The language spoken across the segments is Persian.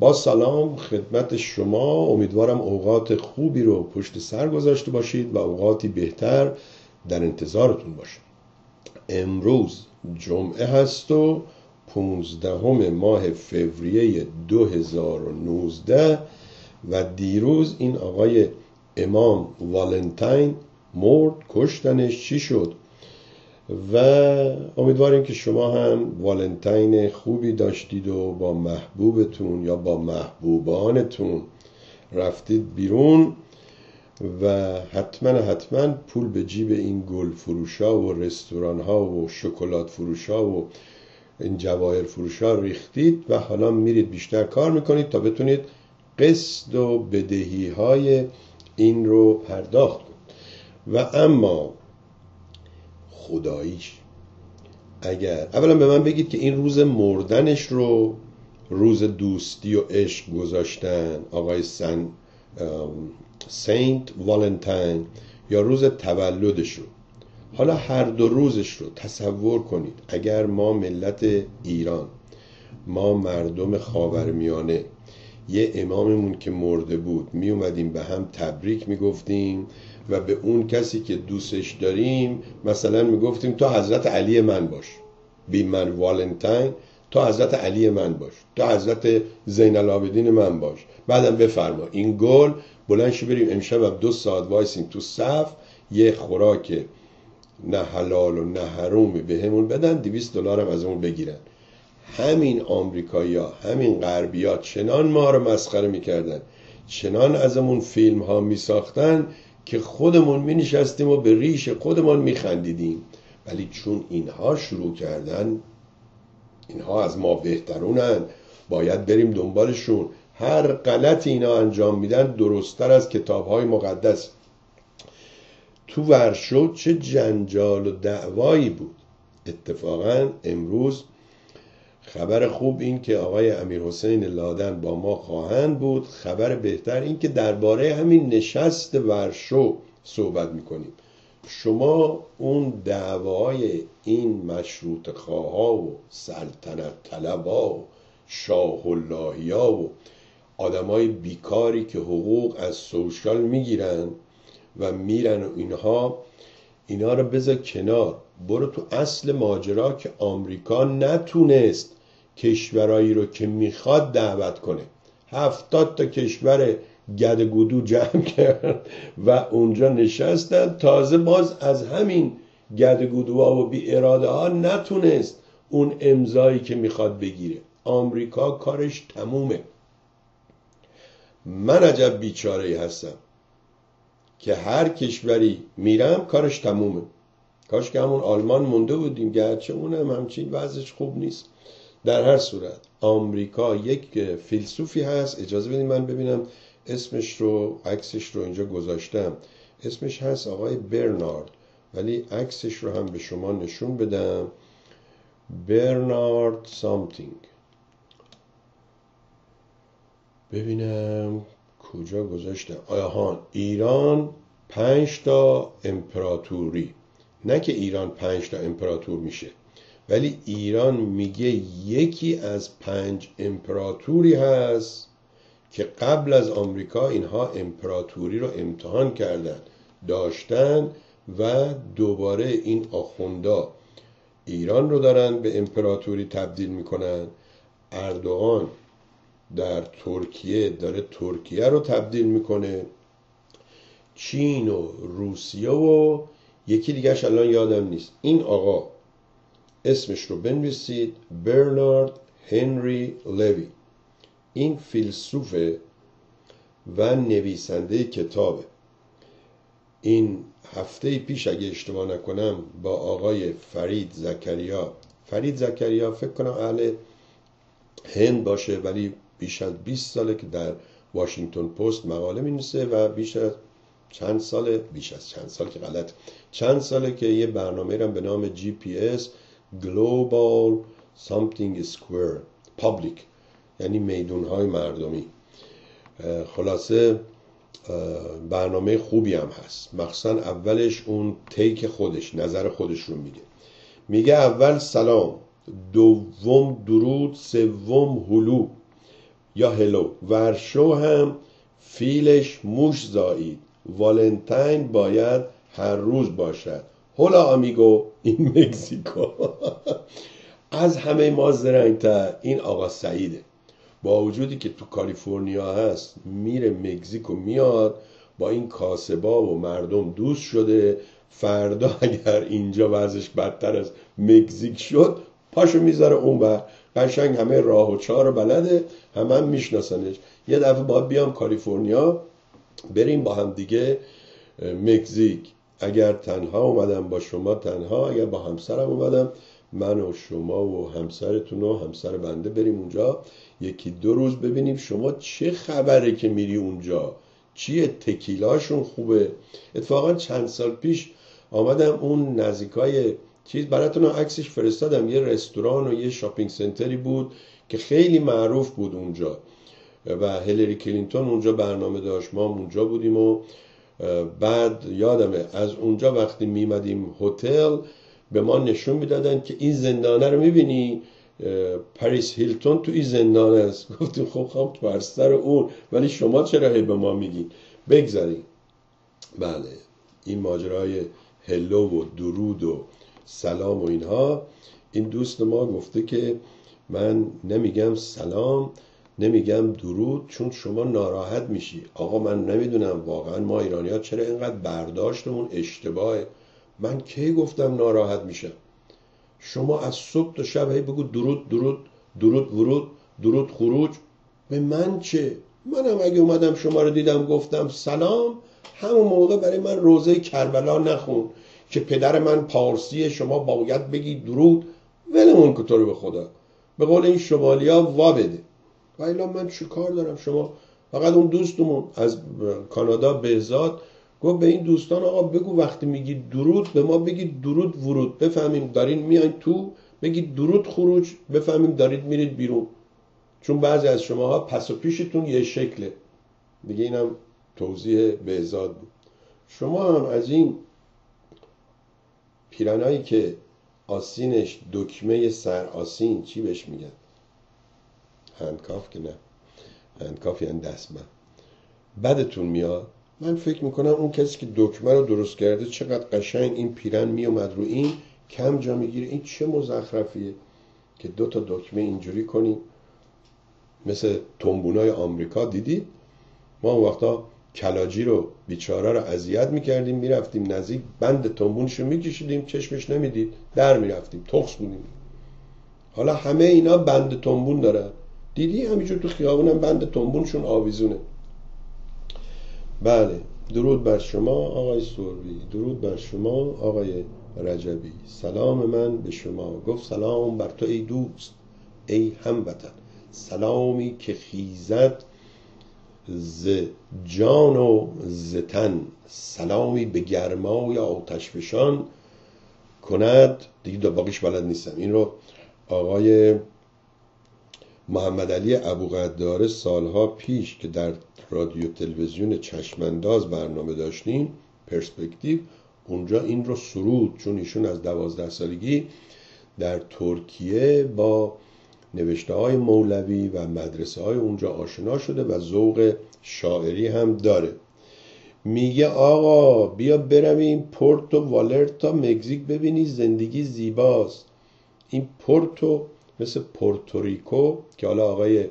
با سلام خدمت شما. امیدوارم اوقات خوبی رو پشت سر گذاشته باشید و اوقاتی بهتر در انتظارتون باشه امروز جمعه هست و پونزدهم ماه فوریه 2019 و دیروز این آقای امام والنتین مرد کشتنش چی شد؟ و امیدواریم که شما هم والنتین خوبی داشتید و با محبوبتون یا با محبوبانتون رفتید بیرون و حتما حتما پول به جیب این گل فروشا و رستوران ها و شکلات فروشا و این جواهر فروشا ریختید و حالا میرید بیشتر کار می‌کنید تا بتونید قسط و بدهی های این رو پرداخت کنید. و اما خداییش. اگر اولا به من بگید که این روز مردنش رو روز دوستی و عشق گذاشتن آقای سن سینت والنتین یا روز تولدش رو. حالا هر دو روزش رو تصور کنید. اگر ما ملت ایران ما مردم خاورمیانه یه اماممون که مرده بود می اومدیم به هم تبریک می‌گفتیم. و به اون کسی که دوستش داریم مثلا می‌گفتیم تو حضرت علی من باش. بی من والنتین تو حضرت علی من باش. تو حضرت زین العابدین من باش. بعدم بفرما. این گل بلند بریم. امشب دو ساعت وایسیم تو صف. یه خوراک نه حلال و نه حرومی بهمون بدن. دویست دلار هم از اون بگیرن. همین آمریکایی‌ها همین غربیا چنان ما رو مسخره می‌کردن. چنان ازمون فیلم ها می ساختن که خودمون می نشستیم و به ریش خودمون می خندیدیم ولی چون اینها شروع کردن اینها از ما بهترونن باید بریم دنبالشون. هر غلطی اینا انجام میدن درستتر از کتاب های مقدس. تو ورشو چه جنجال و دعوایی بود؟ اتفاقا امروز خبر خوب این که آقای امیر حسین لادن با ما خواهند بود. خبر بهتر این که درباره همین نشست ورشو صحبت می‌کنیم. شما اون دعوای این مشروط خواه و سلطنت طلبا و شاه اللهی ها و آدمای بیکاری که حقوق از سوشال می‌گیرن و میرن و اینها اینا رو بذار کنار. برو تو اصل ماجرا که آمریکا نتونست کشورایی رو که می‌خواد دعوت کنه. هفتاد تا کشور گدگودو جمع کرد و اونجا نشستن. تازه باز از همین گدگودوها و بی اراده ها نتونست اون امضایی که می‌خواد بگیره. آمریکا کارش تمومه. من عجب بیچاره هستم که هر کشوری میرم کارش تمومه. کاش که همون آلمان مونده بودیم. گرچه اونم همچین وضعش خوب نیست. در هر صورت. آمریکا یک فیلسوفی هست. اجازه بدید من ببینم اسمش رو عکسش رو اینجا گذاشتم. اسمش هست آقای برنارد. ولی عکسش رو هم به شما نشون بدم. برنارد سامتینگ ببینم کجا گذاشتم آیا ایران پنج تا امپراتوری. نه که ایران پنج تا امپراتور میشه. ولی ایران میگه یکی از پنج امپراتوری هست که قبل از آمریکا اینها امپراتوری رو امتحان کردن داشتن و دوباره این آخوندا ایران رو دارن به امپراتوری تبدیل می‌کنن. اردوغان در ترکیه داره ترکیه رو تبدیل می‌کنه. چین و روسیه و یکی دیگرش الان یادم نیست. این آقا اسمش رو بنویسید. برنارد هنری لوی. این فیلسوف و نویسنده کتابه. این هفته پیش اگه اشتباه نکنم با آقای فرید زکریا. فرید زکریا فکر کنم اهل هند باشه ولی بیش از 20 ساله که در واشنگتن پست مقاله می و بیش از چند ساله بیش از چند سال که غلط. چند ساله که یه برنامه رم به نام جی پی اس Global Something Square Public یعنی میدون های مردمی خلاصه برنامه خوبی هم هست. مخصوصا اولش اون تیک خودش نظر خودش رو میگه. میگه اول سلام دوم درود سوم هلو یا هلو. ورشو هم فیلش موش زایید. والنتین باید هر روز باشد. هولا آمیگو این مکزیکو از همه ما زرنگتر. این آقا سعیده. با وجودی که تو کالیفرنیا هست میره مکزیکو میاد با این کاسبا و مردم دوست شده. فردا اگر اینجا وضعش بدتر از مکزیک شد پاشو می‌ذاره اون بر قشنگ همه راه و چار و بلده همه هم میشناسنش. یه دفعه باید بیام کالیفرنیا بریم با هم دیگه مکزیک. اگر تنها اومدم با شما تنها اگر با همسرم اومدم من و شما و همسرتون و همسر بنده بریم اونجا. یکی دو روز ببینیم شما چه خبره که میری اونجا. چیه؟ تکیلاشون خوبه. اتفاقا چند سال پیش آمدم اون نزدیکای چیز براتون عکسش فرستادم. یه رستوران و یه shopping center ی بود که خیلی معروف بود اونجا. و هیلاری کلینتون اونجا برنامه داشت. ما اونجا بودیم و بعد یادمه از اونجا وقتی میمدیم هتل به ما نشون می‌دادن که این زندانه رو می‌بینی؟ پاریس هیلتون تو این زندان است. گفتیم خب خب تو سر اون. ولی شما چرا به ما میگین؟ بگذاریم. بله این ماجرای هلو و درود و سلام و اینها. این دوست ما گفته که من نمیگم سلام نمیگم درود چون شما ناراحت میشی. آقا من نمی‌دونم واقعا ما ایرانی ها چرا اینقدر برداشتمون اشتباهه من کی گفتم ناراحت میشم؟ شما از صبح تا شب هی بگو درود درود درود ورود درود خروج. به من چه؟ منم اگه اومدم شما رو دیدم گفتم سلام. همون موقع برای من روزه کربلا نخون که پدر من پارسی شما باید بگی درود. ولمون که تو به خدا. به قول این شمالیا وا بده. و من چی کار دارم؟ شما فقط اون دوستمون از کانادا بهزاد گفت به این دوستان آقا بگو وقتی میگی درود به ما بگید درود ورود بفهمیم دارین میاین تو بگید درود خروج بفهمیم دارید میرید بیرون. چون بعضی از شماها پس و پیشتون یه شکله. دیگه اینم توضیح بهزاد بود. شما هم از این پیرنایی که آسینش دکمه سر آسین چی بهش میگن؟ هندکاف که نه. هندکاف یعنی دستمند بدتون میاد. من فکر می‌کنم اون کسی که دکمه رو درست کرده چقدر قشنگ این پیرن میومد رو این کم جا می‌گیره. این چه مزخرفیه که دو تا دکمه اینجوری کنیم مثل تنبونای آمریکا دیدید؟ ما اون وقتا کلاجی رو بیچاره رو اذیت می‌کردیم می‌رفتیم نزدیک بند تنبونش رو میکشیدیم چشمش نمی‌دید در می‌رفتیم تخص بودیم. حالا همه اینا بند تنبون دارن. دیدی همینجور تو خیابونم بند تنبونشون آویزونه. بله درود بر شما آقای سوروی درود بر شما آقای رجبی. سلام من به شما. گفت سلام بر تو ای دوست ای هموطن. سلامی که خیزد ز جان و ز تن. سلامی به گرمای آتش فشان کند. دیگه باقیش بلد نیستم. این رو آقای محمد علی ابو سالها پیش که در رادیو تلویزیون چشمانداز برنامه داشتیم پرسپکتیو اونجا این رو سرود چون ایشون از دوازده سالگی در ترکیه با نوشته های مولوی و مدرسه های اونجا آشنا شده و ذوق شاعری هم داره. میگه آقا بیا برویم پورتو والرتا مکزیک ببینی زندگی زیباست. این پورتو مثل پورتوریکو که حالا آقای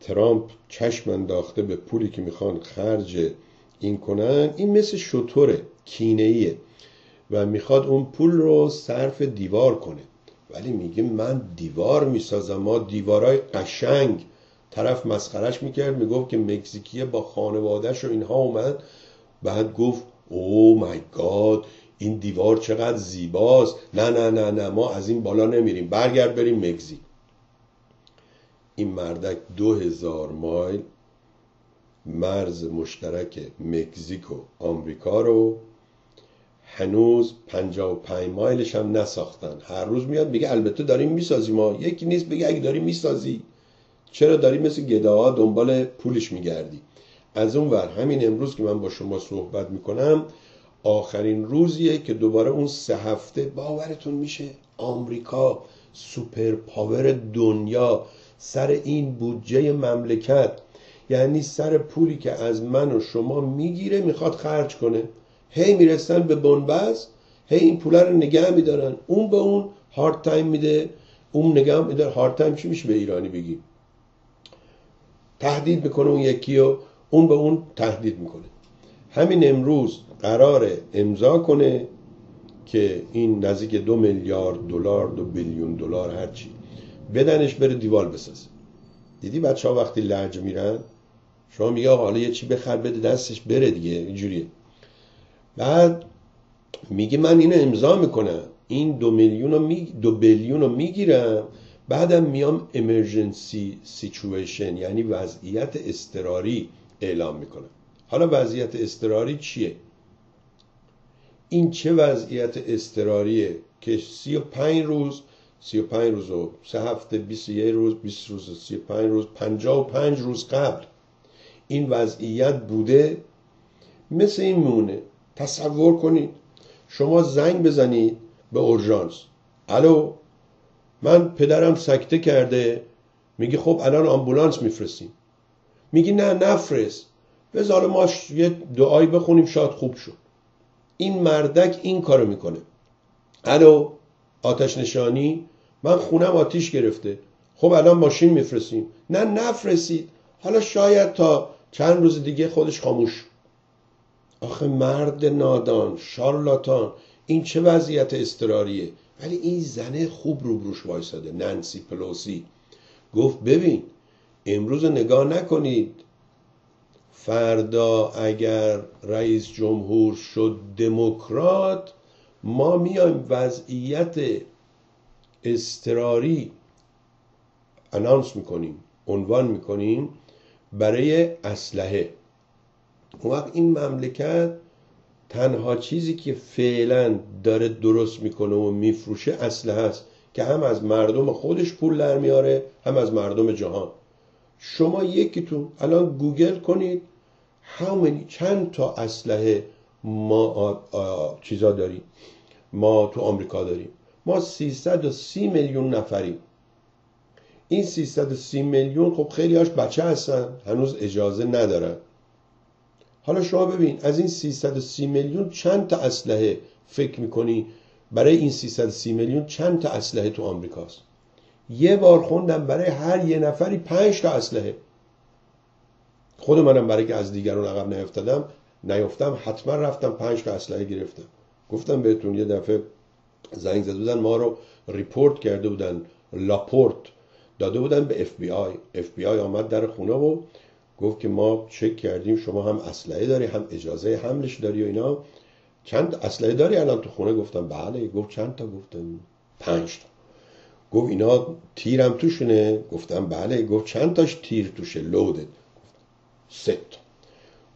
ترامپ چشم انداخته به پولی که می‌خوان خرج این کنن این مثل شطوره کینهیه و می‌خواد اون پول رو صرف دیوار کنه. ولی میگه من دیوار می‌سازم. ما دیوارای قشنگ. طرف مسخرش می‌کرد می‌گفت که مکزیکیه با خانوادهش و اینها اومد. بعد گفت او مای گاد این دیوار چقدر زیباست. نه نه نه نه ما از این بالا نمیریم. برگرد بریم مکزیک. این مردک دو هزار مایل مرز مشترک مکزیک و آمریکا رو هنوز پنجا و پنج مایلش هم نساختن. هر روز میاد بگه البته داریم می‌سازیم ما یکی نیست بگه اگه داری می‌سازی. چرا داری مثل گداها دنبال پولش میگردی؟ از اون ور همین امروز که من با شما صحبت می‌کنم آخرین روزیه که دوباره اون سه هفته باورتون میشه آمریکا super power دنیا سر این بودجه مملکت. یعنی سر پولی که از من و شما می‌گیره می‌خواد خرج کنه. هی می‌رسن به بنبست هی این پوله رو نگه میدارن. اون به اون hard time میده. اون نگه میده hard time چی میشه به ایرانی بگیم تهدید می‌کنه اون یکی و اون به اون تهدید می‌کنه. همین امروز قرار امضا کنه که این نزدیک دو میلیارد دلار دو بیلیون دلار هرچی بدنش بره دیوال بسازه. دیدی بچه ها وقتی لج میرن؟ شما میگه حالا یه چی بخر بده دستش بره دیگه اینجوریه. بعد میگه من اینو امضا می‌کنم. این دو میلیون می... دو بیلیون رو می‌گیرم. بعدم میام امرجنسی سیچویشن یعنی وضعیت استراری اعلام می‌کنم. حالا وضعیت استراری چیه؟ این چه وضعیت استراریه که سی و پنج روز سی و پنج روز و سه هفته بیست یه روز بیست روز و سی و پنج روز پنجاه و پنج روز قبل این وضعیت بوده. مثل این مونه تصور کنید. شما زنگ بزنید به اورژانس. الو من پدرم سکته کرده. میگی خب الان آمبولانس میفرستیم. میگی نه نفرست. بذار ما یه دعایی بخونیم شاید خوب شد. این مردک این کارو می‌کنه. الو آتش نشانی من خونم آتیش گرفته. خب الان ماشین میفرستیم. نه نفرستید. حالا شاید تا چند روز دیگه خودش خاموش. آخه مرد نادان شارلاتان این چه وضعیت استراریه ولی این زنه خوب روبروش وایساده ننسی پلوسی. گفت ببین امروز نگاه نکنید. فردا اگر رئیس جمهور شد دموکرات ما میایم وضعیت استراری انانس می‌کنیم عنوان می‌کنیم برای اسلحه. اون وقت این مملکت تنها چیزی که فعلا داره درست می‌کنه و میفروشه اسلحه است که هم از مردم خودش پول در میاره هم از مردم جهان. شما یکیتون الان گوگل کنید how چند تا اسلحه ما چیزا داریم. ما تو آمریکا داریم. ما 330 میلیون نفریم. این 330 میلیون خب خیلی هاش بچه هستن هنوز اجازه ندارن. حالا شما ببین از این 330 میلیون چند تا اسلحه فکر می‌کنی؟ برای این 330 میلیون چند تا اسلحه تو آمریکاست؟ یه بار خوندم برای هر یه نفری پنج تا اسلحه. خود منم برای که از دیگران عقب نیفتادم نیفتم حتما رفتم پنج تا اسلحه گرفتم. گفتم بهتون یه دفعه زنگ زده بودن ما رو report کرده بودن لاپورت داده بودن به اف بی آی اف بی آی آمد در خونه و گفت که ما چک کردیم شما هم اسلحه داری هم اجازه حملش داری و اینا. چند اسلحه داری الان تو خونه؟ گفتم بله. گفت چند تا؟ گفتم پنج تا. گفت اینا تیرم توشونه؟ گفتم بله. گفت چند تاش تیر توشه؟ لوده سه تا.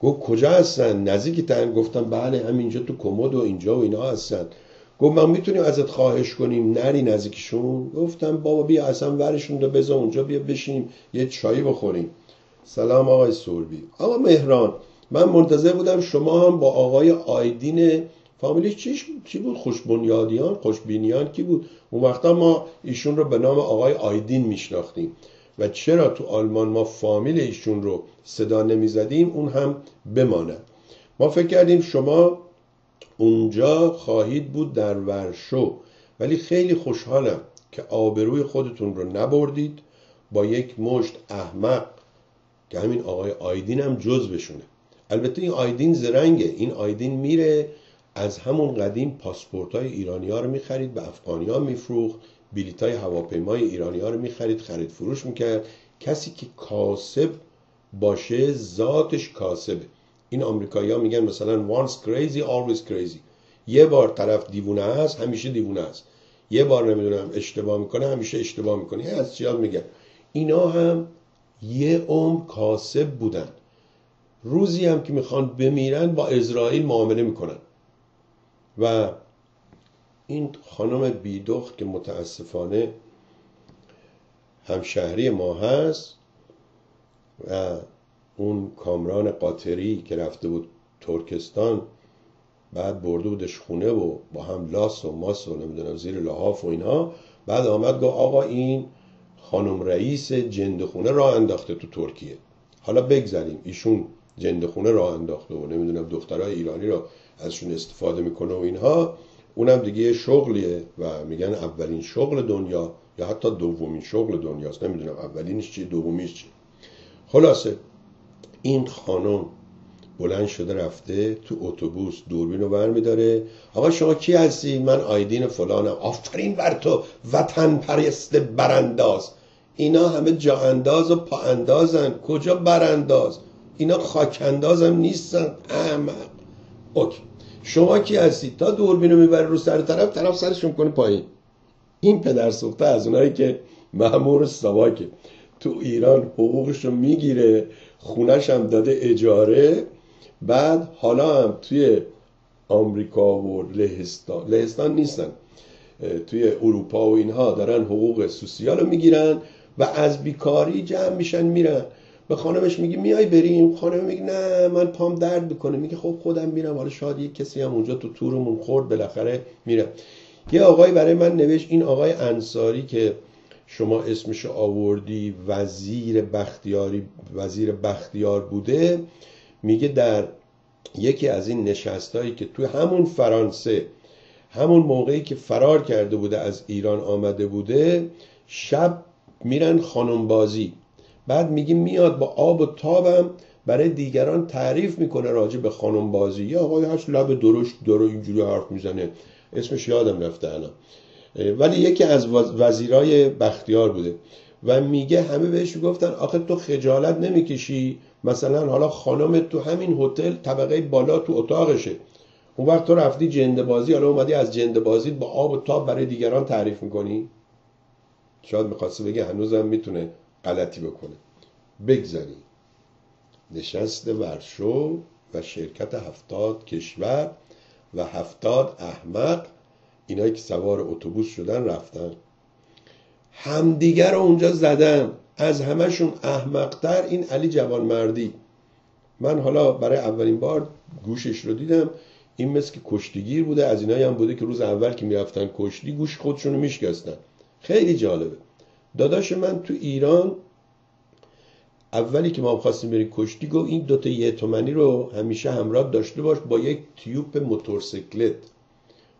گفت کجا هستن؟ نزدیک تن گفتم بله همینجا تو کمد و اینجا و اینا هستن. گفت من می‌تونیم ازت خواهش کنیم. نری نزدیکشون گفتم بابا بیا اصلا ورشون رو بذار اونجا بیا بشینیم یه چایی بخوریم. سلام آقای سوربی آقا مهران من منتظر بودم شما هم با آقای آیدین فامیلی چیش چی بود؟ خوشبنیادیان خوشبینیان کی بود؟ اون وقتا ما ایشون رو به نام آقای آیدین میشناختیم. و چرا تو آلمان ما فامیل ایشون رو صدا نمی‌زدیم اون هم بماند. ما فکر کردیم شما اونجا خواهید بود در ورشو ولی خیلی خوشحالم که آبروی خودتون رو نبردید. با یک مشت احمق که همین آقای آیدین هم جز بشونه. البته این آیدین زرنگه. این آیدین میره از همون قدیم پاسپورت های ایرانی ها رو می‌خرید به افغانی ها میفروخت. بیلیت های هواپیمای ایرانی ها رو می‌خرید خرید فروش می‌کرد. کسی که کاسب باشه ذاتش کاسبه این آمریکایی ها میگن مثلا once crazy always crazy. یه بار طرف دیوونه هست همیشه دیوونه است. یه بار نمی‌دونم اشتباه می‌کنه همیشه اشتباه می‌کنه. از چیاد میگن. اینا هم یه عمر کاسب بودن. روزی هم که می‌خوان بمیرن با اسرائیل معامله می‌کنن. و این خانم بیدخت که متاسفانه همشهری ما هست و اون کامران قاطری که رفته بود ترکستان بعد برده بودش خونه و با هم لاس و ماس و نمی‌دونم زیر لحاف و اینها بعد آمد گفت آقا این خانم رئیس جندخونه راه انداخته تو ترکیه. حالا بگذاریم ایشون جندخونه راه انداخته و نمی‌دونم دخترای ایرانی را ازشون استفاده می‌کنه و اینها. اونم دیگه شغلیه و میگن اولین شغل دنیا یا حتی دومین شغل دنیاست. نمی‌دونم اولینش چی دومیش چی. خلاصه این خانم بلند شده رفته تو اتوبوس دوربین رو برمیداره. آقا شما کی هستی؟ من آیدین فلانم. آفرین بر تو وطن پرست برانداز. اینا همه جا انداز و پا اندازن. کجا برانداز؟ اینا خاک اندازم نیستن. احمق. اوکی. شما کی هستی؟ تا دوربین رو می‌بره رو سر طرف طرف سرشون کنه پایین. این پدر سوخته از اونایی که مامور سواکه تو ایران حقوقش رو می‌گیره خونش هم داده اجاره. بعد حالا هم توی آمریکا و لهستان لهستان نیستن. توی اروپا و اینها دارن حقوق سوسیال رو می‌گیرن و از بیکاری جمع میشن میرن. به خانمش میگه میای بریم؟ خانم میگه نه من پام درد می‌کنه. میگه خب خودم میرم. حالا شاید یک کسی هم اونجا تو تورمون خورد بالاخره میرم یه آقای برای من نوشت این آقای انصاری که شما اسمش آوردی وزیر بختیاری وزیر بختیار بوده میگه در یکی از این نشستهایی که تو همون فرانسه همون موقعی که فرار کرده بوده از ایران آمده بوده شب میرن خانم بازی بعد میگه میاد با آب و تابم برای دیگران تعریف می‌کنه راجع به خانم بازی. یا آقای هست لب درشت داره اینجوری حرف می‌زنه. اسمش یادم رفته الان. ولی یکی از وزیرای بختیار بوده. و میگه همه بهش گفتن آخه تو خجالت نمی‌کشی. مثلا حالا خانم تو همین هتل طبقه بالا تو اتاقشه. اون وقت تو رفتی جنده بازی حالا اومدی از جنده بازی با آب و تاب برای دیگران تعریف می‌کنی؟ شاید می‌خواسته بگه هنوزم می‌تونه غلطی بکنه. بگذاری نشست ورشو و شرکت هفتاد کشور و هفتاد احمق اینایی که سوار اتوبوس شدن رفتن. همدیگر رو اونجا زدن. از همهشون احمقتر این علی جوانمردی. من حالا برای اولین بار گوشش رو دیدم. این مثل که کشتیگیر بوده. از اینایی هم بوده که روز اول که می‌رفتن کشتی گوش خودشون رو میشکستن. خیلی جالبه. داداش من تو ایران اولی که ما خواستیم بریم کشتی گفت این دوتا یه تومنی رو همیشه همراه داشته باش با یک تیوب موتورسیکلت.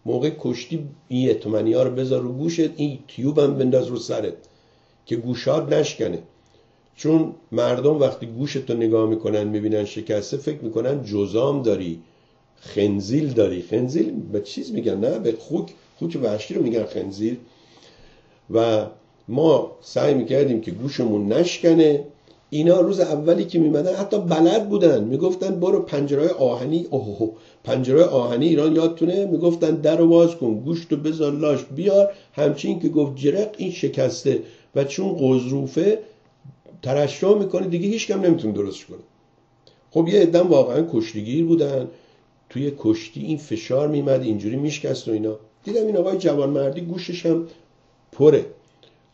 موقع کشتی این یه تومنی ها رو بذار رو گوشت این تیوب هم بنداز رو سرت که گوشات نشکنه. چون مردم وقتی گوشت رو نگاه می‌کنن می‌بینن شکسته فکر می‌کنن جزام داری خنزیل داری. خنزیل به چیز میگن؟ نه به خوک. خوک وحشی رو میگن خنزیل و ما سعی می‌کردیم که گوشمون نشکنه. اینا روز اولی که میمدن حتی بلد بودن. می‌گفتن برو پنجره آهنی اوه پنجره آهنی ایران یادتونه؟ می‌گفتن در رو باز کن گوشت و بذار لاش بیار. همچین که گفت جرق این شکسته و چون قضروفه ترشح می‌کنه دیگه هیچ کم نمی‌تونه درستش کنه. خب یه ادم واقعا کشتیگیر بودن. توی کشتی این فشار میمد اینجوری میشکست و اینا. دیدم این آقای جوانمردی گوشش هم پره.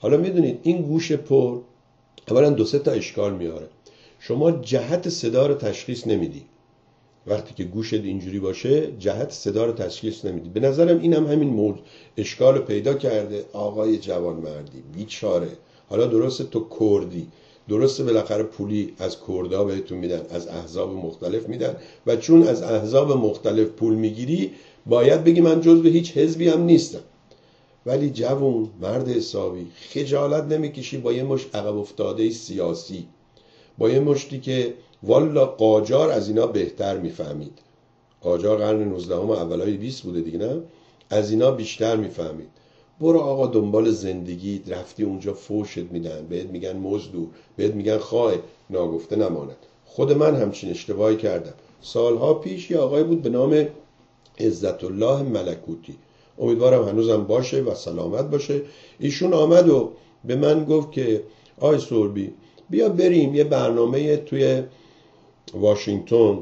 حالا می‌دونید این گوش پر اولا دو سه تا اشکال میاره شما جهت صدا رو تشخیص نمیدی. وقتی که گوشت اینجوری باشه جهت صدا رو تشخیص نمیدی. به نظرم اینم هم همین مورد اشکال رو پیدا کرده آقای جوان مردی بیچاره. حالا درست تو کردی. درسته بالاخره پولی از کردا بهتون میدن از احزاب مختلف میدن. و چون از احزاب مختلف پول می‌گیری باید بگی من جزو هیچ حزبی هم نیستم. ولی جوون مرد حسابی خجالت نمی‌کشی با یه مش عقب افتاده سیاسی. با یه مشتی که والا قاجار از اینا بهتر می‌فهمید. قاجار قرن 19 هم اولای 20 بوده دیگه نه؟ از اینا بیشتر می‌فهمید. برو آقا دنبال زندگی رفتی اونجا فوشت میدن بهت میگن مزدور بهت میگن خواه ناگفته نماند. خود من همچین اشتباهی کردم. سالها پیش یه آقای بود به نام عزت الله ملکوتی. امیدوارم هنوزم باشه و سلامت باشه. ایشون آمد و به من گفت که آی سوربی بیا بریم یه برنامه توی واشنگتن.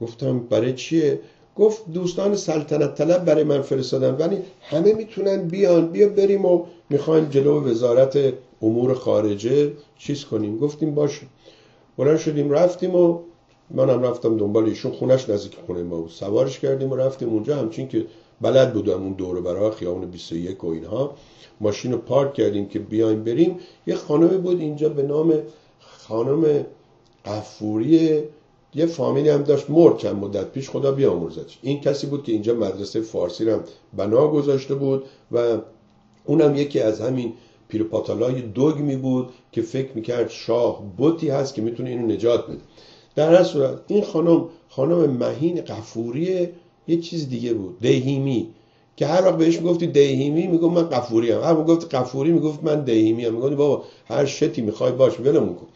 گفتم برای چیه؟ گفت دوستان سلطنت طلب برای من فرستادن ولی همه می‌تونن بیان. بیا بریم و می‌خوایم جلو وزارت امور خارجه چیز کنیم. گفتیم باشه. بلند شدیم رفتیم و منم رفتم دنبال ایشون. خونش نزدیک خونه ما بود. سوارش کردیم و رفتیم اونجا. همچین که بلد بودم اون دور برای خیابون 21 و اینها. ماشین رو پارک کردیم که بیایم بریم. یه خانمی بود اینجا به نام خانم قفوری یه فامیلی هم داشت. مرد چند مدت پیش خدا بیامرزدش این کسی بود که اینجا مدرسه فارسی رو بنا گذاشته بود و اونم یکی از همین پیروپاتالای دوگمی بود که فکر می‌کرد شاه بوتی هست که می‌تونه اینو نجات بده. در هر صورت این خانم خانم مهین قفوری یه چیز دیگه بود. دهیمی. که هر وقت بهش می‌گفتی دهیمی می‌گفت من قفوری هم هر وقت قفوری می‌گفت من دهیمی هم می‌گفت بابا هر شتی می‌خوای باش ولمون کن.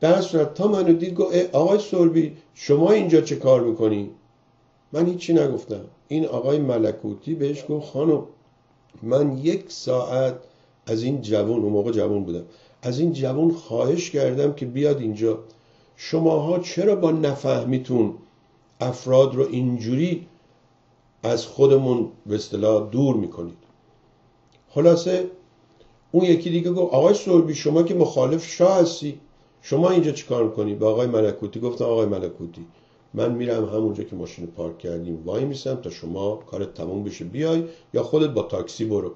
در صورت تا منو دید گفت آقای سربی شما اینجا چه کار می‌کنی؟ من هیچی نگفتم. این آقای ملکوتی بهش گفت خانم من یک ساعت از این جوان اون موقع جوان بودم از این جوان خواهش کردم که بیاد اینجا. شماها چرا با نفهمیتون افراد رو اینجوری از خودمون به اصطلاح دور می‌کنید. خلاصه اون یکی دیگه گفت آقای سربی شما که مخالف شاه هستی شما اینجا چیکار می‌کنی؟ به آقای ملکوتی گفتم آقای ملکوتی من میرم همونجا که ماشین پارک کردیم وای میسم تا شما کارت تموم بشه بیای یا خودت با تاکسی برو.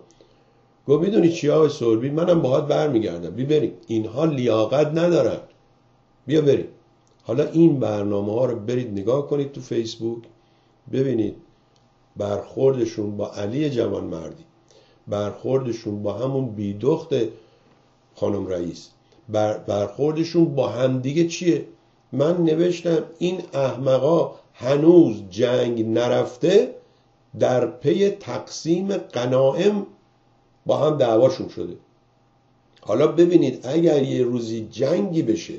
گفت می‌دونی چی آقای سربی؟ منم باهات برمیگردم. بی بریم. اینها لیاقت ندارن. بیا بریم. حالا این برنامه ها رو برید نگاه کنید تو فیسبوک. ببینید برخوردشون با علی جوان مردی برخوردشون با همون بیدخت خانم رئیس. برخوردشون با همدیگه چیه؟ من نوشتم این احمقا هنوز جنگ نرفته در پی تقسیم قنائم با هم دعواشون شده. حالا ببینید اگر یه روزی جنگی بشه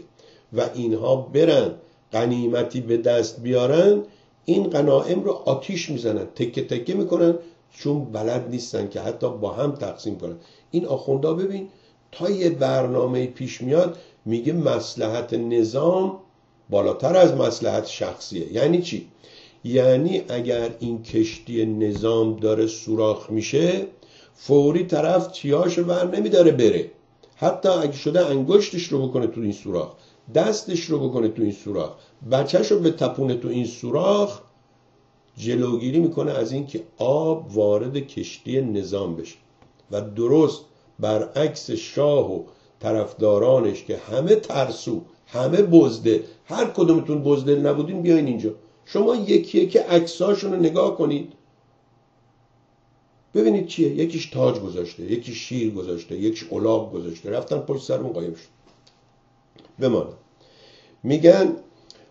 و اینها برن قنیمتی به دست بیارن این قنائم رو آتیش می‌زنن تکه تکه می‌کنن چون بلد نیستن که حتی با هم تقسیم کنن. این آخوندا ببین تا یه برنامه پیش میاد میگه مسلحت نظام بالاتر از مسلحت شخصیه. یعنی چی؟ یعنی اگر این کشتی نظام داره سوراخ میشه فوری طرف تیاش ور نمیداره بره. حتی اگه شده انگشتش رو بکنه تو این سوراخ. دستش رو بکنه تو این سوراخ. بچهش رو به تپونه تو این سوراخ جلوگیری می‌کنه از اینکه آب وارد کشتی نظام بشه. و درست برعکس شاه و طرفدارانش که همه ترسو همه بزده هر کدومتون بزده نبودین بیاین اینجا. شما یکی یکی عکساشون رو نگاه کنید. ببینید چیه؟ یکیش تاج گذاشته یکیش شیر گذاشته یکیش الاغ گذاشته. رفتن پشت سر اون قایم شد. بمانه. میگن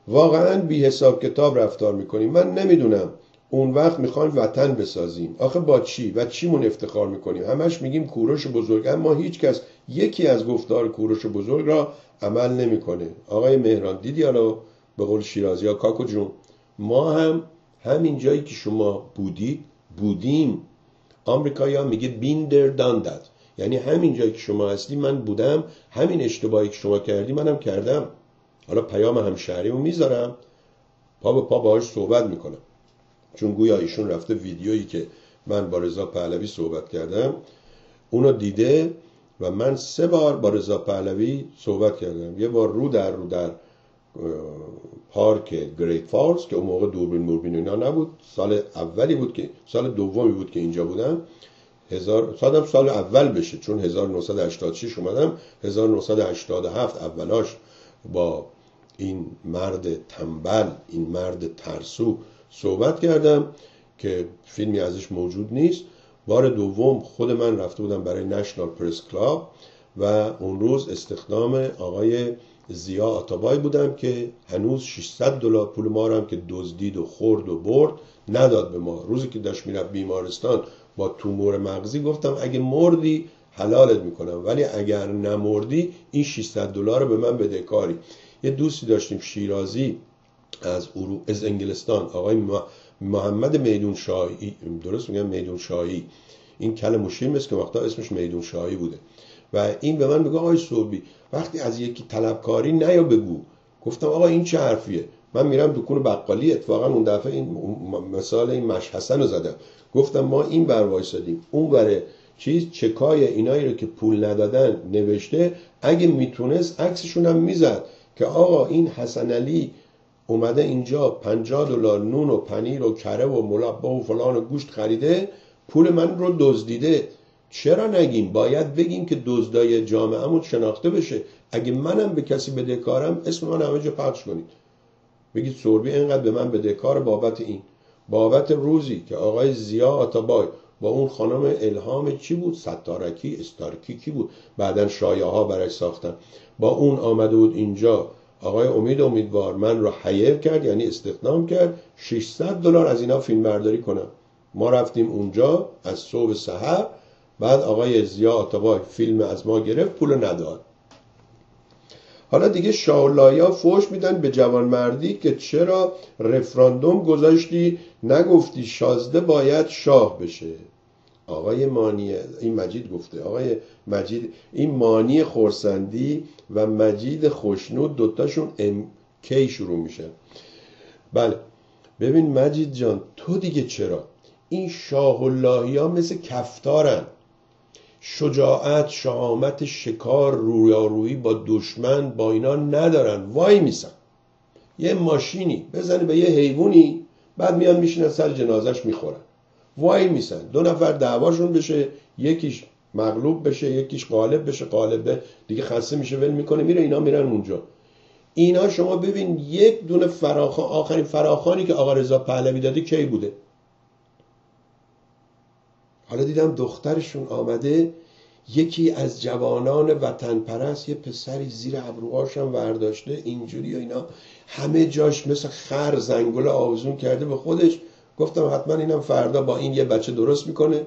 واقعا بی حساب کتاب رفتار می‌کنیم. من نمی‌دونم. اون وقت می‌خوایم وطن بسازیم. آخه با چی؟ و چیمون افتخار می‌کنیم؟ همش میگیم کوروش بزرگ. اما هیچ کس یکی از گفتار کوروش بزرگ را عمل نمی‌کنه. آقای مهران دیدی حالا به قول شیرازی ها کاکو جون ما هم همین جایی که شما بودید بودیم. آمریکایی میگه بین در داندد یعنی همین جایی که شما هستی من بودم همین اشتباهی که شما کردی منم کردم. حالا پیام همشهریمو می‌ذارم پا به پا باهاش صحبت می‌کنم. چون گویا ایشون رفته ویدیویی که من با رضا پهلوی صحبت کردم اونو دیده و من سه بار با رضا پهلوی صحبت کردم. یه بار رو در رو در پارک گریت فالز که اون موقع دوربین موربین اینا نبود. سال اولی بود که سال دومی بود که اینجا بودم. هزار سال سال اول بشه چون 1986 اومدم 1987 اولاش با این مرد تنبل این مرد ترسو صحبت کردم که فیلمی ازش موجود نیست. بار دوم خود من رفته بودم برای نشنال پرس کلاب و اون روز استخدام آقای زیا آتابای بودم که هنوز 600 دلار پول ما هم که دزدید و خورد و برد نداد به ما. روزی که داشت می‌رفت بیمارستان با تومور مغزی گفتم اگه مردی حلالت می‌کنم ولی اگر نمردی این 600 دلار رو به من بده کاری. یه دوستی داشتیم شیرازی از, از انگلستان آقای محمد میدون شاهی. درست میگم میدون شاهی. این کل مشیر مثل که وقتا اسمش میدون شاهی بوده. و این به من میگه آقای صوبی وقتی از یکی طلبکاری نیا بگو. گفتم آقا این چه حرفیه؟ من میرم دکون بقالی اتفاقا اون دفعه این مثال این مش حسن رو زدم. گفتم ما این بر وایسادیم. اون بره چیز چکای اینایی رو که پول ندادن نوشته اگه می‌تونست عکسشون هم می‌زد که آقا این حسن علی اومده اینجا 50 دلار نون و پنیر و کره و مربا و فلان و گوشت خریده پول من رو دزدیده. چرا نگیم؟ باید بگیم که دزدای جامعهمون شناخته بشه. اگه منم به کسی بدهکارم اسم من همه جا پخش کنید. بگید سوربی اینقدر به من بدهکار بابت این. بابت روزی که آقای زیا آتابای با اون خانم الهام چی بود؟ ستارکی استارکی کی بود؟ بعدا شایعه ها برای ساختن. با اون آمده بود اینجا. آقای امید امیدوار من رو حیف کرد یعنی استخدام کرد. 600 دلار از اینا فیلم برداری کنم. ما رفتیم اونجا از صبح سحر. بعد آقای زیا آتابای فیلم از ما گرفت پول نداد. حالا دیگه شاولایا فوش میدن به جوانمردی که چرا رفراندوم گذاشتی نگفتی شازده باید شاه بشه. آقای مانی این مجید گفته آقای مجید این مانی خورسندی و مجید خوشنود دوتاشون ام کی شروع میشه. بله ببین مجید جان تو دیگه چرا؟ این شاه اللهی ها مثل کفتارن. شجاعت شهامت شکار رویارویی با دشمن با اینا ندارن. وای میسن. یه ماشینی بزنه به یه حیوانی بعد میان میشینن سر جنازش می‌خورن. وای میسن. دو نفر دعواشون بشه یکیش مغلوب بشه یکیش غالب بشه غالب دیگه خسته میشه ول می‌کنه میره اینا میرن اونجا. اینا شما ببین یک دونه فراخان آخرین فراخانی که آقا رضا پهلوی داده کی بوده؟ حالا دیدم دخترشون آمده یکی از جوانان وطن پرست یه پسری زیر ابروهاش هم ورداشته اینجوری و اینا. همه جاش مثل خر زنگوله آویزون کرده به خودش. گفتم حتما اینم فردا با این یه بچه درست می‌کنه.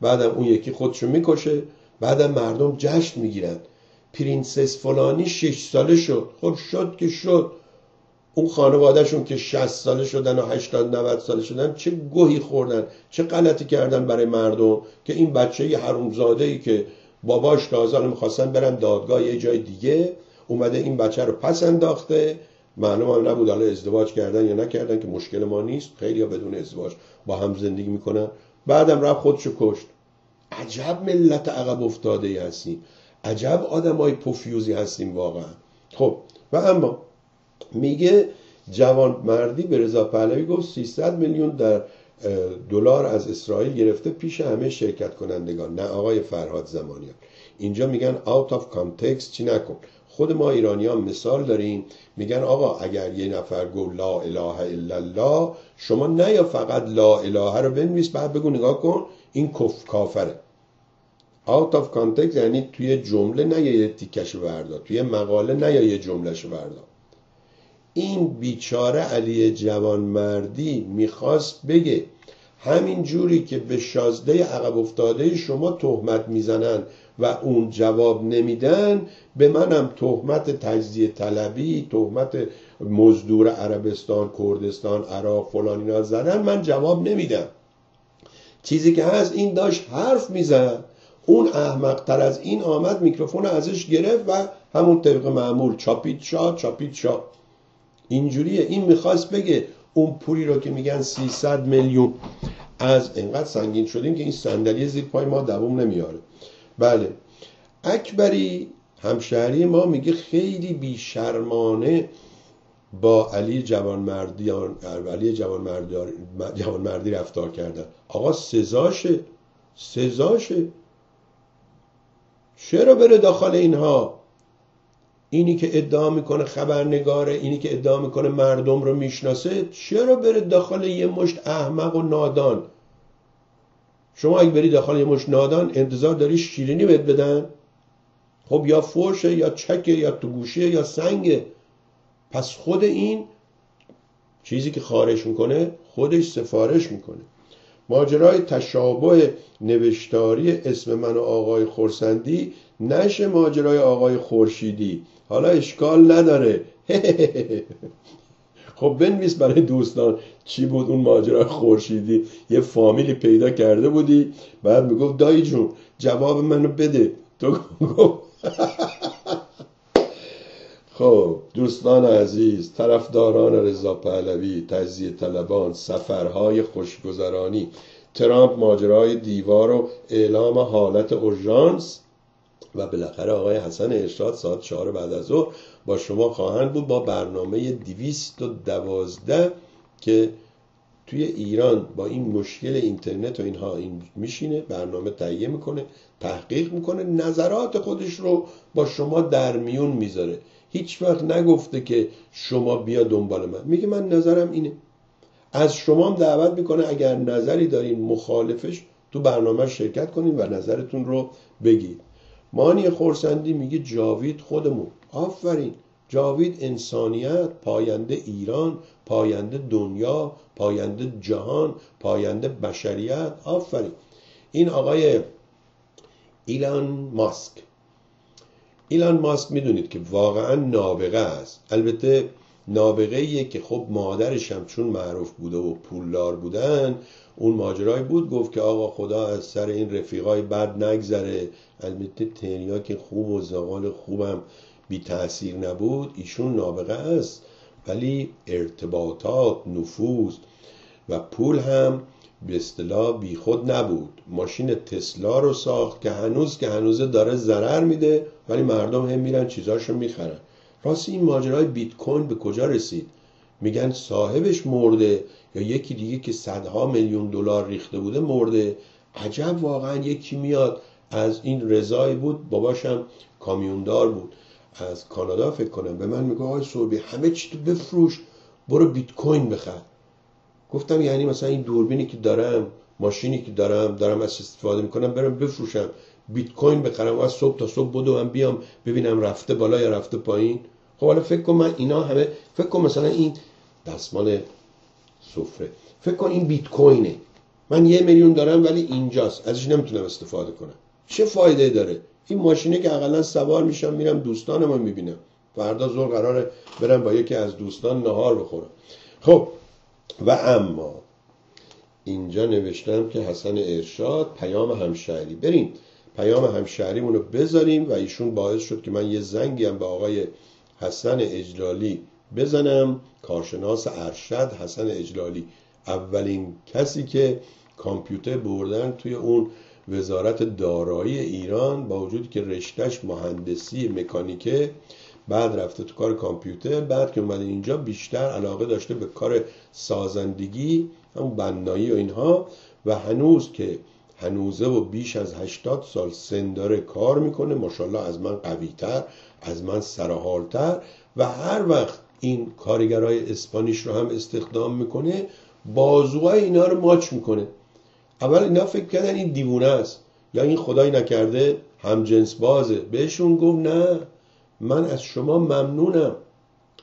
بعدم اون یکی خودشو می‌کشه. بعدم مردم جشن می‌گیرن. princess فلانی شش ساله شد. خب شد که شد. اون خانوادهشون که 60 ساله شدن و 80 90 ساله شدن چه گوهی خوردن چه غلطی کردن برای مردم که این بچه حرومزاده ای که باباش تازه می‌خواستن برن دادگاه یه جای دیگه اومده این بچه رو پس انداخته. معلوم هم نبود حالا ازدواج کردن یا نکردن که مشکل ما نیست خیلی ها بدون ازدواج با هم زندگی می‌کنن. بعدم رفت خودشو کشت. عجب ملت عقب افتاده ای هستیم. عجب آدم های پوفیوزی هستیم واقعا. خب و اما میگه جوان مردی به رضا پهلوی گفت 300 میلیون در دلار از اسرائیل گرفته پیش همه شرکت کنندگان نه آقای فرهاد زمانیان. اینجا میگن out of context چی نکن. خود ما ایرانیان مثال داریم میگن آقا اگر یه نفر گفت لا اله الا الله شما نه یا فقط لا اله رو بنویس بعد بگو نگاه کن این کف کافره. out of context یعنی توی جمله نه یه تیکش وردا توی مقاله نه یه جملهش وردا این بیچاره علی جوانمردی می‌خواست بگه همین جوری که به شازده عقب افتاده شما تهمت می‌زنن و اون جواب نمیدن به منم تهمت تجزیه طلبی تهمت مزدور عربستان کردستان عراق فلان اینا زدن من جواب نمیدم. چیزی که هست این داشت حرف می‌زد. اون احمق تر از این آمد میکروفون ازش گرفت و همون طبق معمول چاپید شا چاپید شا اینجوریه. این می‌خواست بگه اون پولی رو که میگن 300 میلیون از اینقدر سنگین شدیم که این صندلی زیر پای ما دووم نمیاره. بله. اکبری همشهری ما میگه خیلی بیشرمانه با علی جوانمردی علی جوانمردی جوانمردی رفتار کردن. آقا سزاشه. سزاشه. چرا بره داخل اینها؟ اینی که ادعا می‌کنه خبرنگاره اینی که ادعا می‌کنه مردم رو می‌شناسه چرا بره داخل یه مشت احمق و نادان؟ شما اگه بری داخل یه مشت نادان انتظار داری شیرینی بهت بدن؟ خب یا فوشه یا چکه یا تو گوشه یا سنگه. پس خود این چیزی که خارش می‌کنه خودش سفارش می‌کنه. ماجرای تشابه نوشتاری اسم من و آقای خورسندی نشه ماجرای آقای خورشیدی. حالا اشکال نداره. خب بنویس برای دوستان چی بود اون ماجرای خورشیدی. یه فامیلی پیدا کرده بودی بعد می‌گفت دایی جون جواب منو بده. تو خب دوستان عزیز طرفداران رضا پهلوی تجزیه طلبان سفرهای خوشگذرانی ترامپ ماجرای دیوار و اعلام حالت اورژانس. و بالاخره آقای حسن ارشاد ساعت چهار بعد از ظهر با شما خواهند بود با برنامه دیویست و دوازده که توی ایران با این مشکل اینترنت و اینها این میشینه برنامه تهیه می‌کنه تحقیق می‌کنه نظرات خودش رو با شما در میون می‌ذاره. هیچ وقت نگفته که شما بیا دنبال من. میگه من نظرم اینه. از شما هم دعوت می‌کنه اگر نظری دارین مخالفش تو برنامه شرکت کنین و نظرتون رو بگید. مانی خورسندی میگه جاوید خودمون. آفرین. جاوید انسانیت پاینده ایران پاینده دنیا پاینده جهان پاینده بشریت. آفرین. این آقای ایلان ماسک. ایلان ماسک می‌دونید که واقعا نابغه است. البته نابغه که خب مادرش هم چون معروف بوده و پولدار بودن اون ماجرای بود گفت که آقا خدا از سر این رفیقای بد نگذره. البته تریا که خوب و زغال خوبم بی تاثیر نبود ایشون نابغه است. ولی ارتباطات نفوذ و پول هم به اصطلاح بیخود نبود. ماشین تسلا رو ساخت که هنوز که هنوزه داره ضرر میده ولی مردم هم میرن چیزاشو می‌خرن. راستی این ماجرای بیت کوین به کجا رسید؟ میگن صاحبش مرده یا یکی دیگه که صدها میلیون دلار ریخته بوده مرده. عجب واقعا یکی میاد. از این رضای بود باباشم کامیوندار بود. از کانادا فکر کنم. به من میگه آقای صوبی همه چی تو بفروش برو بیت کوین بخر. گفتم یعنی مثلا این دوربینی که دارم ماشینی که دارم دارم از استفاده می‌کنم برم بفروشم. بیت کوین بخرم. و از صبح تا صبح بدو من بیام ببینم رفته بالا یا رفته پایین. خب حالا فکر کن من اینا همه فکر کن مثلا این دستمال سفره. فکر کن این بیت کوینه. من یه میلیون دارم ولی اینجاست. ازش نمی‌تونم استفاده کنم. چه فایده داره؟ این ماشینه که اقلا سوار میشم میرم دوستانم می‌بینم. فردا زور قراره برم با یکی از دوستان نهار بخورم. خب و اما اینجا نوشتم که حسن ارشاد پیام همشهری. بریم. پیام همشهریمون رو بذاریم و ایشون باعث شد که من یه زنگی هم به آقای حسن اجلالی بزنم. کارشناس ارشد حسن اجلالی. اولین کسی که کامپیوتر بردن توی اون وزارت دارایی ایران با وجود که رشتهش مهندسی مکانیکه بعد رفته تو کار کامپیوتر بعد که اومده اینجا بیشتر علاقه داشته به کار سازندگی همون بنایی و اینها. و هنوز که هنوزه و بیش از 80 سال سن داره کار می‌کنه. ماشاءالله از من قویتر. از من سرحالتر و هر وقت این کارگرای اسپانیش رو هم استخدام می‌کنه بازوهای اینا رو ماچ می‌کنه. اول اینا فکر کردن این دیوونه است. یا این خدای نکرده هم جنس بازه. بهشون گفت نه من از شما ممنونم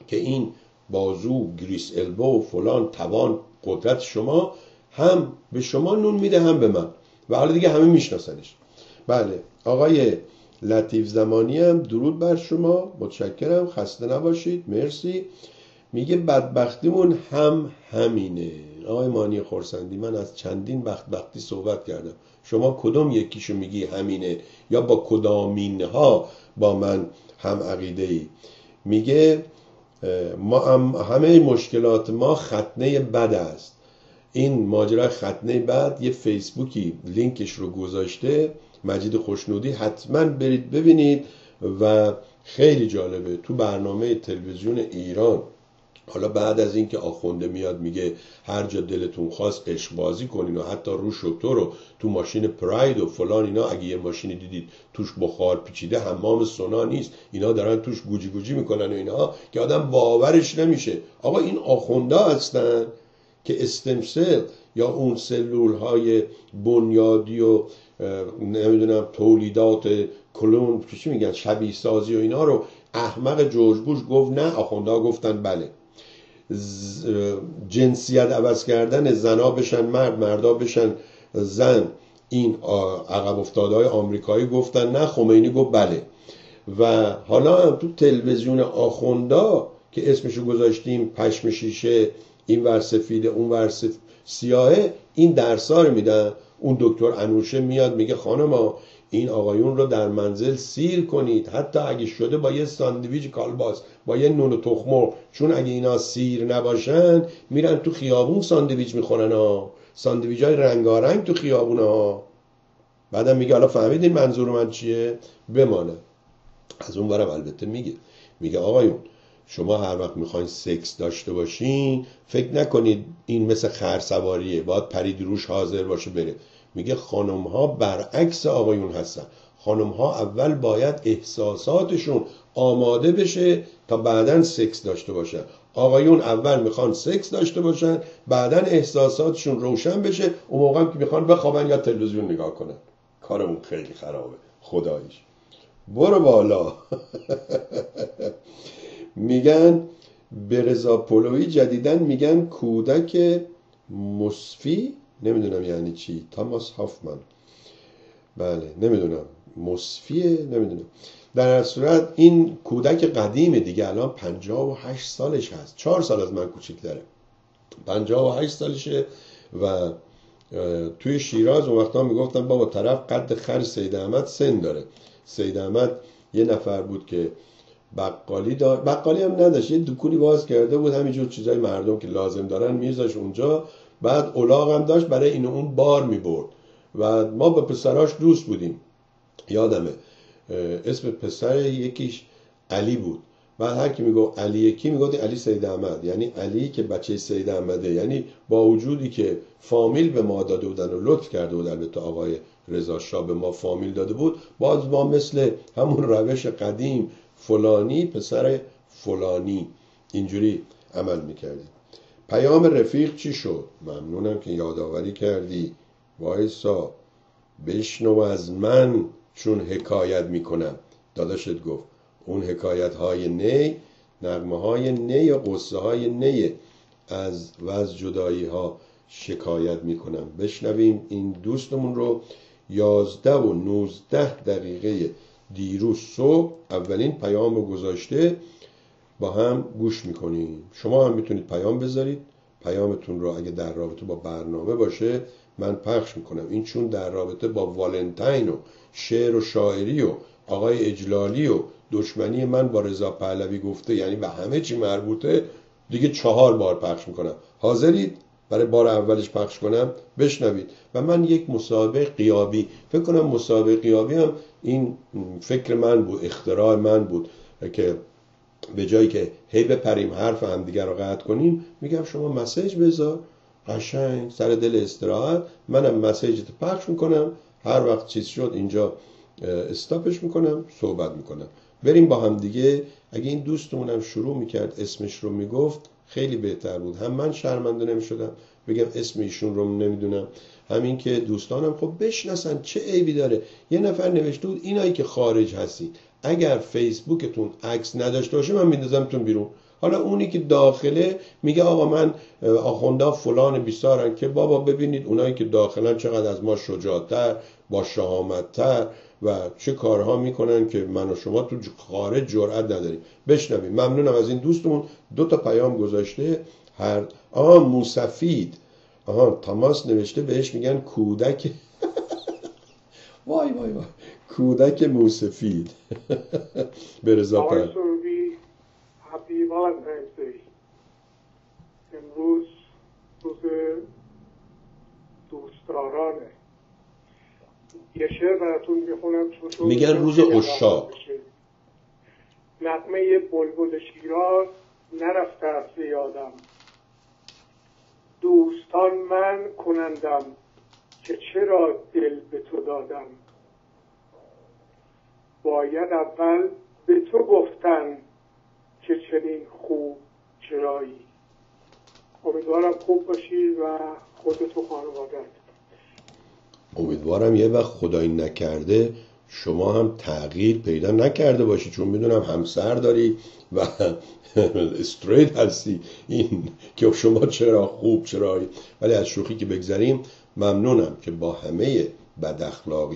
که این بازو گریس البو فلان توان قدرت شما هم به شما نون میده هم به من. و حالا دیگه همه میشناسنش. بله آقای لطیف زمانی هم درود بر شما. متشکرم. خسته نباشید. مرسی. میگه بدبختیمون هم همینه. آقای مانی خورسندی من از چندین بدبختی صحبت کردم. شما کدوم یکیشو میگی همینه؟ یا با کدامین ها با من هم عقیده ای میگه ما هم همه مشکلات ما ختنه بد است. این ماجرا ختنه بد. یه فیسبوکی لینکش رو گذاشته. مجید خوشنودی حتما برید ببینید و خیلی جالبه تو برنامه تلویزیون ایران. حالا بعد از اینکه آخونده میاد میگه هر جا دلتون خواست عشق بازی کنین و حتی رو شطور رو تو ماشین پراید و فلان اینا اگه یه ماشینی دیدید توش بخار پیچیده حمام سونا نیست. اینا دارن توش گوجی گوجی می‌کنن و اینها که آدم باورش نمیشه. آقا این آخونده هستن که استمسل یا اون سلول های بنیادی و نمی‌دونم تولیدات کلون چی میگن شبیه سازی و اینا رو احمق جورج بوش گفت نه آخونده گفتن بله. جنسیت عوض کردن زنا بشن مرد مردا بشن زن. این عقب افتاده های آمریکایی گفتن نه خمینی گفت بله. و حالا هم تو تلویزیون آخوندا که اسمشو گذاشتیم پشم شیشه این ور سفیده اون ور سیاهه این درسا رو میدن. اون دکتر انوشه میاد میگه خانم این آقایون رو در منزل سیر کنید. حتی اگه شده با یه ساندویچ کالباس با یه نون و تخم‌مرغ چون اگه اینا سیر نباشن میرن تو خیابون ساندویچ می‌خورن ها. ساندویچ های رنگارنگ تو خیابون ها. بعدم میگه حالا فهمیدین منظور من چیه؟ بمانه. از اون برم البته میگه. میگه آقایون شما هر وقت می‌خواین سکس داشته باشین فکر نکنید این مثل خرسواریه باید پرید روش حاضر باشه بره. میگه خانم ها برعکس آقایون هستن. خانم ها اول باید احساساتشون آماده بشه تا بعدا سکس داشته باشن. آقایون اول می‌خوان سکس داشته باشن بعدا احساساتشون روشن بشه. اون موقع که می‌خوان بخوابن یا تلویزیون نگاه کنن. کارمون خیلی خرابه. خداییش. برو بالا. میگن به رضا پولوی جدیدن میگن کودک مصفی نمی‌دونم یعنی چی. تاماس هافمن. بله نمی‌دونم. مصفیه نمی‌دونم. در صورت این کودک قدیمه دیگه الان 58 سالش هست. چهار سال از من کوچیک‌تره 58 سالشه و توی شیراز اون وقتا می‌گفتن بابا طرف قد خر سید احمد سن داره. سید احمد یه نفر بود که بقالی دار بقالی هم نداشت. یه دکونی باز کرده بود همینجور چیزای مردم که لازم دارن میذاش اونجا. بعد اولاغ هم داشت برای این اون بار می‌برد. و ما به پسراش دوست بودیم. یادمه اسم پسر یکیش علی بود. بعد هر کی میگو علی یکی می‌گفت علی سید احمد. یعنی علی که بچه سید احمده. یعنی با وجودی که فامیل به ما داده بودن و لطف کرده بود البته آقای رضا شاه به ما فامیل داده بود باز ما مثل همون روش قدیم فلانی پسر فلانی. اینجوری عمل می‌کردیم پیام رفیق چی شد؟ ممنونم که یادآوری کردی. وایسا بشنو از من چون حکایت می‌کنم. داداشت گفت اون حکایت های نی نغمه های نی و قصه های نی از وز جدایی ها شکایت می‌کنم. بشنویم این دوستمون رو یازده و نوزده دقیقه دیروز صبح اولین پیام رو گذاشته با هم گوش می‌کنیم. شما هم می‌تونید پیام بذارید. پیامتون رو اگه در رابطه با برنامه باشه من پخش می‌کنم. این چون در رابطه با والنتین و شعر و شاعری و آقای اجلالی و دشمنی من با رضا پهلوی گفته یعنی به همه چی مربوطه دیگه چهار بار پخش می‌کنم. حاضرید؟ برای بار اولش پخش کنم بشنوید. و من یک مسابقه قیابی فکر کنم مسابقه قیابی هم این فکر من بود اختراع من بود که به جایی که هی بپریم حرف همدیگر رو قطع کنیم میگم شما مسیج بذار. قشنگ سر دل استراحت. منم مسیجت پخش می‌کنم. هر وقت چیز شد اینجا استاپش می‌کنم صحبت می‌کنم. بریم با هم دیگه. اگه این دوستمونم شروع می‌کرد اسمش رو می‌گفت خیلی بهتر بود. هم من شرمنده نمی‌شدم بگم اسم ایشون رو نمی‌دونم. همین که دوستانم خب بشناسن چه عیبی داره. یه نفر نوشته بود اینایی که خارج هستید. اگر فیسبوکتون عکس نداشته باشه من میندازمتون بیرون. حالا اونی که داخله میگه آقا من آخوندا فلان بیسارن که بابا ببینید اونایی که داخلن چقدر از ما شجاعتر با شهامتتر. و چه کارها می‌کنن که من و شما تو خارج جرأت نداریم. بشنویم. ممنونم از این دوستمون دو تا پیام گذاشته. هر آه موسفید. آها تماس نوشته بهش میگن کودک. وای وای وای. کودک موسفید. به رضا امروز روز دوستدارانه. یه شعر براتون می‌خونم میگن روز اشاق نقمه بلبل شیراز نرفته از یادم. دوستان من کنندم که چرا دل به تو دادم؟ باید اول به تو گفتن که چنین خوب چرایی. امیدوارم خوب باشی و خودتو خانوادت. امیدوارم یه وقت خدایی نکرده شما هم تغییر پیدا نکرده باشی چون می‌دونم همسر داری و استریت هستی این که شما چرا خوب چرا ولی از شوخی که بگذریم ممنونم که با همه بد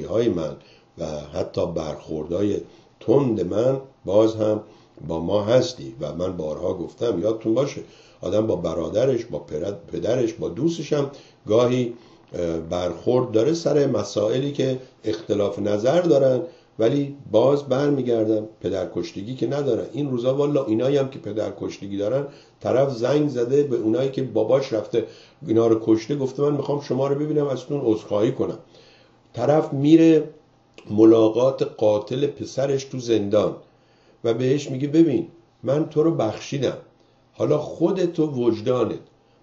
های من و حتی برخوردهای تند من باز هم با ما هستی و من بارها گفتم یادتون باشه آدم با برادرش با پدرش با دوستش هم گاهی برخورد داره سر مسائلی که اختلاف نظر دارن ولی باز برمیگردم پدرکشتگی که ندارن. این روزا والا اینایی هم که پدرکشتگی دارن طرف زنگ زده به اونایی که باباش رفته اینا رو کشته گفته من می‌خوام شما رو ببینم از اون عذرخواهی کنم. طرف میره ملاقات قاتل پسرش تو زندان و بهش میگه ببین من تو رو بخشیدم. حالا خودت و وجدانت.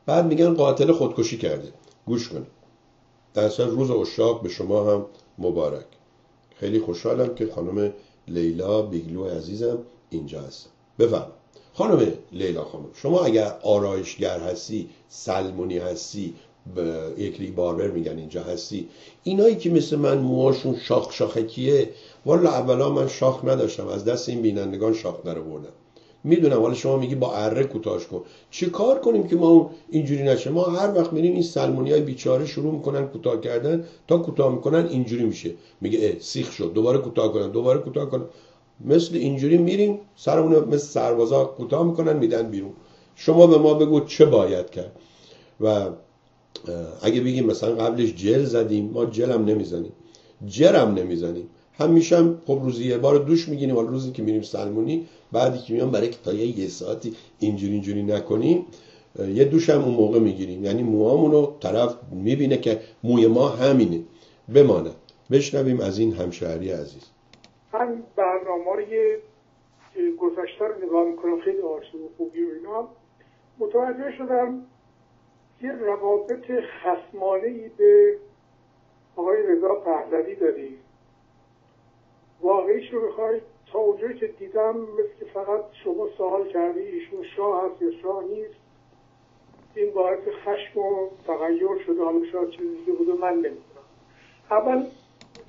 بعد میگن قاتل خودکشی کرده. گوش کنید. در روز اشاق به شما هم مبارک. خیلی خوشحالم که خانم لیلا بیگلو عزیزم اینجا هستم بفرم خانم لیلا خانم شما اگر آرایشگر هستی سلمونی هستی یک باربر میگن اینجا هستی اینایی که مثل من موهاشون شاخ شاخکیه والا اولا من شاخ نداشتم از دست این بینندگان شاخ در بردم می‌دونم حالا شما میگی با اره کوتاش کن. چه کار کنیم که ما اینجوری نشه؟ ما هر وقت میریم این سلمونی های بیچاره شروع می‌کنن کوتاه کردن تا کوتاه می‌کنن اینجوری میشه. میگه سیخ شد. دوباره کوتاه کنن دوباره کوتاه کنن. مثل اینجوری میریم سرمون مثل سربازا کوتاه می‌کنن میدن بیرون. شما به ما بگو چه باید کرد. و اگه بگیم مثلا قبلش جل زدیم ما جل هم نمی‌زنیم. جرم نمی‌زنیم. همیشه هم خب روزی یه بار دوش می‌گیریم ولی روزی که میریم سلمونی بعدی که میام برای تا یه ساعتی اینجوری اینجوری نکنیم یه دوش هم اون موقع می‌گیریم. یعنی موامون رو طرف می‌بینه که موی ما همینه. بمانه. بشنویم از این همشهری عزیز. من برنامه یه گذشته رو نگاه می‌کنم خیلی آرسو و خوبی و اینا. متوجه شدم یه روابط خسمانه به آقای رضا پهلوی داری واقعیش رو بخوای تا اونجایی که دیدم مثل که فقط شما سوال کردی ایشون شاه هست یا شاه نیست این باعث خشم و تغییر شده. حالا شاید چیز دیگه بود من نمی‌دونم. اول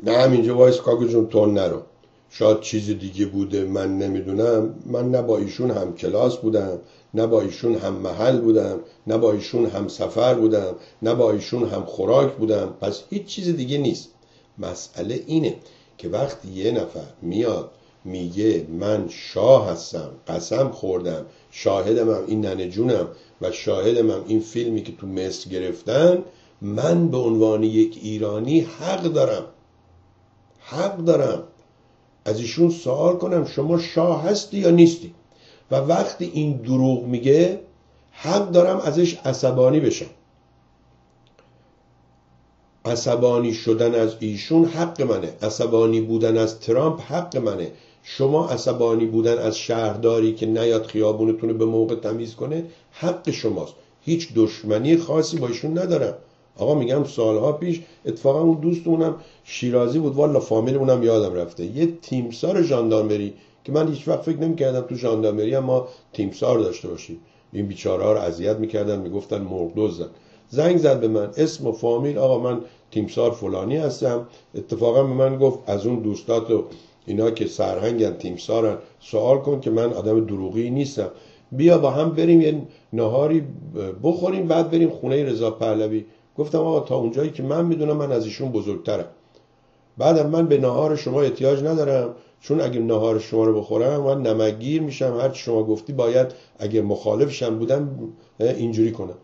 نه همینجا وایس کاکو جون تند نرو. شاید چیز دیگه بوده من نمی‌دونم. من نه با ایشون هم کلاس بودم نه با ایشون هم محل بودم نه با ایشون هم سفر بودم نه با ایشون هم خوراک بودم. پس هیچ چیز دیگه نیست. مسئله اینه. که وقتی یه نفر میاد میگه من شاه هستم قسم خوردم شاهدمم این ننه جونم و شاهدمم این فیلمی که تو مصر گرفتن من به عنوان یک ایرانی حق دارم. حق دارم. از ایشون سوال کنم شما شاه هستی یا نیستی؟ و وقتی این دروغ میگه حق دارم ازش عصبانی بشم. عصبانی شدن از ایشون حق منه. عصبانی بودن از ترامپ حق منه. شما عصبانی بودن از شهرداری که نیاد خیابونتون رو به موقع تمیز کنه حق شماست. هیچ دشمنی خاصی با ایشون ندارم. آقا میگم سالها پیش اتفاقا اون دوستمونم شیرازی بود. والا فامیلمونم یادم رفته. یه تیمسار ژاندارمری که من هیچ وقت فکر نمی‌کردم تو ژاندارمری هم ما تیمسار داشته باشیم. این بیچاره ها رو اذیت می‌کردن می‌گفتن مرغ زنگ زد به من. اسم و فامیل. آقا من تیمسار فلانی هستم. اتفاقا به من گفت از اون دوستات و اینا که سرهنگن تیمسارن سوال کن که من آدم دروغی نیستم. بیا با هم بریم یه نهاری بخوریم بعد بریم خونه رضا پهلوی. گفتم آقا تا اونجایی که من می‌دونم من از ایشون بزرگترم. بعدم من به نهار شما احتیاج ندارم چون اگه نهار شما رو بخورم من نمگیر میشم. هر شما گفتی باید اگه مخالفشم بودم اینجوری کنم.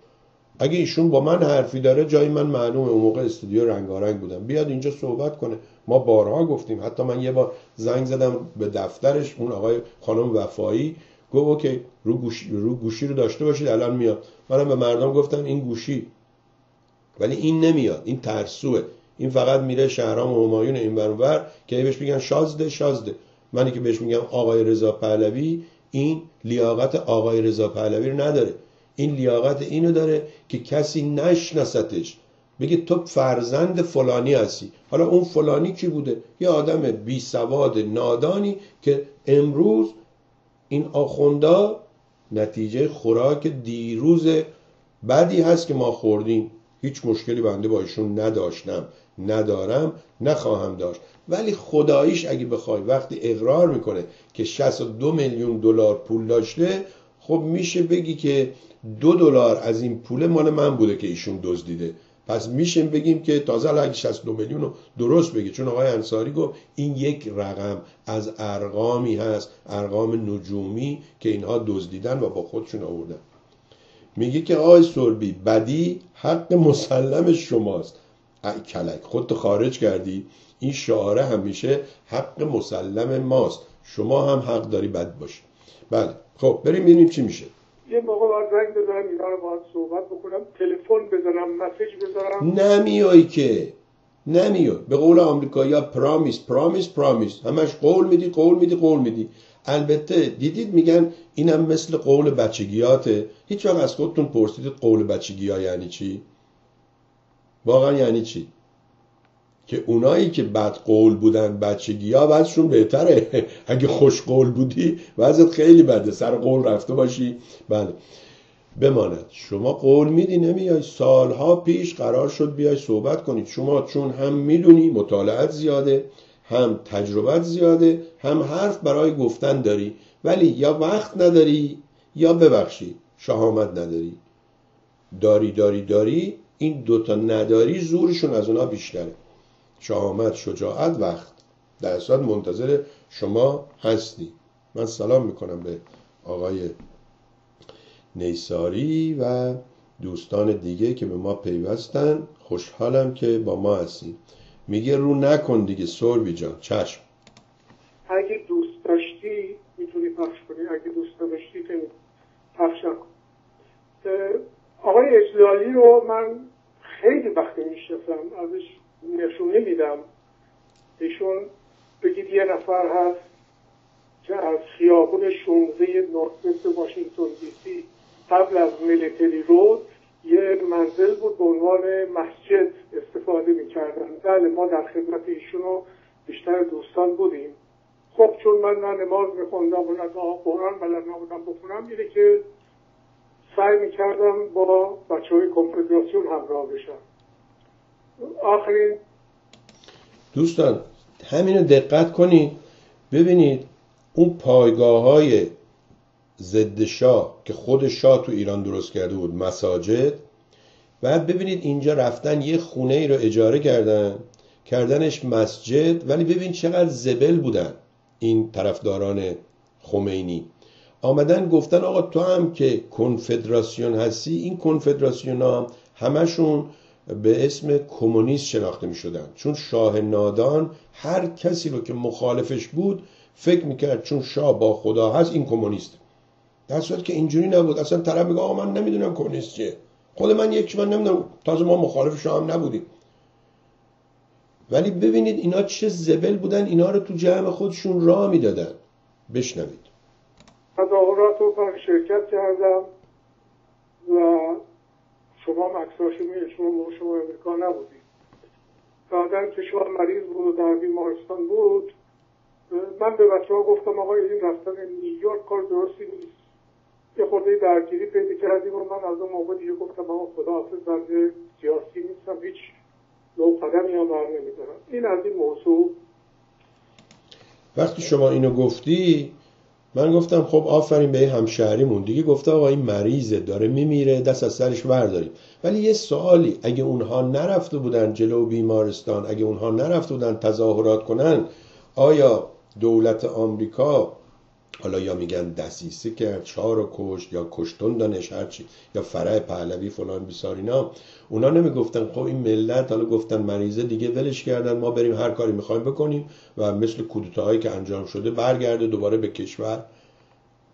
اگه ایشون با من حرفی داره جای من معلومه. اون موقع استودیو رنگارنگ بودم. بیاد اینجا صحبت کنه. ما بارها گفتیم. حتی من یه بار زنگ زدم به دفترش. اون آقای خانم وفایی گفت اوکی رو گوشی رو, گوشی رو داشته باشید الان میاد. منم به مردم گفتم این گوشی. ولی این نمیاد. این ترسوه. این فقط میره شهرام و همایون این برور که بهش میگن شازده شازده. منی که بهش میگم آقای رضا پهلوی این لیاقت آقای رضا پهلوی رو نداره. این لیاقت اینو داره که کسی نشناستش. بگه تو فرزند فلانی هستی. حالا اون فلانی کی بوده؟ یه آدم بی سواد نادانی که امروز این آخوندا نتیجه خوراک دیروز بدی هست که ما خوردیم. هیچ مشکلی بنده با ایشون نداشتم. ندارم نخواهم داشت. ولی خداییش اگه بخوای وقتی اقرار می‌کنه که 62 میلیون دلار پول داشته خب میشه بگی که دو دلار از این پول مال من بوده که ایشون دزدیده. پس میشه بگیم که تازه اگه 62 میلیون رو درست بگی. چون آقای انصاری گفت این یک رقم از ارقامی هست ارقام نجومی که اینها دزدیدن و با خودشون آوردن. میگه که آقای سربی بدی حق مسلم شماست. کلک خودتو خارج کردی. این شعاره همیشه حق مسلم ماست. شما هم حق داری بد باشی بله. خب بریم ببینیم چی میشه. یه موقع باید زنگ بزنم اینا رو باید صحبت بکنم تلفن بزنم مسیج بذارم نمیای که. نمیاد به قول آمریکایی پرامیس پرامیس پرامیس همش قول میدی قول میدی قول میدی. البته دیدید میگن اینم مثل قول بچگیاته. هیچ وقت از خودتون پرسیدید قول بچگی ها یعنی چی؟ واقعا یعنی چی؟ که اونایی که بد قول بودن بچگی ها وضعشون بهتره. اگه خوش قول بودی وضعت خیلی بده. سر قول رفته باشی. بله. بماند. شما قول میدی نمیای سالها پیش قرار شد بیای صحبت کنید. شما چون هم می‌دونی مطالعت زیاده هم تجربت زیاده هم حرف برای گفتن داری ولی یا وقت نداری یا ببخشی شهامت نداری. داری داری داری این دوتا نداری زورشون از اونا بیشتره. شهامت شجاعت وقت. در منتظر شما هستی. من سلام می‌کنم به آقای نیساری و دوستان دیگه که به ما پیوستن. خوشحالم که با ما هستیم میگه رو نکن دیگه سوربی جان. چشم. اگه دوست داشتی می‌تونی پخش کنی. اگه دوست داشتی که پخش کن آقای اجلالی رو من خیلی وقتی می‌شناسم. ازش نشونه میدم. ایشون بگید یه نفر هست که از خیابون 16 نورت واشنگتن دی سی قبل از میلیتری رود یه منزل بود به عنوان مسجد استفاده می‌کردن. بله ما در خدمت ایشون و بیشتر دوستان بودیم. خب چون من نه نماز میخوندم و نه قرآن بلد نبودم بخونم اینه که سعی می‌کردم با بچه های کنفدراسیون همراه بشم. آخرین. دوستان همینو دقت کنید. ببینید اون پایگاه های ضد شاه که خود شاه تو ایران درست کرده بود مساجد. و ببینید اینجا رفتن یه خونه ای رو اجاره کردن کردنش مسجد. ولی ببین چقدر زبل بودن این طرفداران خمینی. آمدن گفتن آقا تو هم که کنفدراسیون هستی این کنفدراسیون ها همشون به اسم کمونیست شناخته می شدن چون شاه نادان هر کسی رو که مخالفش بود فکر می‌کرد چون شاه با خدا هست این کمونیست. در صورت که اینجوری نبود. اصلا طرف میگه آقا من نمی‌دونم کمونیست چیه. خود من یک من نمی‌دونم. تازه ما مخالف شاه هم نبودیم. ولی ببینید اینا چه زبل بودن. اینا رو تو جمع خودشون راه می‌دادن. بشنوید. تظاهرات رو شرکت کردم و شما مکساشو می شما با شما امریکا نبودید. بعدا که شما مریض بود و در بیمارستان بود من به بچه ها گفتم آقای این رفتن نیویورک کار درستی نیست. یه خورده درگیری پیدا کردیم و من از اون موقع دیگه گفتم آقا خدا حافظ بنده سیاسی نیستم هیچ نو قدمی هم بر نمیدارم. این از این موضوع. وقتی شما اینو گفتی من گفتم خب آفرین به همشهریمون دیگه گفته آقا این مریضه داره میمیره دست از سرش برداریم. ولی یه سوالی اگه اونها نرفته بودن جلو بیمارستان اگه اونها نرفته بودن تظاهرات کنن آیا دولت آمریکا حالا یا میگن دسیسه کرد چهار رو کشت یا کشتون دانش هرچی یا فرع پهلوی فلان بیسار اینا. اونا نمی‌گفتن خب این ملت حالا گفتن مریضه دیگه ولش کردن ما بریم هر کاری می‌خوایم بکنیم و مثل کودتاهایی که انجام شده برگرده دوباره به کشور.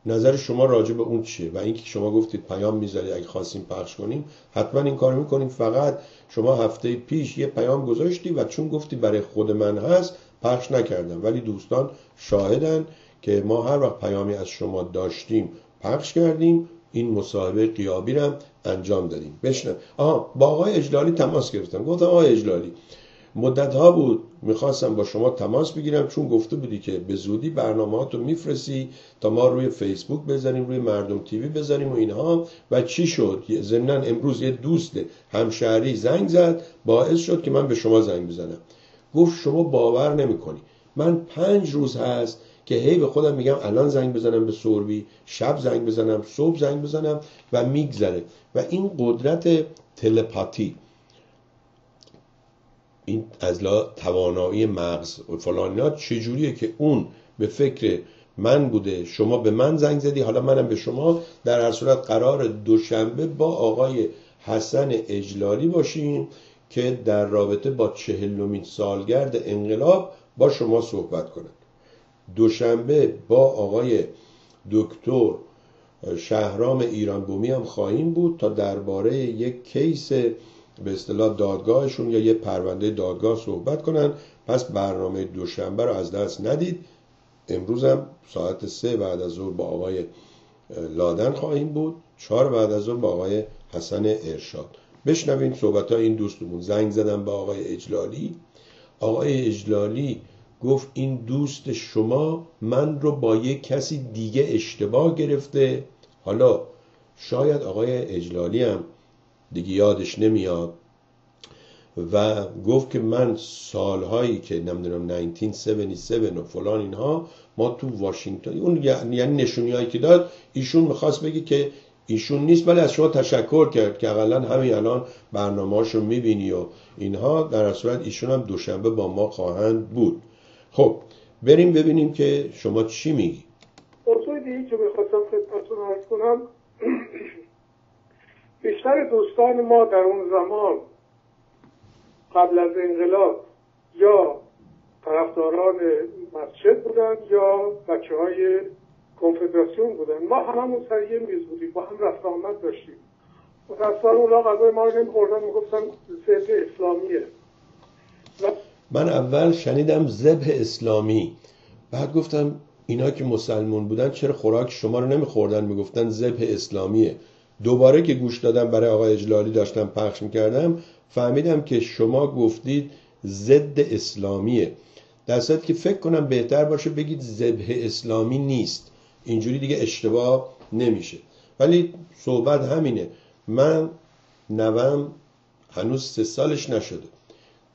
نظر شما راجع به اون چیه؟ و اینکه شما گفتید پیام می‌ذارید اگه خواستیم پخش کنیم حتما این کار می‌کنیم. فقط شما هفته پیش یه پیام گذاشتی و چون گفتی برای خود من هست پخش نکردم. ولی دوستان شاهدن که ما هر وقت پیامی از شما داشتیم پخش کردیم این مصاحبه قیابی رو انجام دادیم. بشنم آها با آقای اجلالی تماس گرفتم. گفتم آقای اجلالی مدت ها بود می‌خواستم با شما تماس بگیرم چون گفته بودی که به زودی برنامه رو میفرستی تا ما روی فیسبوک بزنیم روی مردم تیوی بزنیم و اینها. و چی شد؟ ضمنا امروز یه دوست همشهری زنگ زد باعث شد که من به شما زنگ بزنم. گفت شما باور نمی‌کنی. من پنج روز هست که هی به خودم میگم الان زنگ بزنم به سوربی شب زنگ بزنم صبح زنگ بزنم و میگذره. و این قدرت تلپاتی این از لا توانایی مغز و فلان چجوریه که اون به فکر من بوده شما به من زنگ زدی حالا منم به شما در هر صورت قرار دوشنبه با آقای حسن اجلالی باشیم که در رابطه با چهلمین سالگرد انقلاب با شما صحبت کنند دوشنبه با آقای دکتر شهرام ایران بومی هم خواهیم بود تا درباره یک کیس به اصطلاح دادگاهشون یا یه پرونده دادگاه صحبت کنن. پس برنامه دوشنبه رو از دست ندید. امروز هم ساعت سه بعد از ظهر با آقای لادن خواهیم بود. چهار بعد از ظهر با آقای حسن ارشاد. بشنویم صحبت ها این دوستمون. زنگ زدن به آقای اجلالی. آقای اجلالی گفت این دوست شما من رو با یک کسی دیگه اشتباه گرفته. حالا شاید آقای اجلالی هم دیگه یادش نمیاد. و گفت که من سالهایی که نمی‌دونم 1977 و فلان اینها ما تو واشنگتن اون یعنی نشونی هایی که داد ایشون می‌خواست بگه که ایشون نیست ولی از شما تشکر کرد که اقلا همین الان برنامه رو می‌بینی و اینها. در صورت ایشون هم دوشنبه با ما خواهند بود. خب بریم ببینیم که شما چی میگی. موضوع دیگه که می‌خواستم خدمتتون عرض کنم بیشتر دوستان ما در اون زمان قبل از انقلاب یا طرفداران مسجد بودن یا بچه های کنفدراسیون بودن. ما هممون سر یه میز بودیم با هم رفت آمد داشتیم. متاسفانه اونا غذای ما رو نمیخوردن می‌گفتن ضد اسلامیه. من اول شنیدم زبه اسلامی. بعد گفتم اینا که مسلمون بودن چرا خوراک شما رو نمیخوردن؟ می‌گفتن زبه اسلامیه. دوباره که گوش دادم برای آقای اجلالی داشتم پخش می‌کردم فهمیدم که شما گفتید ضد اسلامیه. در که فکر کنم بهتر باشه بگید زبه اسلامی نیست. اینجوری دیگه اشتباه نمیشه. ولی صحبت همینه. من نوم هنوز سه سالش نشده.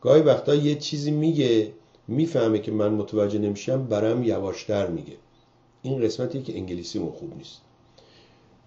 گاهی وقتا یه چیزی میگه می‌فهمه که من متوجه نمیشم برم یواشتر میگه. این قسمتی که انگلیسی اون خوب نیست.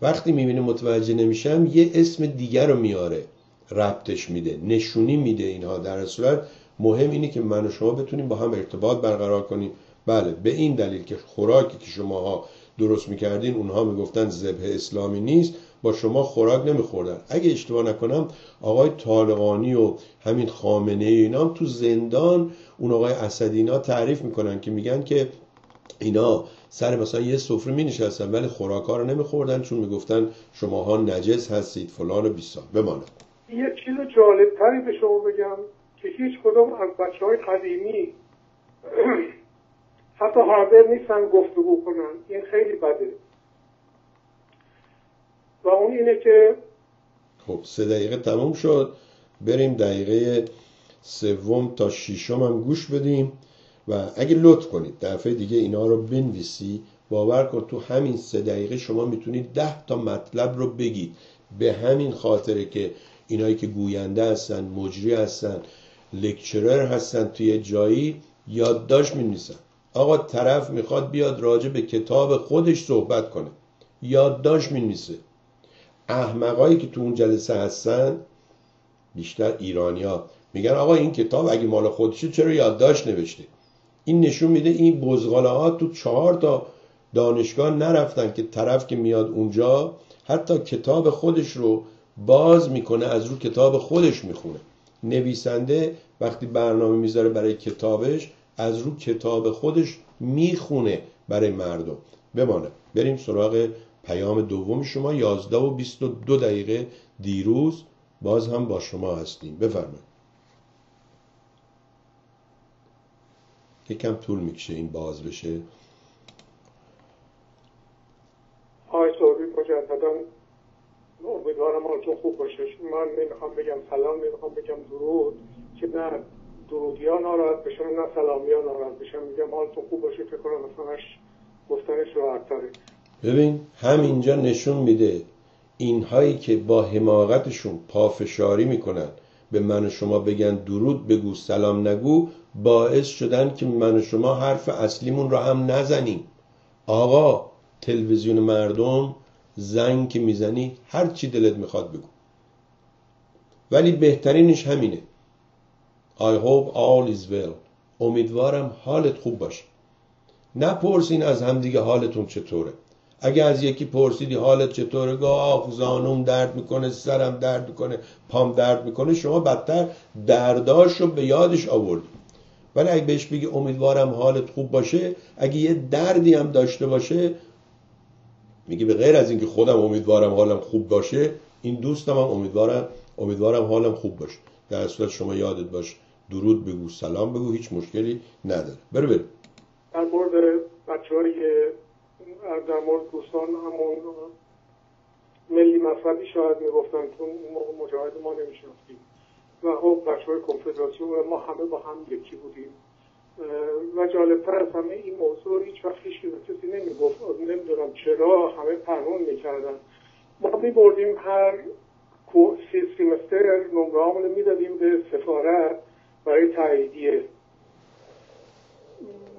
وقتی می‌بینه متوجه نمیشم یه اسم دیگر رو میاره. ربطش میده نشونی میده اینها. در صورت مهم اینه که من و شما بتونیم با هم ارتباط برقرار کنیم. بله به این دلیل که خوراکی که شماها درست می‌کردین اونها می‌گفتن ذبح اسلامی نیست. با شما خوراک نمیخوردن اگه اشتباه نکنم آقای طالقانی و همین خامنه اینا تو زندان اون آقای اسدینا تعریف می‌کنن که میگن که اینا سر مثلا یه سفره می نشستن ولی خوراک ها رو نمیخوردن چون می‌گفتن شماها نجس هستید فلان و بیسان بماند یه چیز جالب تری به شما بگم که هیچ کدوم از بچه های قدیمی حتی حاضر نیستن گفتگو کنن. این خیلی بده. و اون اینه که خب سه دقیقه تموم شد. بریم دقیقه سوم تا شیشم هم گوش بدیم و اگه لطف کنید دفعه دیگه اینا رو بنویسی. باور کن تو همین سه دقیقه شما می‌تونید ده تا مطلب رو بگید. به همین خاطره که اینایی که گوینده هستن مجری هستن لکچرر هستن توی جایی یادداشت می‌نویسن. آقا طرف می‌خواد بیاد راجع به کتاب خودش صحبت کنه. یادداشت می‌نویسه. احمقایی که تو اون جلسه هستن بیشتر ایرانیا میگن آقا این کتاب اگه مال خودشه چرا یادداشت نوشته؟ این نشون میده این بزغاله ها تو چهار تا دانشگاه نرفتن که طرف که میاد اونجا حتی کتاب خودش رو باز می‌کنه از رو کتاب خودش می‌خونه. نویسنده وقتی برنامه می‌ذاره برای کتابش از رو کتاب خودش می‌خونه برای مردم. بمانه. بریم سراغ پیام دوم شما 11 و 22 دقیقه دیروز باز هم با شما هستیم. بفرمایید. یکم طول می‌کشه این باز بشه. آقای صحبی مجددا امیدوارم حالتون خوب باشه. من نمی‌خوام بگم سلام نمی‌خوام بگم درود. که نه درودی ها ناراحت بشن نه سلامی ها ناراحت بشن میگم حالتون خوب باشه. فکر کنم مثلا گفتنش راحت ببین همینجا نشون میده اینهایی که با حماقتشون پافشاری می‌کنن به من و شما بگن درود بگو سلام نگو باعث شدن که من و شما حرف اصلیمون رو هم نزنیم. آقا تلویزیون مردم زنگ که می‌زنی هر چی دلت می‌خواد بگو. ولی بهترینش همینه. I hope all is well. امیدوارم حالت خوب باشه. نپرسین از همدیگه حالتون چطوره. اگه از یکی پرسیدی حالت چطوره گاه زانوم درد می‌کنه سرم درد می‌کنه پام درد می‌کنه شما بدتر درداش رو به یادش آورد. ولی اگه بهش بگی امیدوارم حالت خوب باشه اگه یه دردی هم داشته باشه میگه به غیر از اینکه خودم امیدوارم حالم خوب باشه این دوستم هم امیدوارم امیدوارم حالم خوب باشه. در صورت شما یادت باش. درود بگو سلام بگو هیچ مشکلی نداره. برو برو در مورد بچه های در مورد دوستان همون ملی مذهبی شاید می‌گفتن تو مجاهد ما نمیشناختیم. و خب بچه های کنفدراسیون ما همه با هم یکی بودیم. و جالبتر از همه این موضوع هیچ وقت هیچ کسی نمی‌گفت نمی‌دونم چرا همه پرمون می‌کردن. ما میبردیم هر سیمستر نمره همون می‌دادیم به سفارت برای تاییدیه.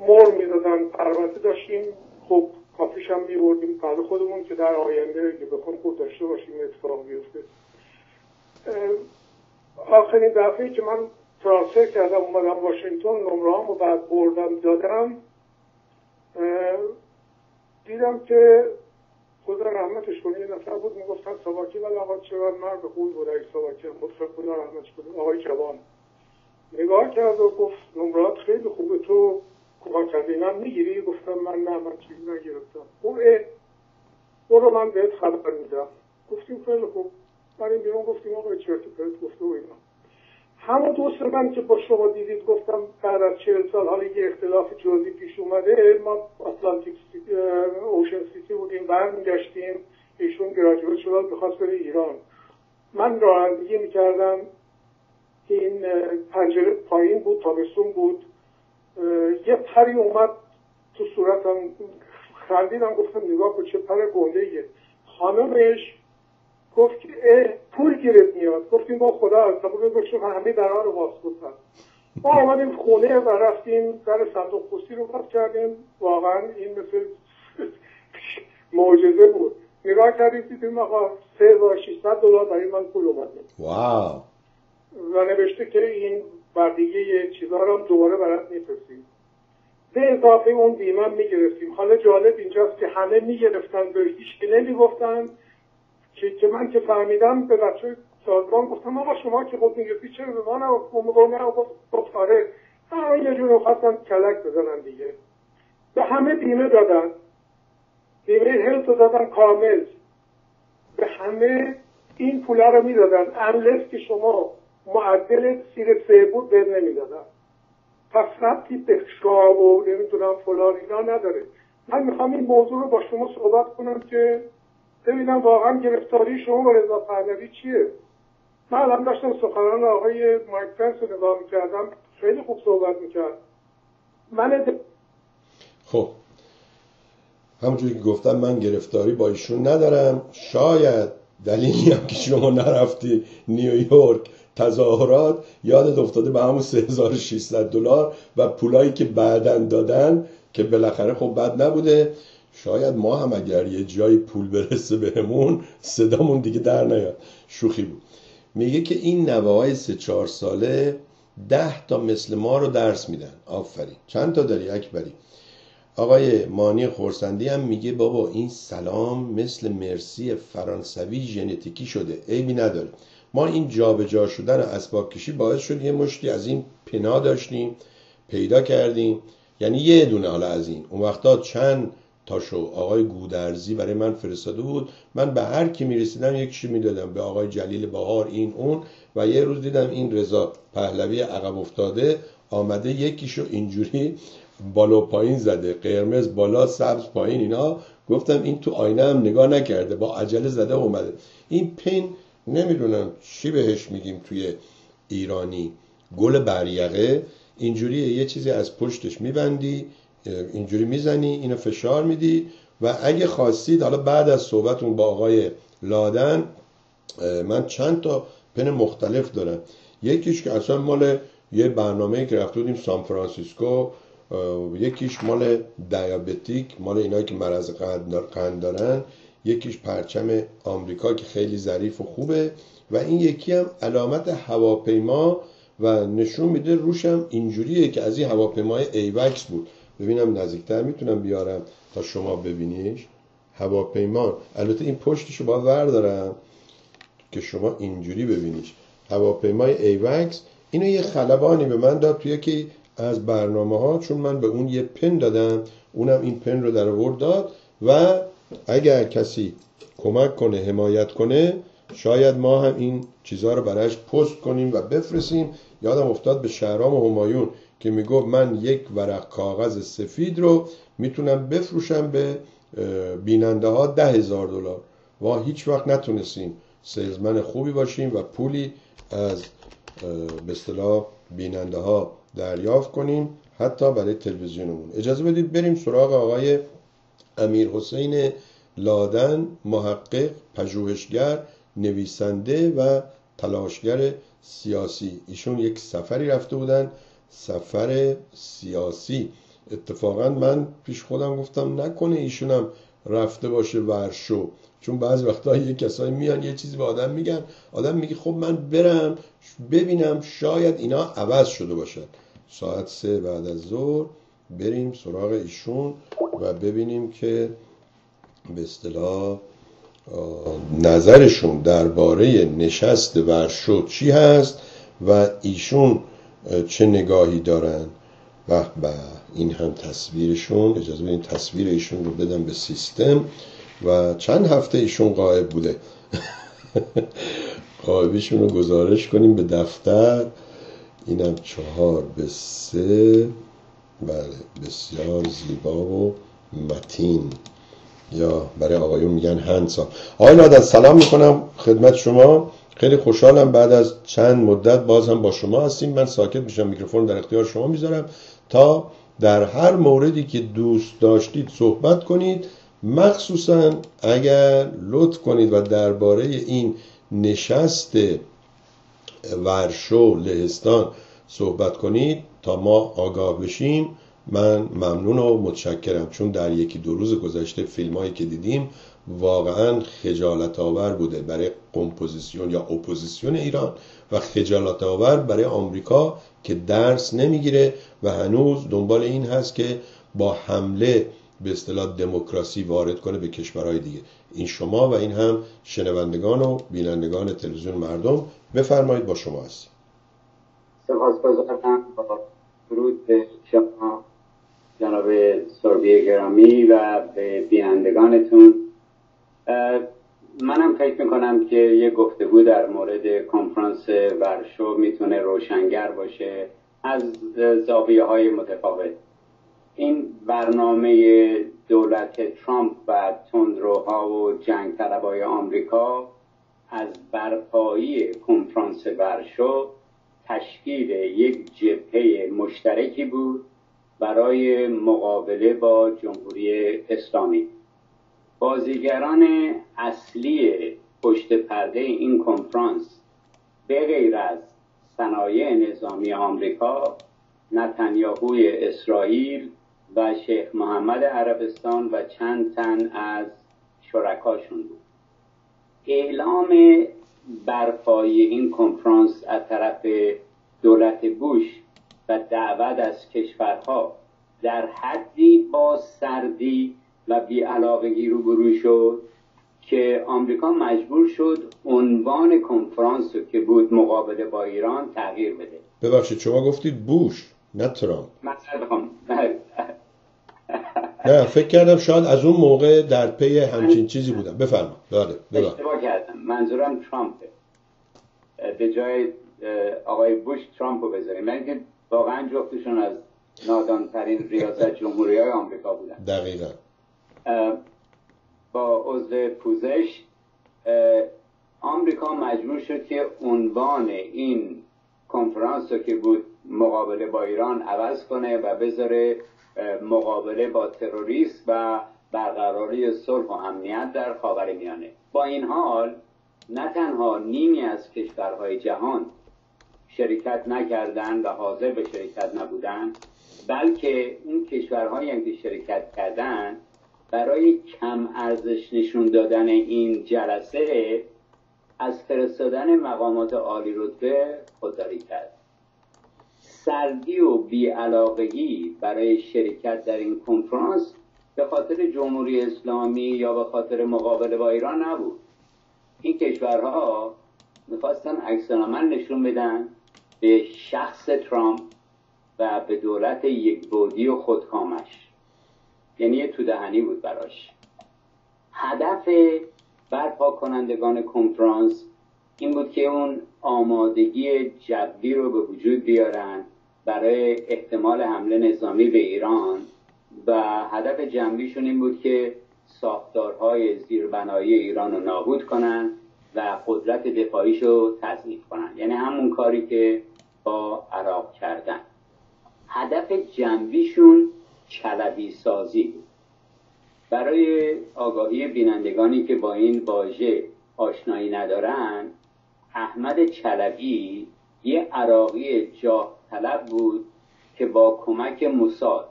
مر می‌دادن پرونده داشتیم. خب کافیش هم میبردیم. برای خودمون که در آینده که بخون خود داشته باشیم اتفاق بیفته. آخرین دفعه که من ترانسفر کردم اومدم واشنگتن نمره و بعد بردم دادم. دیدم که خدا رحمتش کنه یه نفر بود می‌گفتن سواکی ولی آقا چه مرد خوبی بود ای سواکی مطلق خدا رحمتش کنه. آقای جوان. نگاه کرد و گفت نمرات خیلی خوبه تو کمک کردی. من می‌گیری؟ گفتم من نه من چیزی نگرفتم. او برو من بهت خبر میدم. گفتیم خیلی خوب. این بیرون. گفتیم آقا چرت پرت گفته و اینا. همون دوست من که با شما دیدید گفتم بعد از چهل سال حالا یه اختلاف جزئی پیش اومده. ما آتلانتیک اوشن سیتی بودیم برمیگشتیم. ایشون گراجویت شدن بخواست بره ایران. من رانندگی می‌کردم. این پنجره پایین بود تابستون بود. یه پری اومد تو صورتم خندیدم گفتم نگاه کن چه پر گنده ایه خانمش گفت که پول گیرت میاد. گفتیم با خدا از طبقه گفت همه درها رو باز بودن ما آمدیم خونه و رفتیم در صندوق پستی رو باز کردیم. واقعا این مثل معجزه بود. نگاه کردیم دیدیم آقا سه و 600 دلار برای من پول اومده. واو. و نوشته که این بقیه چیزها رو دوباره برات میفرستیم به اضافه اون بیمه می‌گرفتیم. حالا جالب اینجاست که همه می‌گرفتن به هیچ که نمی‌گفتن. که, من که فهمیدم به بچه سازمان گفتم آقا شما که خود می‌گرفتی چرا به من نه؟ گفت آره. یه جور خواستن کلک بزنن دیگه. به همه بیمه دادن. بیمه هلت دادن کامل. به همه این پوله رو می‌دادن. انلس که شما معدل سیر سه بود به نمی‌دادن پس ربطی به شاب و نمی‌دونم فلان اینا نداره. من می‌خوام این موضوع رو با شما صحبت کنم که ببینم واقعا گرفتاری شما با رضا پهلوی چیه. من الان داشتم سخنان آقای مایک پنس رو نگاه می‌کردم. خیلی خوب صحبت می‌کرد. من خب. همونجوری که گفتم من گرفتاری با ایشون ندارم. شاید دلیلی هم که شما نرفتی نیویورک تظاهرات یادت افتاده به همون 3600 دلار و پولایی که بعدا دادن که بالاخره خب بد نبوده. شاید ما هم اگر یه جایی پول برسه بهمون صدامون دیگه در نیاد. شوخی بود. میگه که این نوه های سه چهار ساله ده تا مثل ما رو درس میدن. آفرین. چند تا داری اکبری؟ آقای مانی خورسندی هم میگه بابا این سلام مثل مرسی فرانسوی ژنتیکی شده. عیبی نداره. ما این جابجا شدن اسباب کشی باعث شد یه مشتی از این پنا داشتیم پیدا کردیم. یعنی یه دونه حالا از این. اون وقتا چند تاشو آقای گودرزی برای من فرستاده بود. من به هر کی می‌رسیدم یکیشو می‌دادم. به آقای جلیل بهار این اون. و یه روز دیدم این رضا پهلوی عقب افتاده آمده یکیشو اینجوری بالا پایین زده. قرمز بالا سبز پایین اینا. گفتم این تو آینه هم نگاه نکرده. با عجله زده اومده. این پین نمی‌دونم چی بهش میگیم توی ایرانی. گل بریقه. اینجوری یه چیزی از پشتش میبندی اینجوری می‌زنی اینو فشار میدی و اگه خواستید حالا بعد از صحبتون با آقای لادن من چند تا پن مختلف دارم. یکیش که اصلا مال یه برنامه که رفته بودیم سان فرانسیسکو. یکیش مال دیابتیک مال اینایی که مرض قند دارن. یکیش پرچم آمریکا که خیلی ظریف و خوبه و این یکی هم علامت هواپیما و نشون میده روشم اینجوریه که از این هواپیمای AWACS بود. ببینم نزدیکتر می‌تونم بیارم تا شما ببینیش. هواپیما. البته این پشتشو باید وردارم که شما اینجوری ببینیش. هواپیمای AWACS. اینو یه خلبانی به من داد توی یکی از برنامه ها چون من به اون یه pin دادم. اونم این pin رو در آورد داد و اگر کسی کمک کنه حمایت کنه شاید ما هم این چیزها رو برایش پست کنیم و بفرستیم. یادم افتاد به شهرام همایون که می‌گفت من یک ورق کاغذ سفید رو می‌تونم بفروشم به بیننده ها ده هزار دلار. و هیچ وقت نتونستیم سیلزمن خوبی باشیم و پولی از به اصطلاح بیننده ها دریافت کنیم حتی برای تلویزیونمون. اجازه بدید بریم سراغ آقای امیر حسین لادن محقق پژوهشگر نویسنده و تلاشگر سیاسی. ایشون یک سفری رفته بودن سفر سیاسی. اتفاقا من پیش خودم گفتم نکنه ایشونم رفته باشه ورشو. چون بعض وقتا یه کسایی میان یه چیزی به آدم میگن. آدم میگه خب من برم ببینم شاید اینا عوض شده باشن. ساعت سه بعد از ظهر بریم سراغ ایشون و ببینیم که به اصطلاح نظرشون درباره نشست ورشو چی هست و ایشون چه نگاهی دارن. و این هم تصویرشون اجازه بدین تصویر ایشون رو بدم به سیستم و چند هفته ایشون قائب بوده. قائبیشون رو گزارش کنیم به دفتر. اینم چهار به سه. بله بسیار زیبا و متین. یا برای آقایون میگن هنسا آقای نادن سلام می‌کنم خدمت شما. خیلی خوشحالم بعد از چند مدت باز هم با شما هستیم. من ساکت میشم میکروفون در اختیار شما می‌ذارم. تا در هر موردی که دوست داشتید صحبت کنید مخصوصا اگر لطف کنید و درباره این نشست ورشو لهستان صحبت کنید تا ما آگاه بشیم من ممنون و متشکرم. چون در یکی دو روز گذشته فیلم هایی که دیدیم واقعا خجالت آور بوده برای کمپوزیسیون یا اپوزیسیون ایران و خجالت آور برای آمریکا که درس نمی‌گیره و هنوز دنبال این هست که با حمله به اصطلاح دموکراسی وارد کنه به کشورهای دیگه. این شما و این هم شنوندگان و بینندگان تلویزیون مردم بفرمایید با شما هست سپاسگزارم. درود به شما جناب سربی گرامی و به بینندگانتون. منم فکر می‌کنم که یه گفتگو در مورد کنفرانس ورشو می‌تونه روشنگر باشه از زاویه های متفاوت. این برنامه دولت ترامپ و تندروها و جنگ طلبای آمریکا از برپایی کنفرانس ورشو تشکیل یک جبهه مشترکی بود برای مقابله با جمهوری اسلامی. بازیگران اصلی پشت پرده این کنفرانس به غیر از صنایع نظامی آمریکا نتانیاهوی اسرائیل و شیخ محمد عربستان و چند تن از شرکاشون بود. اعلام برپایی این کنفرانس از طرف دولت بوش و دعوت از کشورها در حدی با سردی و بیعلاقگی روبرو شد که آمریکا مجبور شد عنوان کنفرانس که بود مقابله با ایران تغییر بده. ببخشید شما گفتید بوش نه ترامپ. بله. نه فکر کردم شاید از اون موقع در پی همچین چیزی بودم. بفرما. بله اشتباه کردم. منظورم ترامپه به جای آقای بوش ترامپ رو بذاریم. من که واقعا جفتشون از نادانترین ریاست جمهوری های آمریکا بودن. دقیقا. با عضو پوزش آمریکا مجبور شد که عنوان این کنفرانس رو که بود مقابله با ایران عوض کنه و بذاره مقابله با تروریست و برقراری صلح و امنیت در خاورمیانه با این حال نه تنها نیمی از کشورهای جهان شرکت نکردند و حاضر به شرکت نبودند بلکه اون کشورهایی که شرکت کردند برای کم ارزش نشون دادن این جلسه از فرستادن مقامات عالی رتبه خودداری کرد. سردی و بیعلاقگی برای شرکت در این کنفرانس به خاطر جمهوری اسلامی یا به خاطر مقابله با ایران نبود. این کشورها می‌خواستن عکسالعمل نشون بدن به شخص ترامپ و به دولت یک بودی و خودکامش. یعنی تو دهنی بود براش. هدف برپا کنندگان کنفرانس این بود که اون آمادگی جدی رو به وجود بیارن برای احتمال حمله نظامی به ایران و هدف جنبیشون این بود که ساختارهای زیربنایی ایران رو نابود کنن و قدرت دفاعیش رو تضعیف کنن. یعنی همون کاری که با عراق کردن. هدف جنبیشون چلبی سازی بود. برای آگاهی بینندگانی که با این واژه آشنایی ندارن احمد چلبی یه عراقی جاه طلب بود که با کمک موساد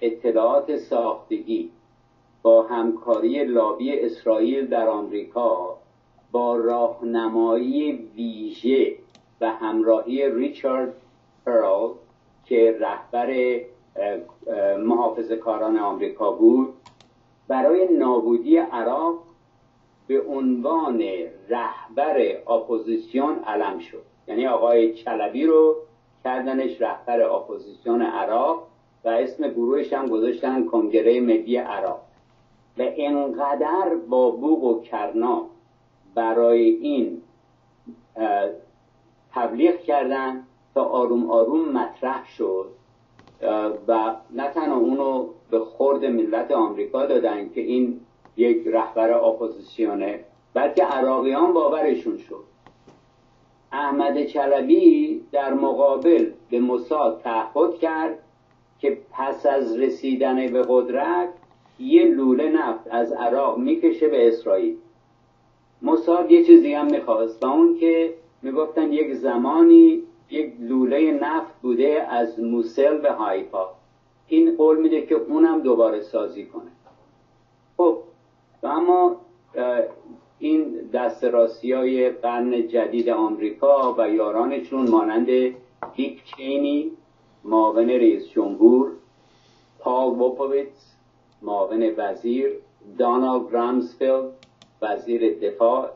اطلاعات ساختگی با همکاری لابی اسرائیل در آمریکا با راهنمایی ویژه و همراهی ریچارد پرل که رهبر محافظه کاران آمریکا بود برای نابودی عراق به عنوان رهبر اپوزیسیون علم شد. یعنی آقای چلبی رو کردنش رهبر اپوزیسیون عراق و اسم گروهش هم گذاشتن کنگره ملی عراق. و انقدر با بوق و کرنا برای این تبلیغ کردن تا آروم آروم مطرح شد و نه تنها اونو به خورد ملت آمریکا دادن که این یک رهبر اپوزیسیونه بلکه عراقیان باورشون شد. احمد چلبی در مقابل به موساد تعهد کرد که پس از رسیدن به قدرت یه لوله نفت از عراق می‌کشه به اسرائیل. موساد یه چیزی هم می‌خواست و اون که می‌گفتن یک زمانی یک لوله نفت بوده از موسل به هایفا این قول میده که اونم دوباره سازی کنه. خب و اما این دست راستی های قرن جدید آمریکا و یارانشون مانند دیک چینی معاون رئیس جمهور پال ووپویتس معاون وزیر دانالد رامسفیلد وزیر دفاع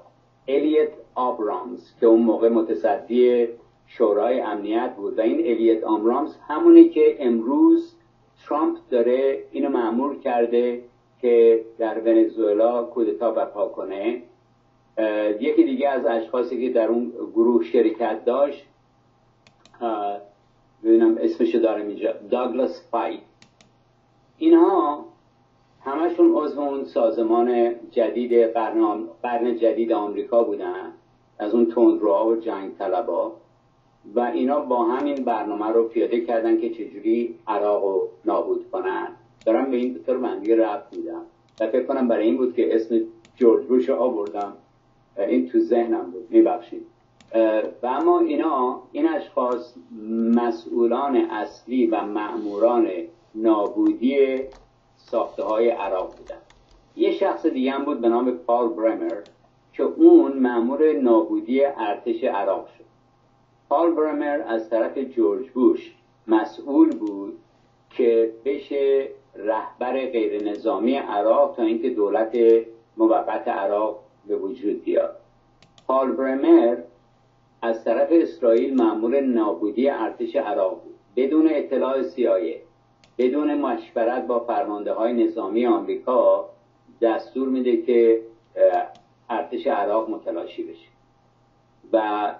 الیت آبرامز که اون موقع متصدی شورای امنیت بود. و این الیت آبرامز همونی که امروز ترامپ داره اینو معمول کرده که در ونزوئلا کودتا برپا کنه. یکی دیگه از اشخاصی که در اون گروه شرکت داشت ببینم اسمشو دارم اینجا داگلاس فایت اینها همشون عضو اون سازمان جدید قرن, قرن جدید آمریکا بودن از اون تندروها و جنگ طلبا. و اینا با همین برنامه رو پیاده کردن که چجوری عراق رو نابود کنن. دارم به این دوتر بندی رفت میدم. و فکر کنم برای این بود که اسم جورج بوش آوردم. این تو ذهنم بود. میبخشید. و اما اینا این اشخاص مسئولان اصلی و مأموران نابودی ساخته های عراق بودن. یه شخص دیگه هم بود به نام پال برمر که اون مأمور نابودی ارتش عراق شد. پال برمر از طرف جورج بوش مسئول بود که بشه رهبر غیر نظامی عراق تا اینکه دولت موقت عراق به وجود بیاد. پال برمر از طرف اسرائیل مأمور نابودی ارتش عراق بود. بدون اطلاع سیایه بدون مشورت با فرمانده های نظامی آمریکا دستور میده که ارتش عراق متلاشی بشه. و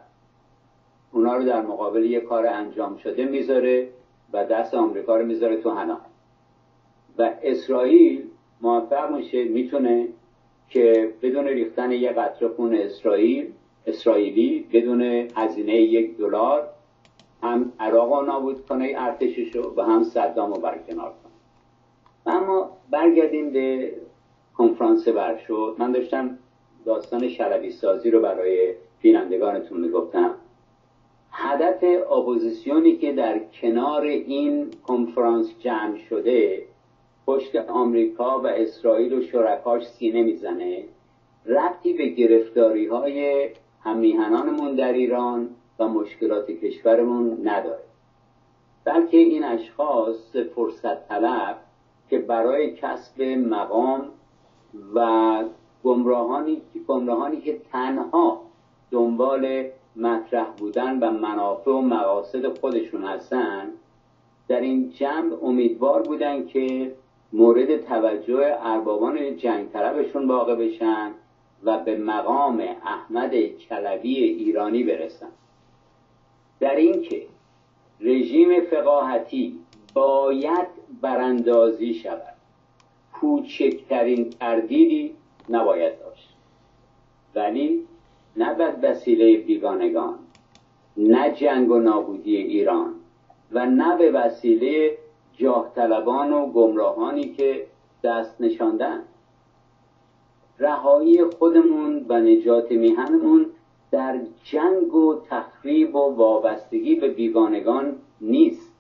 اونا رو در مقابل یه کار انجام شده می‌ذاره و دست آمریکا رو می‌ذاره تو حنا. و اسرائیل موفق میشه می‌تونه که بدون ریختن یه قطره خون اسرائیل اسرائیلی بدون هزینه یک دلار هم عراق نابود کنه ارتشش رو و هم صدام رو برکنار کنه. اما برگردیم به کنفرانس ورشو من داشتم داستان شلبی سازی رو برای بینندگانتون می‌گفتم. هدف اپوزیسیونی که در کنار این کنفرانس جمع شده پشت آمریکا و اسرائیل و شرکاش سینه می‌زنه. ربطی به گرفتاری های همیهنانمون در ایران و مشکلات کشورمون نداره. بلکه این اشخاص فرصت طلب که برای کسب مقام و گمراهانی, گمراهانی که تنها دنبال مطرح بودن و منافع و مقاصد خودشون هستن در این جمع امیدوار بودن که مورد توجه اربابان جنگ طلبشون واقع بشن و به مقام احمد چلبی ایرانی برسم در اینکه رژیم فقاهتی باید براندازی شود کوچکترین تردیدی نباید داشت. ولی نه به وسیله بیگانگان نه جنگ و نابودی ایران و نه به وسیله جاه طلبان و گمراهانی که دست نشاندن. رهایی خودمون و نجات میهنمون در جنگ و تخریب و وابستگی به بیگانگان نیست.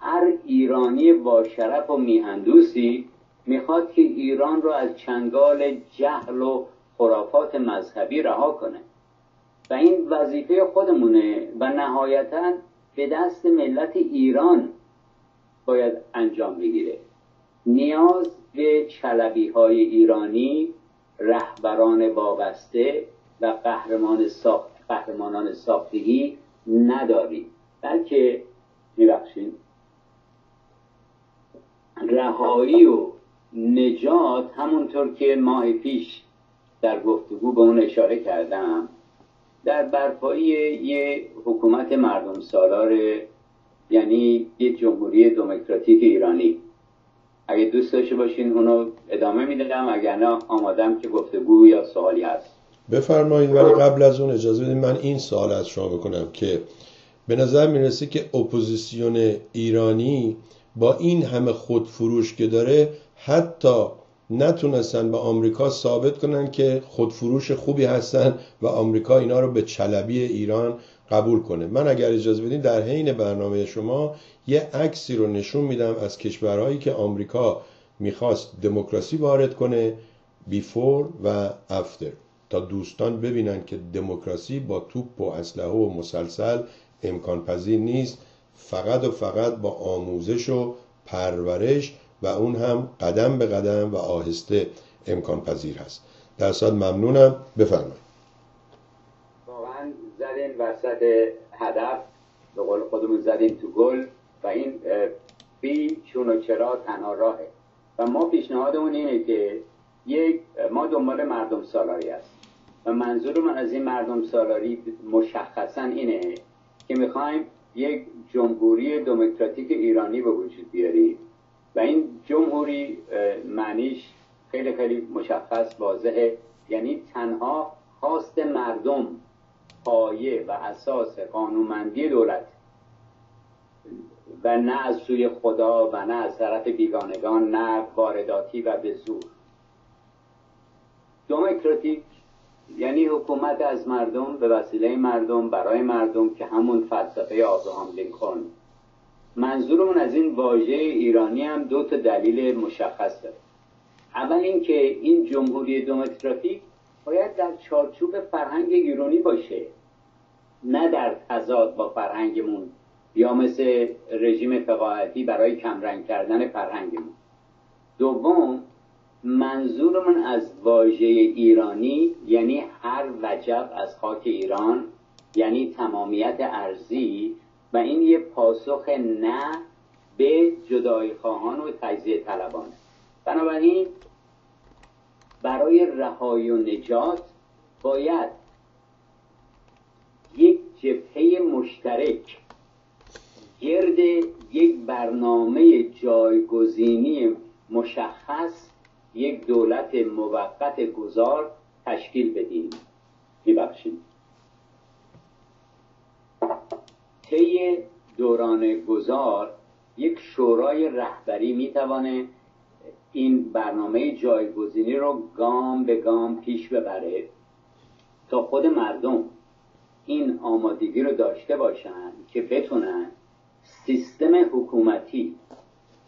هر ایرانی با شرف و میهندوسی می‌خواد که ایران رو از چنگال جهل و خرافات مذهبی رها کنه. و این وظیفه خودمونه و نهایتا به دست ملت ایران باید انجام بگیره. نیاز به چلبی های ایرانی رهبران وابسته و قهرمان ساخت قهرمانان ساختگی نداریم. بلکه میبخشید. رهایی و نجات همونطور که ماه پیش در گفتگو به اون اشاره کردم در برپایی یه حکومت مردم سالار یعنی یه جمهوری دموکراتیک ایرانی. اگه دوست داشته باشین اونو ادامه میدم اگر نه آمادم که گفتگو یا سوالی هست. بفرمایید ولی قبل از اون اجازه بدید من این سوال از شما بکنم که به نظر می‌رسه که اپوزیسیون ایرانی با این همه خودفروش که داره حتی نتونستن به آمریکا ثابت کنن که خودفروش خوبی هستن و آمریکا اینا رو به چلبی ایران قبول کنه. من اگر اجازه بدین در حین برنامه شما یه عکسی رو نشون میدم از کشورهایی که آمریکا می‌خواست دموکراسی وارد کنه بیفور و افتر تا دوستان ببینن که دموکراسی با توپ و اسلحه و مسلسل امکان پذیر نیست. فقط و فقط با آموزش و پرورش و اون هم قدم به قدم و آهسته امکان پذیر هست. در ممنونم. بفرمایید. وسط هدف به قول خودمون زدیم تو گل و این بی چون و چرا تنها راهه. و ما پیشنهادمون اینه که یک ما دنبال مردم سالاری هست و منظور من از این مردم سالاری مشخصا اینه که می‌خوایم یک جمهوری دموکراتیک ایرانی به وجود بیاریم. و این جمهوری معنیش خیلی خیلی مشخص واضحه. یعنی تنها خواست مردم پایه و اساس قانونمندی دولت. و نه از سوی خدا و نه از طرف بیگانگان نه وارداتی و به زور. دموکراتیک یعنی حکومت از مردم به وسیله مردم برای مردم که همون فلسفه آبراهام لینکلن. منظورمون از این واژه ایرانی هم دو تا دلیل مشخص داره. اول اینکه این جمهوری دموکراتیک باید در چارچوب فرهنگ ایرانی باشه نه در تضاد با فرهنگمون یا مثل رژیم فقاهتی برای کمرنگ کردن فرهنگمون. دوم منظورمون از واژه ایرانی یعنی هر وجب از خاک ایران یعنی تمامیت ارزی و این یه پاسخ نه به جدای خواهان و تجزیه طلبانه. بنابراین برای رهایی و نجات باید یک جبهه مشترک گرد یک برنامه جایگزینی مشخص یک دولت موقت گذار تشکیل بدیم. میبخشید. طی دوران گذار یک شورای رهبری می‌توانه این برنامه جایگزینی رو گام به گام پیش ببره. تا خود مردم این آمادگی رو داشته باشن که بتونن سیستم حکومتی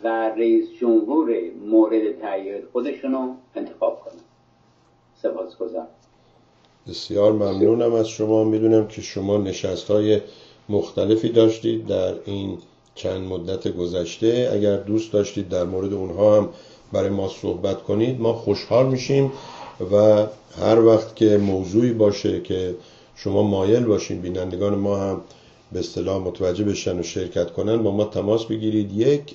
و رئیس جمهور مورد تغییر خودشون رو انتخاب کنن. سپاس گذارم بسیار ممنونم از شما. می‌دونم که شما نشست های مختلفی داشتید در این چند مدت گذشته. اگر دوست داشتید در مورد اونها هم برای ما صحبت کنید ما خوشحال میشیم و هر وقت که موضوعی باشه که شما مایل باشین بینندگان ما هم به اصطلاح متوجه بشن و شرکت کنن با ما تماس بگیرید. یک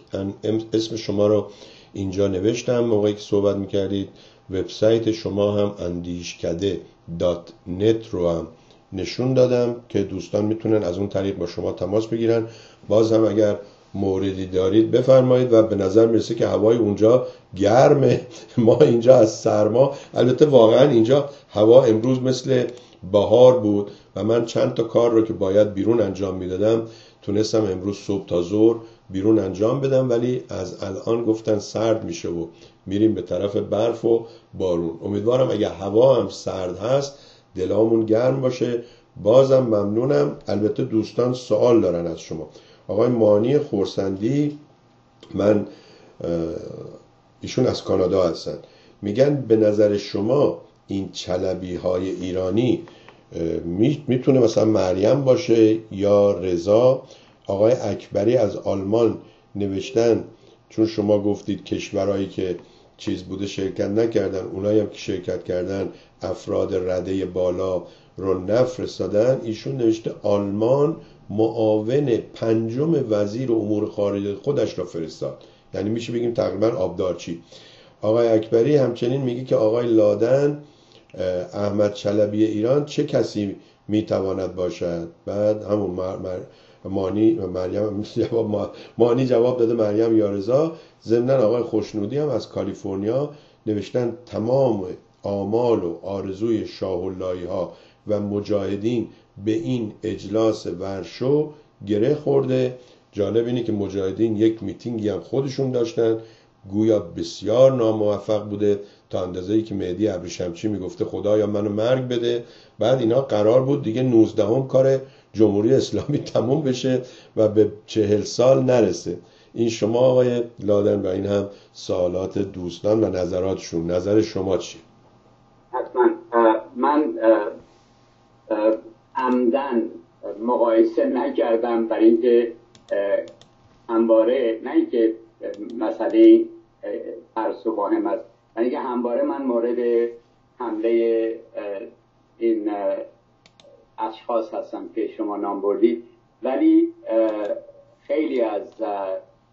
اسم شما رو اینجا نوشتم. موقعی که صحبت می‌کردید وبسایت شما هم اندیشکده دات نت رو هم نشون دادم که دوستان می‌تونن از اون طریق با شما تماس بگیرن. باز هم اگر موردی دارید بفرمایید و به نظر می‌رسه که هوای اونجا گرمه. ما اینجا از سرما البته واقعا اینجا هوا امروز مثل بهار بود و من چند تا کار رو که باید بیرون انجام می‌دادم تونستم امروز صبح تا ظهر بیرون انجام بدم ولی از الان گفتن سرد میشه و میریم به طرف برف و بارون. امیدوارم اگه هوا هم سرد هست دلامون گرم باشه. بازم ممنونم. البته دوستان سوال دارن از شما. آقای مانی خورسندی من ایشون از کانادا هستن. میگن به نظر شما این چلبی های ایرانی می‌تونه مثلا مریم باشه یا رضا؟ آقای اکبری از آلمان نوشتن چون شما گفتید کشورهایی که چیز بوده شرکت نکردن اونایی هم که شرکت کردن افراد رده بالا رو نفرستادن ایشون نوشته آلمان معاون پنجم وزیر امور خارجه خودش را فرستاد. یعنی میشه بگیم تقریبا آبدارچی. آقای اکبری همچنین میگه که آقای لادن احمد چلبی ایران چه کسی می‌تواند باشد؟ بعد همون مر... مانی مریم جواب مانی جواب داده مریم یارزا. ضمن آقای خوشنودی هم از کالیفرنیا نوشتن تمام آمال و آرزوی شاه ها و مجاهدین به این اجلاس ورشو گره خورده. جالب اینه که مجاهدین یک میتینگی هم خودشون داشتن. گویا بسیار ناموفق بوده. تا اندازه که مهدی ابریشمچی می‌گفته خدایا منو مرگ بده. بعد اینا قرار بود دیگه 19 هم کار جمهوری اسلامی تموم بشه و به چهل سال نرسه. این شما آقای لادن و این هم سوالات دوستان و نظراتشون. نظر شما چی؟ حتما. من عمدن مقایسه نکردم برای اینکه همواره نه اینکه مسئله ترس و واهم است اینکه همواره من مورد حمله این اشخاص هستم که شما نام بردید. ولی خیلی از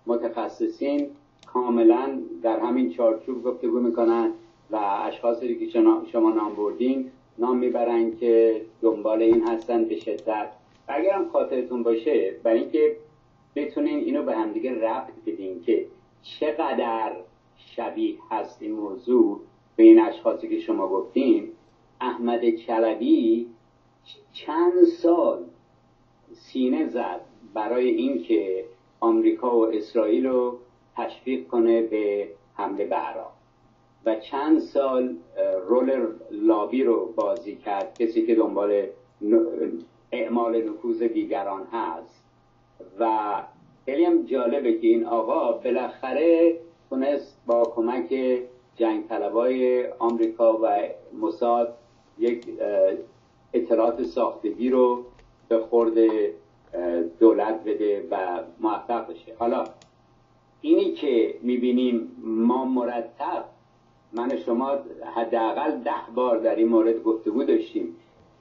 متخصصین کاملا در همین چارچوب گفتگو می‌کنن و اشخاصی که شما نام بردین نام می‌برن که دنبال این هستن به شدت. و اگر خاطرتون باشه برای اینکه بتونین اینو به همدیگه ربط بدین که چقدر شبیه هست این موضوع به این اشخاصی که شما گفتین احمد چلبی چند سال سینه زد برای اینکه آمریکا و اسرائیل رو تشویق کنه به حمله به عراق. و چند سال رول لابی رو بازی کرد کسی که دنبال اعمال نفوذ دیگران هست. و خیلی هم جالبه که این آقا بالاخره تونست با کمک جنگ طلبای آمریکا و موساد یک اطلاعات ساختگی رو به خورد دولت بده و موفق بشه. حالا اینی که می‌بینیم ما مرتب من شما حداقل ده بار در این مورد گفتگو داشتیم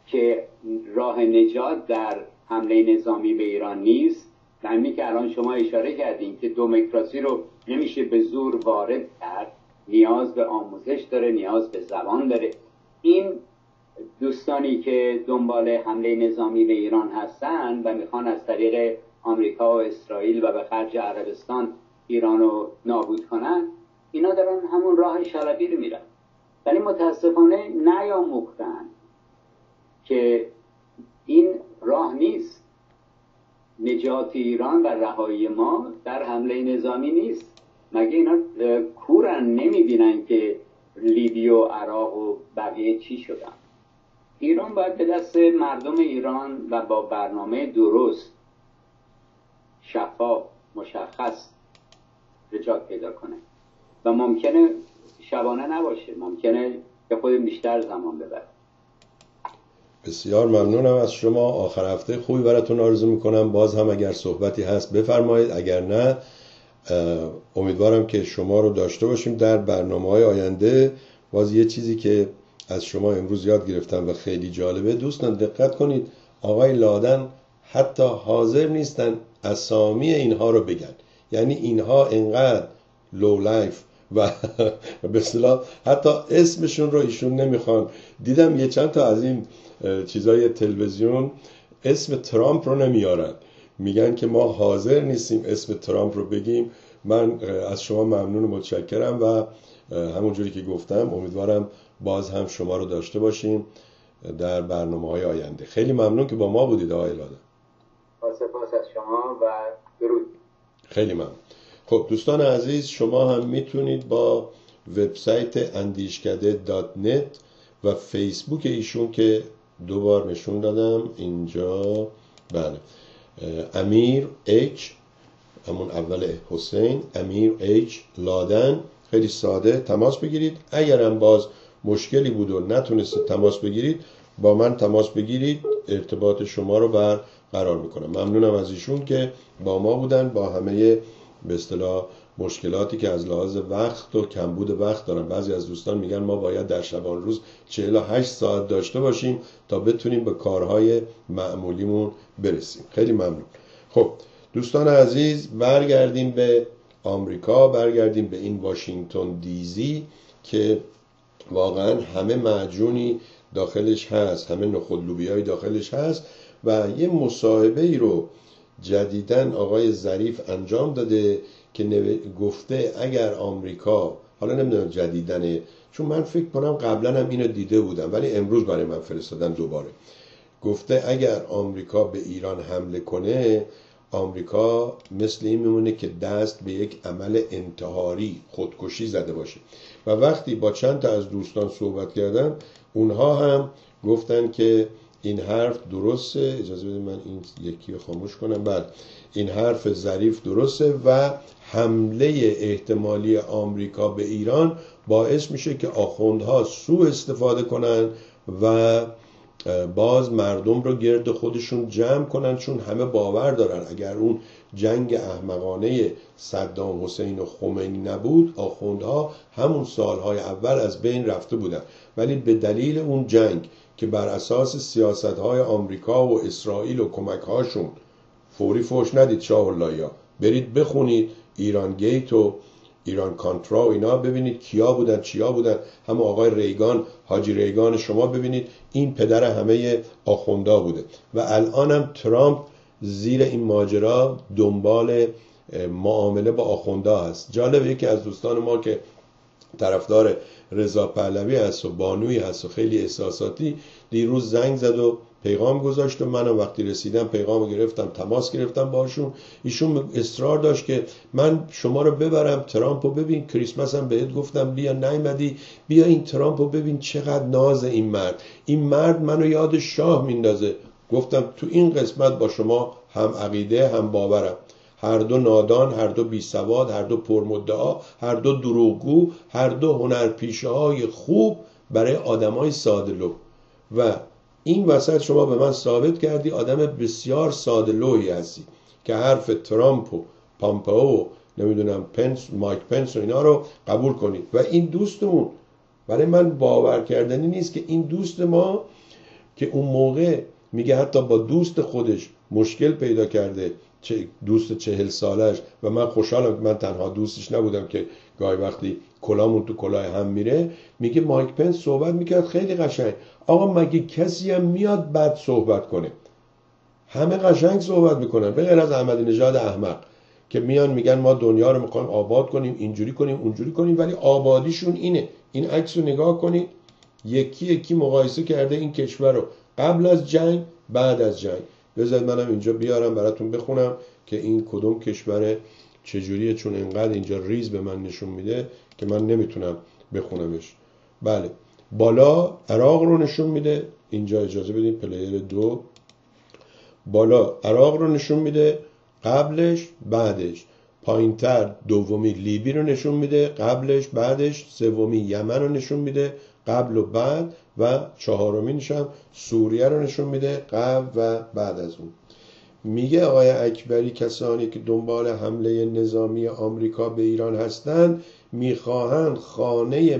که راه نجات در حمله نظامی به ایران نیست همینی که الان شما اشاره کردیم که دومکراسی رو نمیشه به زور وارد کرد نیاز به آموزش داره نیاز به زبان داره. این دوستانی که دنبال حمله نظامی به ایران هستن و می‌خوان از طریق آمریکا و اسرائیل و به خرج عربستان ایران رو نابود کنن اینا دارن همون راه شلبی رو میرن. ولی متاسفانه نیاموختن که این راه نیست. نجات ایران و رهایی ما در حمله نظامی نیست. مگه اینا کورن؟ نمی‌بینن که لیبی و عراق و بقیه چی شدن. ایران باید به دست مردم ایران و با برنامه درست شفاف مشخص نجات پیدا کنه. و ممکنه شبانه نباشه ممکنه که خود بیشتر زمان ببره. بسیار ممنونم از شما. آخر هفته خوبی براتون آرزو می‌کنم. باز هم اگر صحبتی هست بفرمایید. اگر نه امیدوارم که شما رو داشته باشیم در برنامه های آینده. باز یه چیزی که از شما امروز یاد گرفتم و خیلی جالبه دوستان دقت کنید. آقای لادن حتی حاضر نیستن اسامی اینها رو بگن. یعنی اینها انقدر low life و به اصطلاح حتی اسمشون رو ایشون نمی‌خوان. دیدم یه چند تا از این چیزای تلویزیون اسم ترامپ رو نمیارن. میگن که ما حاضر نیستیم اسم ترامپ رو بگیم. من از شما ممنون و متشکرم و همونجوری که گفتم امیدوارم باز هم شما رو داشته باشیم در برنامه های آینده. خیلی ممنون که با ما بودید آقای لاده. سپاس از شما و درود. خیلی ممنون. خب دوستان عزیز شما هم می‌تونید با وبسایت اندیشکده و فیسبوک ایشون که دو بار نشون دادم اینجا بله. امیر اچ همون اول حسین امیر اچ لادن. خیلی ساده تماس بگیرید. اگرم باز مشکلی بود و نتونستید تماس بگیرید با من تماس بگیرید. ارتباط شما رو بر قرار می‌کنم. ممنونم از ایشون که با ما بودن با همه به اصطلاح مشکلاتی که از لحاظ وقت و کمبود وقت دارن. بعضی از دوستان میگن ما باید در شبان روز 48 ساعت داشته باشیم تا بتونیم به کارهای معمولیمون برسیم. خیلی ممنون. خب دوستان عزیز برگردیم به آمریکا برگردیم به این واشنگتن دیزی که واقعا همه معجونی داخلش هست همه نخود داخلش هست و یه مصاحبه ای رو جدیدن آقای ظریف انجام داده که گفته اگر آمریکا حالا نمی‌دونم جدیدنه چون من فکر کنم قبلا هم اینو دیده بودم ولی امروز برای من فرستادن دوباره. گفته اگر آمریکا به ایران حمله کنه آمریکا مثل این میمونه که دست به یک عمل انتحاری خودکشی زده باشه. و وقتی با چند تا از دوستان صحبت کردم اونها هم گفتن که این حرف درسته؟ اجازه بدید من این یکی رو خاموش کنم. بعد این حرف ظریف درسته و حمله احتمالی آمریکا به ایران باعث میشه که آخوندها سو استفاده کنن و باز مردم رو گرد خودشون جمع کنن چون همه باور دارن. اگر اون جنگ احمقانه صدام حسین و خمینی نبود آخوندها همون سالهای اول از بین رفته بودن. ولی به دلیل اون جنگ که بر اساس سیاست های آمریکا و اسرائیل و کمک هاشون فوری فوش ندید شاه الله برید بخونید ایران گیت و ایران کانترا و اینا ببینید کیا بودن چیا بودن. هم آقای ریگان حاجی ریگان شما ببینید این پدر همه آخوندا بوده. و الان هم ترامپ زیر این ماجرا دنبال معامله با آخوندا هست. جالبه یکی از دوستان ما که طرفدار رضا پهلوی هست و بانوی هست و خیلی احساساتی. دیروز زنگ زد و پیغام گذاشت و منم وقتی رسیدم پیغام گرفتم تماس گرفتم باشون. ایشون اصرار داشت که من شما رو ببرم ترامپ رو ببین. کریسمس هم بهت گفتم بیا نیمدی بیا این ترامپ رو ببین چقدر ناز این مرد. این مرد منو یاد شاه میندازه. گفتم تو این قسمت با شما هم عقیده هم باورم. هر دو نادان هر دو بیسواد هر دو پرمدعا هر دو دروغگو هر دو هنرپیشه های خوب برای آدمای سادلو و این وسط شما به من ثابت کردی آدم بسیار سادلوهی هستی که حرف ترامپ و پامپاو و نمی‌دونم پنس مایک پنس و اینا رو قبول کنید. و این دوستمون برای من باور کردنی نیست که این دوست ما که اون موقع میگه حتی با دوست خودش مشکل پیدا کرده دوست چهل سالش و من خوشحالم که من تنها دوستش نبودم که گاهی وقتی کلامون تو کلاه هم میره میگه مایک پنس صحبت می‌کرد خیلی قشنگ. آقا مگه کسی هم میاد بعد صحبت کنه؟ همه قشنگ صحبت می‌کنن به غیر از احمدی نژاد احمق که میان میگن ما دنیا رو می‌خوایم آباد کنیم اینجوری کنیم اونجوری کنیم ولی آبادیشون اینه. این عکس رو نگاه کنید. یکی یکی مقایسه کرده این کشور رو. قبل از جنگ بعد از جنگ. بذارید منم اینجا بیارم براتون بخونم که این کدوم کشور چجوریه چون انقدر اینجا ریز به من نشون میده که من نمی‌تونم بخونمش. بله بالا عراق رو نشون میده. اینجا اجازه بدیم player دو. بالا عراق رو نشون میده قبلش بعدش. پایینتر دومی لیبی رو نشون میده قبلش بعدش. سومی یمن رو نشون میده. قبل و بعد و چهارمینش هم سوریه رو نشون میده قبل و بعد از اون. میگه آقای اکبری کسانی که دنبال حمله نظامی آمریکا به ایران هستند می‌خواهند خانه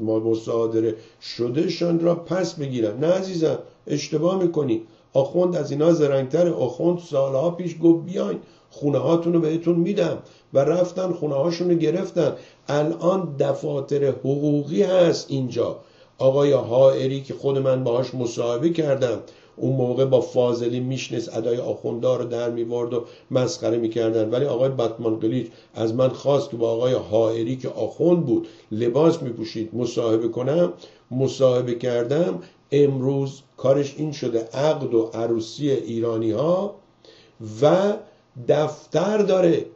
مصادره شدهشان را پس بگیرن. نه عزیزم اشتباه می‌کنی. آخوند از اینا زرنگتر آخوند سالها پیش گفت بیاین خونه هاتون رو بهتون میدم. و رفتن خونه هاشون رو گرفتن. الان دفاتر حقوقی هست اینجا. آقای هائری که خود من باهاش مصاحبه کردم اون موقع با فاضلی میشنست ادای آخوندار رو در میورد و مسخره می‌کردن. ولی آقای بطمان از من خواست که با آقای هائری که آخوند بود لباس میپوشید مصاحبه کنم. مصاحبه کردم. امروز کارش این شده. عقد و عروسی ایرانی ها و دفتر داره.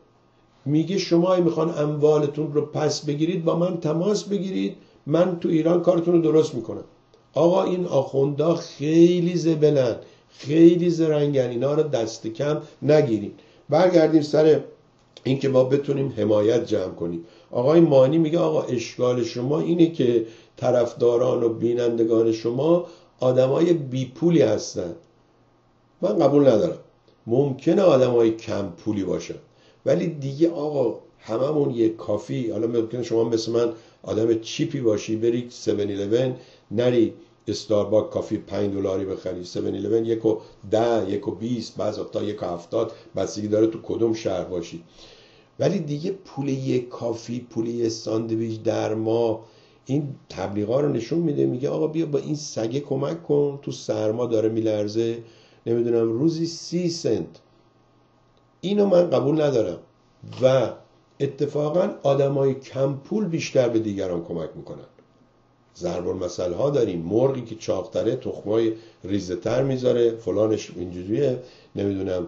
میگه شما می‌خوان اموالتون رو پس بگیرید با من تماس بگیرید. من تو ایران کارتون رو درست می‌کنم. آقا این آخوندا خیلی زبلن خیلی زرنگن اینا رو دست کم نگیریم برگردیم سر اینکه ما بتونیم حمایت جمع کنیم. آقای مانی میگه آقا اشکال شما اینه که طرفداران و بینندگان شما آدمای بیپولی هستن. من قبول ندارم. ممکنه آدمای کم پولی باشن. ولی دیگه آقا هممون یک کافی حالا ممکنه شما مثل من آدم چیپی باشی بری 7 نری استارباک کافی 5 دلاری بخری. 7 یک و 10 یک و 20 بعض وقتا یک و 70 بستگی داره تو کدوم شهر باشی. ولی دیگه پول یک کافی پول یک ساندویچ در ما این تبلیغا رو نشون میده میگه آقا بیا با این سگه کمک کن تو سرما داره میلرزه. نمی‌دونم روزی سی سنت اینو من قبول ندارم. و اتفاقا آدمای کم پول بیشتر به دیگران کمک می‌کنن. ضرب المثل ها داریم. مرغی که چاقتره تخمای ریزتر می‌ذاره. فلانش اینجوریه. نمی‌دونم.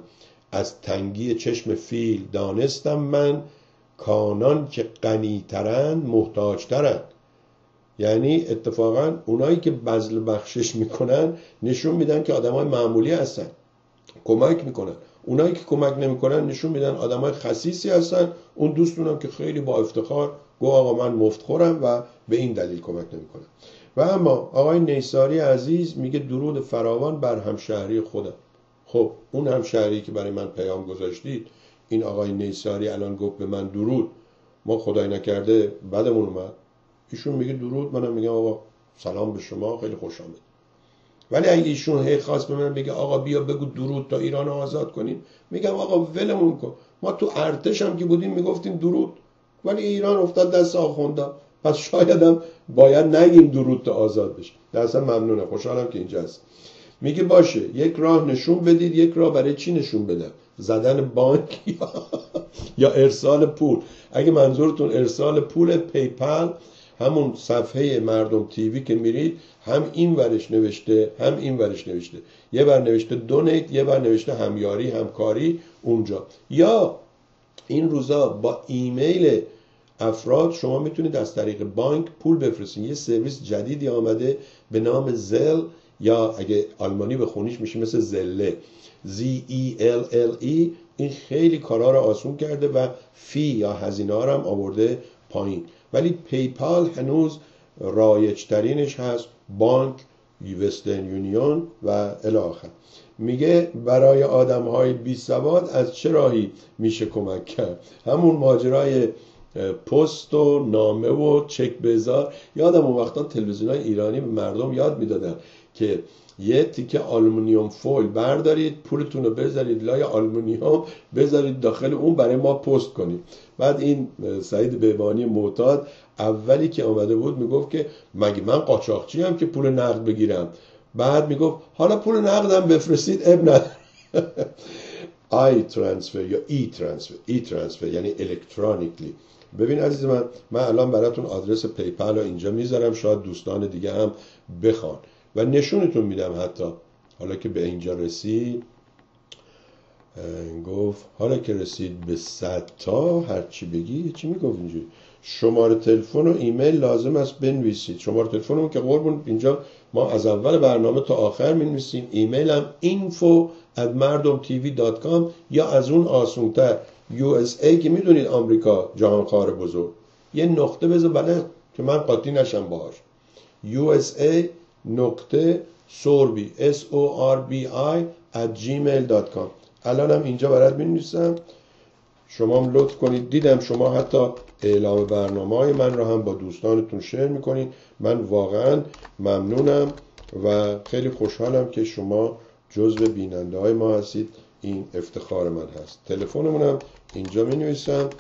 از تنگی چشم فیل دانستم من کانان که غنیترند محتاجترند یعنی اتفاقا اونایی که بذل بخشش می‌کنن نشون میدن که آدمای معمولی هستن. کمک می‌کنن. اونایی که کمک نمی‌کنن نشون میدن آدمای خصیصی هستن. اون دوستونم که خیلی با افتخار گو آقا من مفتخورم و به این دلیل کمک نمی‌کنم. و اما آقای نیساری عزیز میگه درود فراوان بر همشهری خودم. خب اون همشهری که برای من پیام گذاشتید این آقای نیساری الان گفت به من درود. ما خدای نکرده بدمون اومد. ایشون میگه درود منم میگم آقا سلام به شما خیلی خوش آمد ولی اگه ایشون هی خواست به من بگه آقا بیا بگو درود تا ایران آزاد کنیم میگم آقا ولمون کن. ما تو ارتش هم که بودیم می‌گفتیم درود. ولی ایران افتاد دست آخوندا. پس شایدم باید نگیم درود تا آزاد بشه. اصلا ممنونه. خوشحالم که اینجا هست میگه باشه یک راه نشون بدید یک راه برای چی نشون بده زدن بانک یا ارسال پول؟ اگه منظورتون ارسال پول PayPal همون صفحه مردم TV که میرید هم این ورش نوشته هم این ورش نوشته. یه بر نوشته donate یه بر نوشته همیاری همکاری اونجا. یا این روزا با ایمیل افراد شما می‌تونید از طریق بانک پول بفرستید یه سرویس جدیدی آمده به نام زل یا اگه آلمانی به خونیش میشه مثل زله Z E L L E. این خیلی کارها رو آسون کرده و فی یا هزینه هم آورده پایین. ولی پیپال هنوز رایجترینش هست. بانک وسترن یونیون و الاخر میگه برای آدم های بی سواد از چه راهی میشه کمک کرد؟ همون ماجرای پست و نامه و چک بزار یادم اون وقتا تلویزیون های ایرانی به مردم یاد می‌دادن که یه تیکه aluminum foil بردارید پولتون رو بذارید لای آلومینیوم بذارید داخل اون برای ما پست کنید. بعد این سعید بیبانی معتاد اولی که آمده بود می‌گفت که مگه من قاچاقچی ام که پول نقد بگیرم؟ بعد می‌گفت حالا پول نقدم بفرستید عیب نداره i-transfer یا e-transfer e-transfer یعنی electronically. ببین عزیز من من الان براتون آدرس PayPal رو اینجا می‌ذارم شاید دوستان دیگه هم بخوان. و نشونتون میدم حتی. حالا که به اینجا رسید گفت حالا که رسید به صد تا هرچی بگی چی می‌گفت اینجوری؟ شماره تلفن و ایمیل لازم است بنویسید. شماره تلفنمون که قربون اینجا ما از اول برنامه تا آخر می ایمیل هم info at یا از اون آسونتر USA که می‌دونید آمریکا جهانخوار بزرگ. یه نقطه بذار بله که من قاطی نشم باهاش. USA نقطه سوربی s o r b i at gmail.com الان هم اینجا برات می شما هم لطف کنید. دیدم شما حتی اعلام برنامه های من را هم با دوستانتون شیر می‌کنید. من واقعا ممنونم و خیلی خوشحالم که شما جزو بیننده های ما هستید. این افتخار من هست. تلفنمونم اینجا می نویسم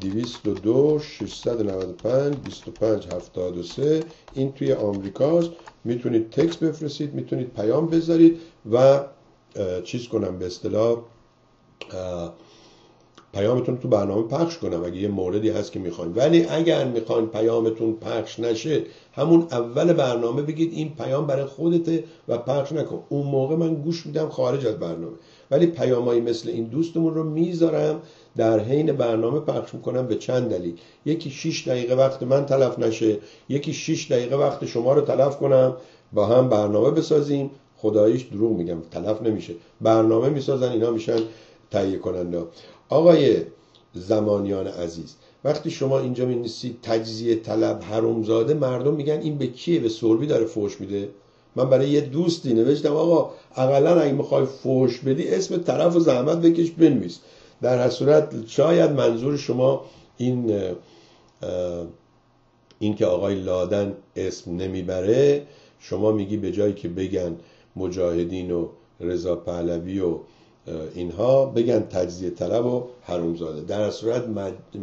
202 695 25 73 این توی آمریکاست. می‌تونید تکس بفرستید می‌تونید پیام بذارید و چیز کنم به اصطلاح پیامتون تو برنامه پخش کنم اگه یه موردی هست که می‌خواین. ولی اگر می‌خواین پیامتون پخش نشه همون اول برنامه بگید این پیام برای خودته و پخش نکن. اون موقع من گوش میدم خارج از برنامه. ولی پیامایی مثل این دوستمون رو می‌ذارم در حین برنامه پخش می‌کنم به چند دلیل. یکی 6 دقیقه وقت من تلف نشه یکی 6 دقیقه وقت شما رو تلف کنم با هم برنامه بسازیم. خداییش دروغ میگم تلف نمیشه. برنامه می‌سازن اینا میشن تهیه کننده آقای زمانیان عزیز وقتی شما اینجا می تجزیه طلب حرومزاده مردم میگن این به کیه؟ به سربی داره فوش میده. من برای یه دوستی نوشتم آقا اقلا اگه می‌خوای فوش بدی اسم طرف و زحمت بکش بنویس. در هر صورت شاید منظور شما این این که آقای لادن اسم نمی‌بره شما میگی به جایی که بگن مجاهدین و رضا پهلوی و اینها بگن تجزیه طلب و حرومزاده. در صورت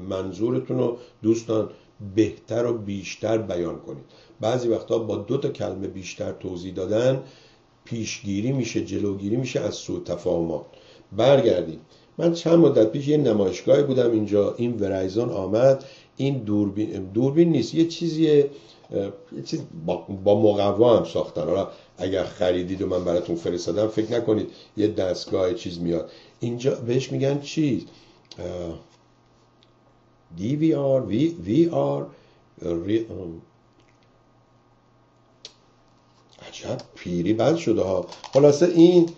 منظورتون رو دوستان بهتر و بیشتر بیان کنید. بعضی وقتا با دو تا کلمه بیشتر توضیح دادن پیشگیری میشه جلوگیری میشه از سوء تفاهمات. برگردیم. من چند مدت پیش یه نمایشگاهی بودم اینجا. این ورایزون آمد. این دوربین دوربین نیست یه چیزی یه چیز با, با مقوا هم ساختن. حالا اگر خریدید و من براتون فرستادم فکر نکنید یه دستگاه چیز میاد. اینجا بهش میگن چیز؟ دی وی آر وی, آر عجب پیری بند شده ها. خلاصه این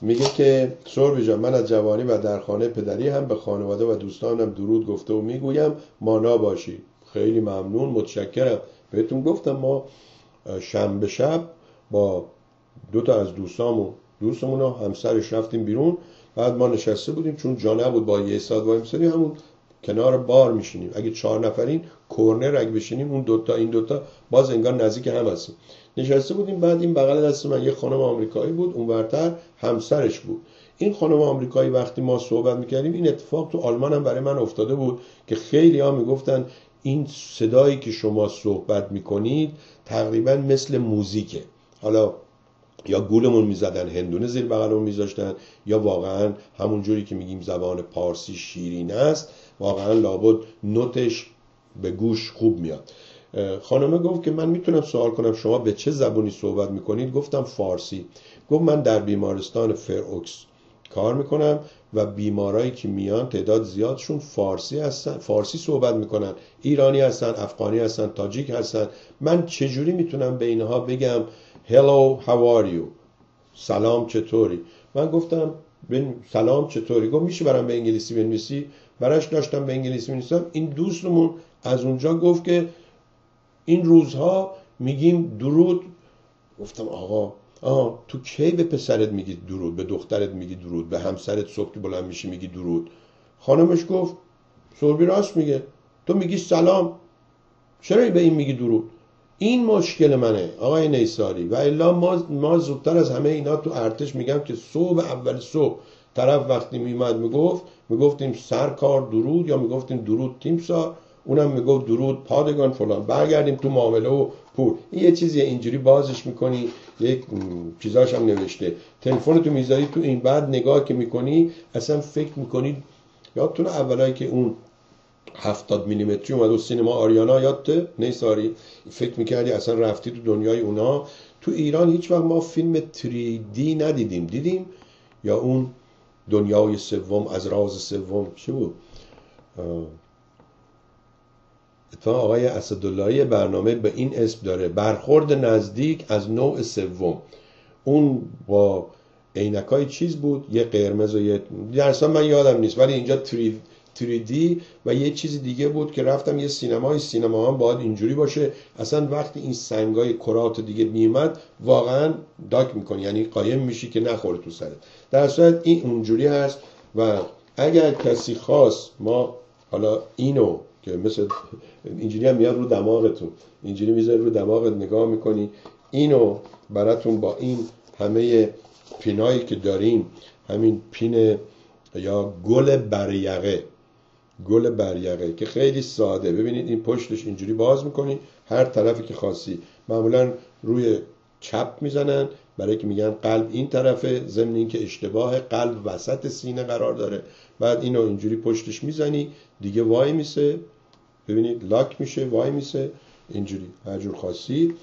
میگه که سربی جان من از جوانی و در خانه پدری هم به خانواده و دوستانم درود گفته و می‌گویم مانا باشی. خیلی ممنون متشکرم. بهتون گفتم ما شنبه شب با دو تا از دوستامو دوستمون رو همسرش رفتیم بیرون. بعد ما نشسته بودیم چون جا نبود با یه ساعت میساری همون کنار بار میشینیم. اگه چهار نفرین کورنر اگه بشینیم اون دوتا این دوتا باز انگار نزدیک هم هستیم. نشسته بودیم بعد این بغل دست من یه خانم آمریکایی بود اون برتر همسرش بود. این خانم آمریکایی وقتی ما صحبت می‌کردیم این اتفاق تو آلمان هم برای من افتاده بود که خیلی ها می‌گفتن این صدایی که شما صحبت می‌کنید تقریبا مثل موزیکه. حالا یا گولمون می‌زدن هندونه زیر بغلمون میذاشتن یا واقعا همون جوری که میگیم زبان پارسی شیرین است واقعا لابد نوتش به گوش خوب میاد. خانمه گفت که من می‌تونم سوال کنم شما به چه زبونی صحبت می‌کنید؟ گفتم فارسی. گفت من در بیمارستان فرئوکس کار می‌کنم و بیمارایی که میان تعداد زیادشون فارسی هستن فارسی صحبت می‌کنن. ایرانی هستن افغانی هستن تاجیک هستن. من چجوری می‌تونم به اینها بگم hello how are you? سلام چطوری؟ من گفتم سلام چطوری؟ گفت میشه برام به انگلیسی بنویسی؟ براش داشتم به انگلیسی بنویسم این دوستمون از اونجا گفت که این روزها میگیم درود. گفتم آقا آه تو کی به پسرت میگی درود؟ به دخترت میگی درود؟ به همسرت صبح که بلند میشی میگی درود؟ خانمش گفت سربی راست میگه. تو میگی سلام. چرا به این میگی درود؟ این مشکل منه آقای نیساری. و الا ما, ما زودتر از همه اینا تو ارتش میگم که صبح اول صبح. طرف وقتی میمد می‌گفت می‌گفتیم سرکار درود یا می‌گفتیم درود تیمسا؟ اونم می‌گفت درود پادگان فلان. برگردیم تو معامله و پول. این یه چیزی اینجوری بازش می‌کنی یک چیزاش هم نوشته. تلفن تو می‌ذاری تو این بعد نگاه که می‌کنی اصلا فکر می‌کنی یادتونه اولایی که اون هفتاد میلیمتری اومد و سینما آریانا یادته؟ نیساری فکر می‌کردی اصلا رفتی تو دنیای اونا؟ تو ایران هیچ وقت ما فیلم 3D ندیدیم. دیدیم؟ یا اون دنیای سوم از راز سوم. چی بود؟ اتفاقا آقای اسداللهی برنامه به این اسم داره. برخورد نزدیک از نوع سوم. اون با عینک های چیز بود یه قرمز و یه درسا من یادم نیست ولی اینجا 3D و یه چیز دیگه بود که رفتم یه سینمای سینما هم باید اینجوری باشه. اصلا وقتی این سنگای کرات دیگه میومد واقعا داک می‌کنی یعنی قایم میشی که نخوره تو سرت. در صورت این اونجوری هست و اگر کسی خواست ما حالا اینو که مثل اینجوری هم میاد رو دماغتون اینجوری می‌ذاری رو دماغت نگاه می‌کنی اینو براتون با این همه پینایی که داریم همین پین یا گل بریقه گل بریقه که خیلی ساده. ببینید این پشتش اینجوری باز می‌کنی. هر طرفی که خاصی. معمولا روی چپ می‌زنن. برای که میگن قلب این طرفه. ضمن اینکه اشتباه قلب وسط سینه قرار داره. بعد اینو اینجوری پشتش می‌زنی. دیگه وای میسه. ببینید لاک میشه. وای میسه. اینجوری. هر خاصی.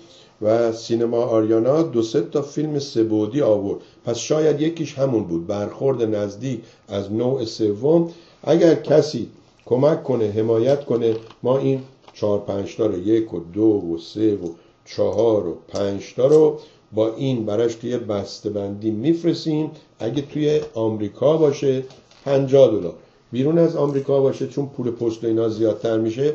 و سینما آریانا دو سه تا فیلم سبودی آورد. پس شاید یکیش همون بود. برخورد نزدیک از نوع سوم. اگر کسی کمک کنه حمایت کنه. ما این چهار پنج تا رو یک و دو و سه و چهار و پنج تا رو با این براش توی بسته بندی میفرسیم اگه توی آمریکا باشه 50 دلار. بیرون از آمریکا باشه چون پول پست و اینا زیادتر میشه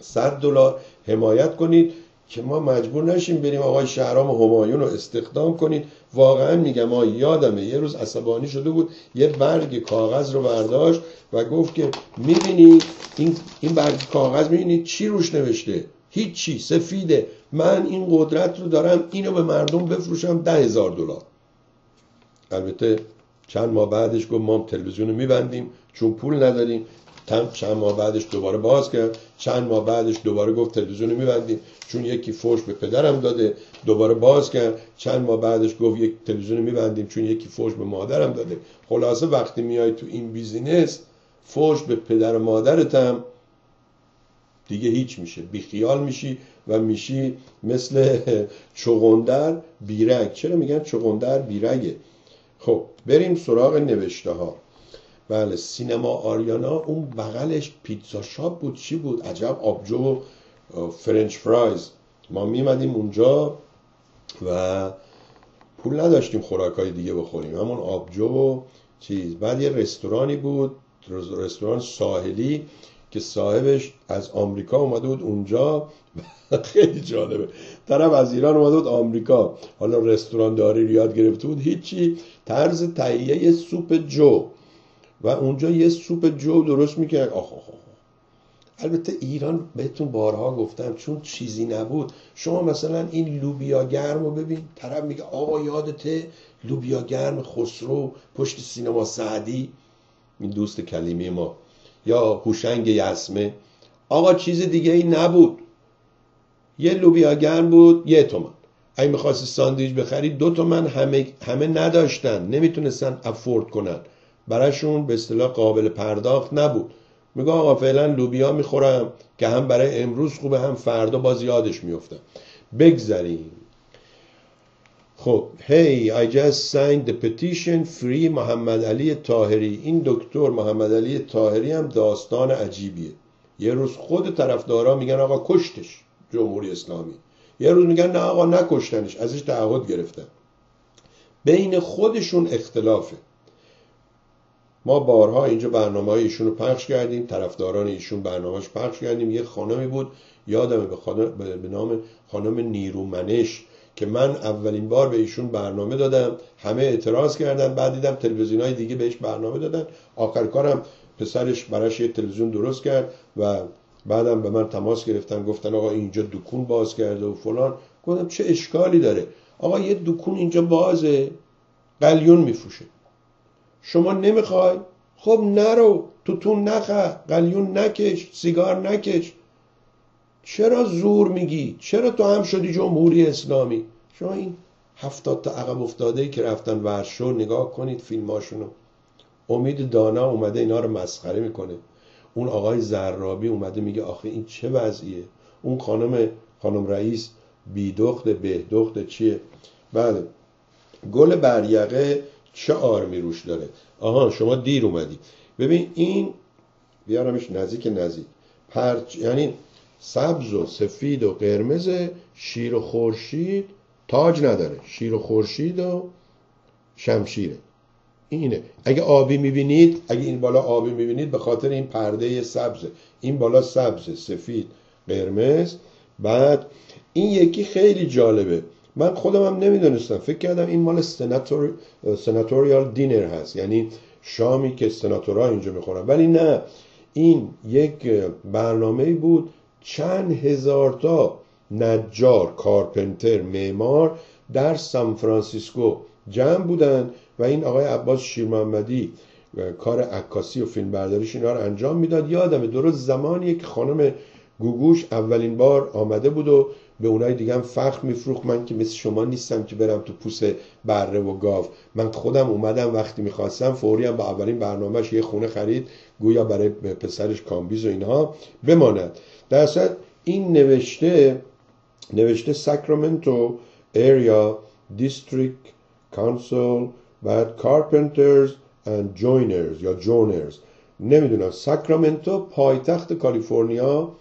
100 دلار. حمایت کنید که ما مجبور نشیم بریم آقای شهرام همایون رو استخدام کنید. واقعا میگم ما یادمه یه روز عصبانی شده بود یه برگ کاغذ رو برداشت و گفت که می‌بینی این, این برگ کاغذ می‌بینی چی روش نوشته؟ هیچی سفیده. من این قدرت رو دارم اینو به مردم بفروشم ده هزار دلار. البته چند ماه بعدش گفت ما تلویزیون رو میبندیم چون پول نداریم. چند ماه بعدش دوباره باز کرد چند ماه بعدش دوباره گفت تلویزیون میبندیم. چون یکی فوش به پدرم داده دوباره باز کرد. چند ماه بعدش گفت یک تلویزیون میبندیم چون یکی فوش به مادرم داده. خلاصه وقتی میای تو این business فوش به پدر و مادرتم دیگه هیچ میشه. بیخیال میشی و میشی مثل چغندر بی رگ چرا میگن چغندر بی رگه خب بریم سراغ نوشته ها بله سینما آریانا اون بغلش pizza shop بود. چی بود؟ عجب آبجو french fries. ما میمدیم اونجا و پول نداشتیم خوراک های دیگه بخوریم. همون آبجو و چیز. بعد یه رستورانی بود رستوران ساحلی که صاحبش از آمریکا اومده بود اونجا. خیلی جالبه. طرف از ایران اومده بود آمریکا. حالا رستوران داری یاد گرفته بود. هیچی. طرز تهیه سوپ جو. و اونجا یه سوپ جو درست می‌کرد. آخ آخ. البته ایران بهتون بارها گفتم چون چیزی نبود شما مثلا این لوبیا گرم رو ببین طرف میگه آقا یادته لوبیا گرم خسرو پشت سینما سعدی این دوست کلیمی ما یا هوشنگ یسمه. آقا چیز دیگه ای نبود. یه لوبیا گرم بود یه تومن اگه می‌خواستی ساندویچ بخری دو تومن همه, همه نداشتن. نمی‌تونستن افورد کنن. براشون به اصطلاح قابل پرداخت نبود. میگه آقا فعلا لوبیا می‌خورم که هم برای امروز خوبه هم فردا باز یادش میفتم بگذریم. خب هی I just signed the petition. Free محمد علی تاهری این دکتر محمد علی تاهری هم داستان عجیبیه. یه روز خود طرفدارا میگن آقا کشتش جمهوری اسلامی. یه روز میگن نه آقا نکشتنش. ازش تعهد گرفتن. بین خودشون اختلافه. ما بارها اینجا برنامه ایشون رو پخش کردیم طرفداران ایشون برنامهش پخش کردیم. یه خانمی بود یادمه به, به نام خانم نیرومنش که من اولین بار به ایشون برنامه دادم همه اعتراض کردن بعد دیدم تلویزیون های دیگه بهش برنامه دادن. آخر کارم پسرش براش یه تلویزیون درست کرد و بعدم به من تماس گرفتن گفتن آقا اینجا دکون باز کرده و فلان. گفتم چه اشکالی داره؟ آقا یه دکون اینجا بازه قلیون میفروشه. شما نمی‌خوای؟ خب نرو توتون نخه قلیون نکش سیگار نکش. چرا زور میگی؟ چرا تو هم شدی جمهوری اسلامی؟ شما این هفتاد تا عقب افتاده ای که رفتن ورشو نگاه کنید فیلماشونو. امید دانا اومده اینا رو مسخره می‌کنه. اون آقای زرابی اومده میگه آخه این چه وضعیه؟ اون خانم خانم رئیس بیدخت بهدخت چیه؟ بله. گل بریقه چه آرمی روش داره؟ آها شما دیر اومدی. ببین این بیارمش نزدیک نزدیک. پرچ یعنی سبز و سفید و قرمز شیر و خورشید تاج نداره. شیر و خورشید و شمشیره. اینه. اگه آبی می‌بینید اگه این بالا آبی می‌بینید به خاطر این پرده سبزه. این بالا سبز سفید قرمز. بعد این یکی خیلی جالبه. من خودم هم نمی‌دونستم. فکر کردم این مال سناتور... سناتوریال دینر هست. یعنی شامی که سناتورها اینجا می‌خورن. ولی نه. این یک برنامه بود چند هزار تا نجار کارپنتر معمار در سان فرانسیسکو جمع بودن و این آقای عباس شیر محمدی کار عکاسی و فیلم برداریش اینا رو انجام می‌داد. یادمه درست زمانی که خانم گوگوش اولین بار آمده بود و به اونای دیگه هم فخر میفروخت. من که مثل شما نیستم که برم تو پوست بره و گاو. من خودم اومدم وقتی می‌خواستم فوری هم با اولین برنامهش یه خونه خرید گویا برای پسرش کامبیز و اینها بماند. در این نوشته نوشته Sacramento Area District Council بعد Carpenters and joiners یا joiners نمی‌دونم. ساکرامنتو پایتخت کالیفرنیا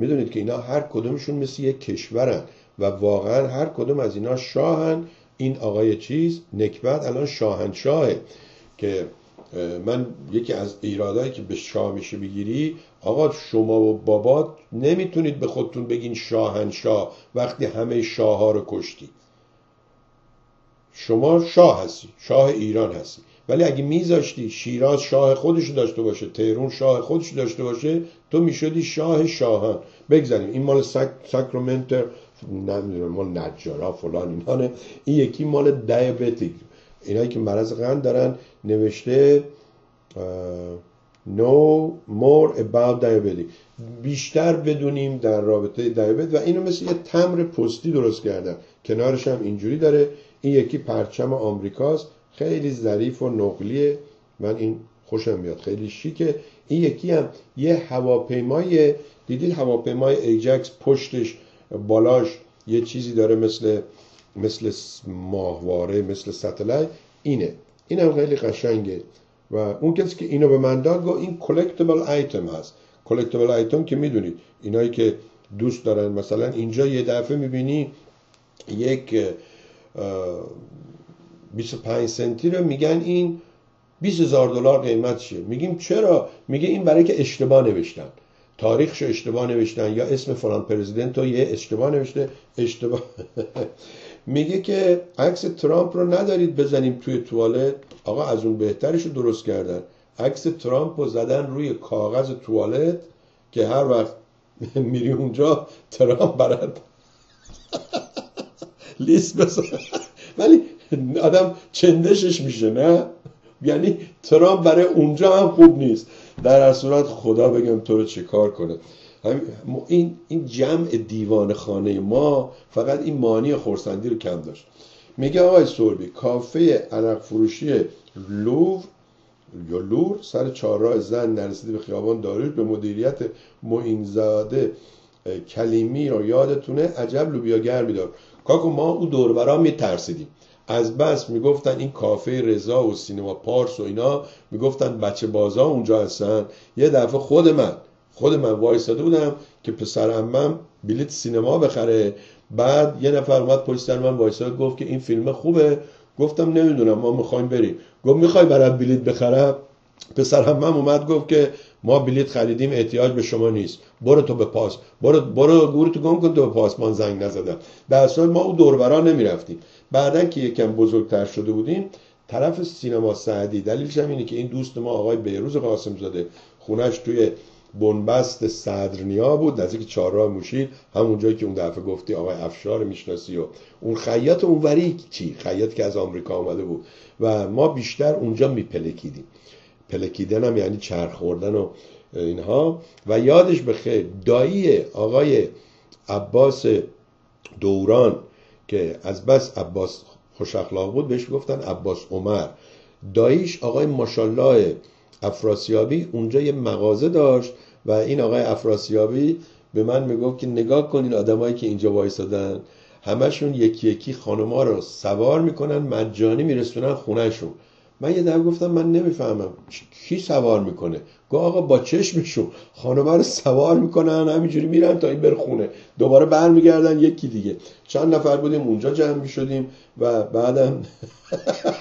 می‌دونید که اینا هر کدومشون مثل یک کشورن و واقعا هر کدوم از اینا شاهن. این آقای چیز نکبت الان شاهنشاهه که من یکی از ایرادایی که به شاه میشه بگیری آقا شما و بابات نمی‌تونید به خودتون بگین شاهنشاه وقتی همه شاه ها رو کشتی. شما شاه هستی شاه ایران هستی. ولی اگه میذاشتی شیراز شاه خودش داشته باشه تهرون شاه خودش داشته باشه تو می‌شدی شاه شاهان. بگذاریم این مال ساک... ساکرومنت نمی‌دونم مال نجارا فلان اینا این یکی مال دیابتیک. اینایی که مرض قند دارن نوشته no more about diabetes. بیشتر بدونیم در رابطه دیابت و اینو مثل یه تمر پستی درست کردن. کنارش هم اینجوری داره. این یکی پرچم آمریکاست. خیلی ظریف و نقلیه. من این خوشم میاد. خیلی شیکه. این یکی هم یه هواپیمای دیدید هواپیمای AWACS پشتش بالاش یه چیزی داره مثل مثل ماهواره مثل satellite اینه. این هم خیلی قشنگه. و اون کسی که اینو به من داد گفت این collectible item هست. collectible item که می‌دونید. اینایی که دوست دارن مثلا اینجا یه دفعه می‌بینی یک 25 سنتی رو میگن این 20 هزار دلار قیمتشه میگیم چرا؟ میگه این برای که اشتباه نوشتن. تاریخشو اشتباه نوشتن یا اسم فلان پرزیدنت رو یه اشتباه نوشته. اشتباه. میگه که عکس ترامپ رو ندارید بزنیم توی توالت. آقا از اون بهترش رو درست کردن. عکس ترامپ رو زدن روی کاغذ توالت که هر وقت میری اونجا ترامپ برد لیست بزن. ولی آدم چندشش میشه نه؟ یعنی ترامپ برای اونجا هم خوب نیست. در هر صورت خدا بگم تو رو چه کار کنه. این این جمع دیوان خانه ما فقط این مانی خورسندی رو کم داشت. میگه آقای سوربی کافه عرق فروشی لوور یا لور سر چهارراه زن نرسیده به خیابان داروش به مدیریت معینزاده کلیمی رو یادتونه عجب لوبیاگر میدار کاکو ما او دوربرا میترسیدیم. از بس می‌گفتن این کافه رضا و سینما پارس و اینا می‌گفتن بچه بازا اونجا هستن. یه دفعه خود من خود من وایستاده بودم که پسر امم بلیت سینما بخره. بعد یه نفر اومد پشت سر من وایستاد گفت که این فیلم خوبه. گفتم نمی‌دونم ما می‌خوایم بریم. گفت می‌خوای برات بلیت بخرم؟ پسر همم اومد گفت که ما بلیت خریدیم احتیاج به شما نیست. برو تو به پاس. برو برو گورتو گم کن تو به پاسمان زنگ نزدم. در اصل ما او دوربرا نمی‌رفتیم. بعدا که یکم بزرگتر شده بودیم طرف سینما سعدی. دلیلش هم اینه که این دوست ما آقای بیروز قاسم زاده خونش توی بنبست صدرنیا بود نزدیک چهارراه موشید همون جایی که اون دفعه گفتی آقای افشار می‌شناسی و اون خیاط اونوری چی؟ خیاط که از آمریکا آمده بود. و ما بیشتر اونجا میپلکیدیم. پلکیدن هم یعنی چرخ خوردن و اینها. و یادش به خیر دایی آقای عباس دوران که از بس عباس خوش اخلاق بود بهش گفتن عباس عمر. داییش آقای ماشالله افراسیابی اونجا یه مغازه داشت و این آقای افراسیابی به من می‌گفت که نگاه کنین آدمایی که اینجا وایسادن. همشون یکی یکی خانوما رو سوار می‌کنن مجانی میرسونن خونهشون. من یه در گفتم من نمی‌فهمم. کی سوار می‌کنه؟ گو آقا با چشمشون خانوما رو سوار می‌کنن همینجوری میرن تا این بر خونه. دوباره برمیگردن یکی دیگه. چند نفر بودیم اونجا جمع می‌شدیم و بعدم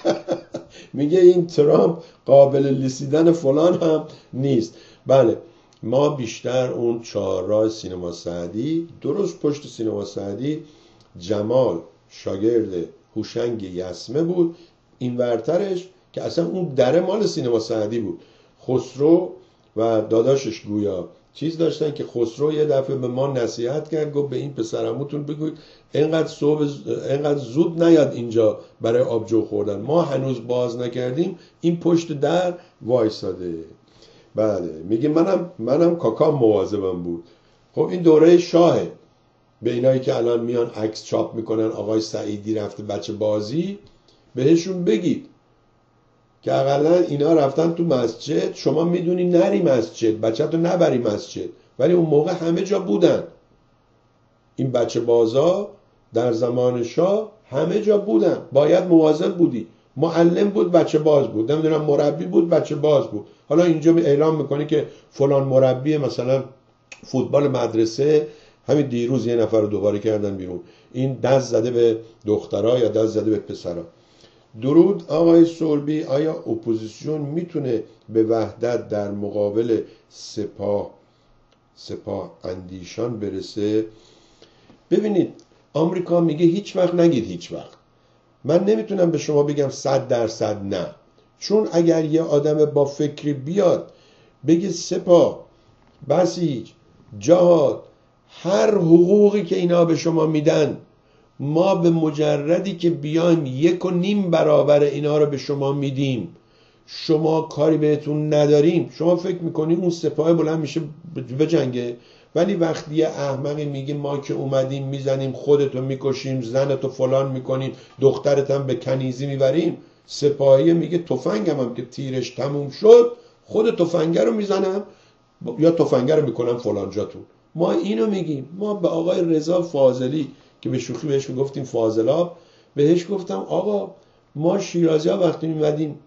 میگه این ترامپ قابل لیسیدن فلان هم نیست. بله ما بیشتر اون چهارراه سینما سعدی درست پشت سینما سعدی جمال شاگرد هوشنگ یسمه بود. این ورترش که اصلا اون در مال سینما سعدی بود. خسرو و داداشش گویا چیز داشتن که خسرو یه دفعه به ما نصیحت کرد گفت به این پسرموتون بگوید اینقدر صبح اینقدر زود نیاد اینجا برای آبجو خوردن. ما هنوز باز نکردیم این پشت در وایساده. بله میگه منم منم کاکام مواظبم بود. خب این دوره شاهه. به اینایی که الان میان عکس چاپ می‌کنن آقای سعیدی رفته بچه بازی بهشون بگید. که اقلا اینا رفتن تو مسجد شما می‌دونی نری مسجد بچه تو نبری مسجد. ولی اون موقع همه جا بودن. این بچه بازا در زمان شاه همه جا بودن. باید مواظب بودی. معلم بود بچه باز بود. نمی‌دونم مربی بود بچه باز بود. حالا اینجا اعلام می‌کنی که فلان مربی مثلا فوتبال مدرسه همین دیروز یه نفر رو دوباره کردن بیرون. این دست زده به دخترها یا دست زده به پسرها. درود آقای سولبی آیا اپوزیسیون می‌تونه به وحدت در مقابل سپاه سپاه اندیشان برسه؟ ببینید آمریکا میگه هیچ وقت نگید هیچ وقت. من نمی‌تونم به شما بگم صد درصد نه. چون اگر یه آدم با فکری بیاد بگه سپاه بسیج جهاد هر حقوقی که اینا به شما میدن ما به مجردی که بیایم یک و نیم برابر اینا رو به شما میدیم. شما کاری بهتون نداریم. شما فکر می‌کنیم اون سپاه بلند میشه به جنگه ولی وقتی یه احمقی میگه ما که اومدیم می‌زنیم خودتو می‌کشیم زنتو فلان می‌کنیم دخترتم به کنیزی می‌بریم سپاهی میگه تفنگم هم که تیرش تموم شد خود تفنگه رو می‌زنم. یا تفنگه رو می‌کنم فلان جاتون. ما اینو میگیم. ما به آقای رضا فاضلی که به شوخی بهش می‌گفتیم فاضلاب بهش گفتم آقا ما شیرازی ها وقتی میمدیم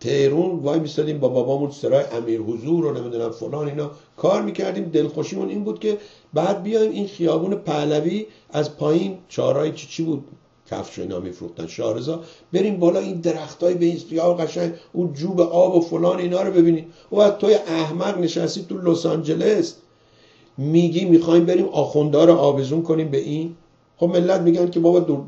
تهرون وای میستادیم با بابامون سرای امیر حضور رو نمی‌دونم فلان اینا کار می‌کردیم. دلخوشیمون این بود که بعد بیایم این خیابون پهلوی از پایین چارای چی چی بود؟ کفش و اینا میفروختن شارزا بریم بالا این درختای به این سیاه قشنگ اون جوب آب و فلان اینا رو ببینیم. و بعد توی احمق نشستی تو لس آنجلس. میگی می‌خوایم بریم آخوندا رو آویزون کنیم به این؟ خب ملت میگن که بابا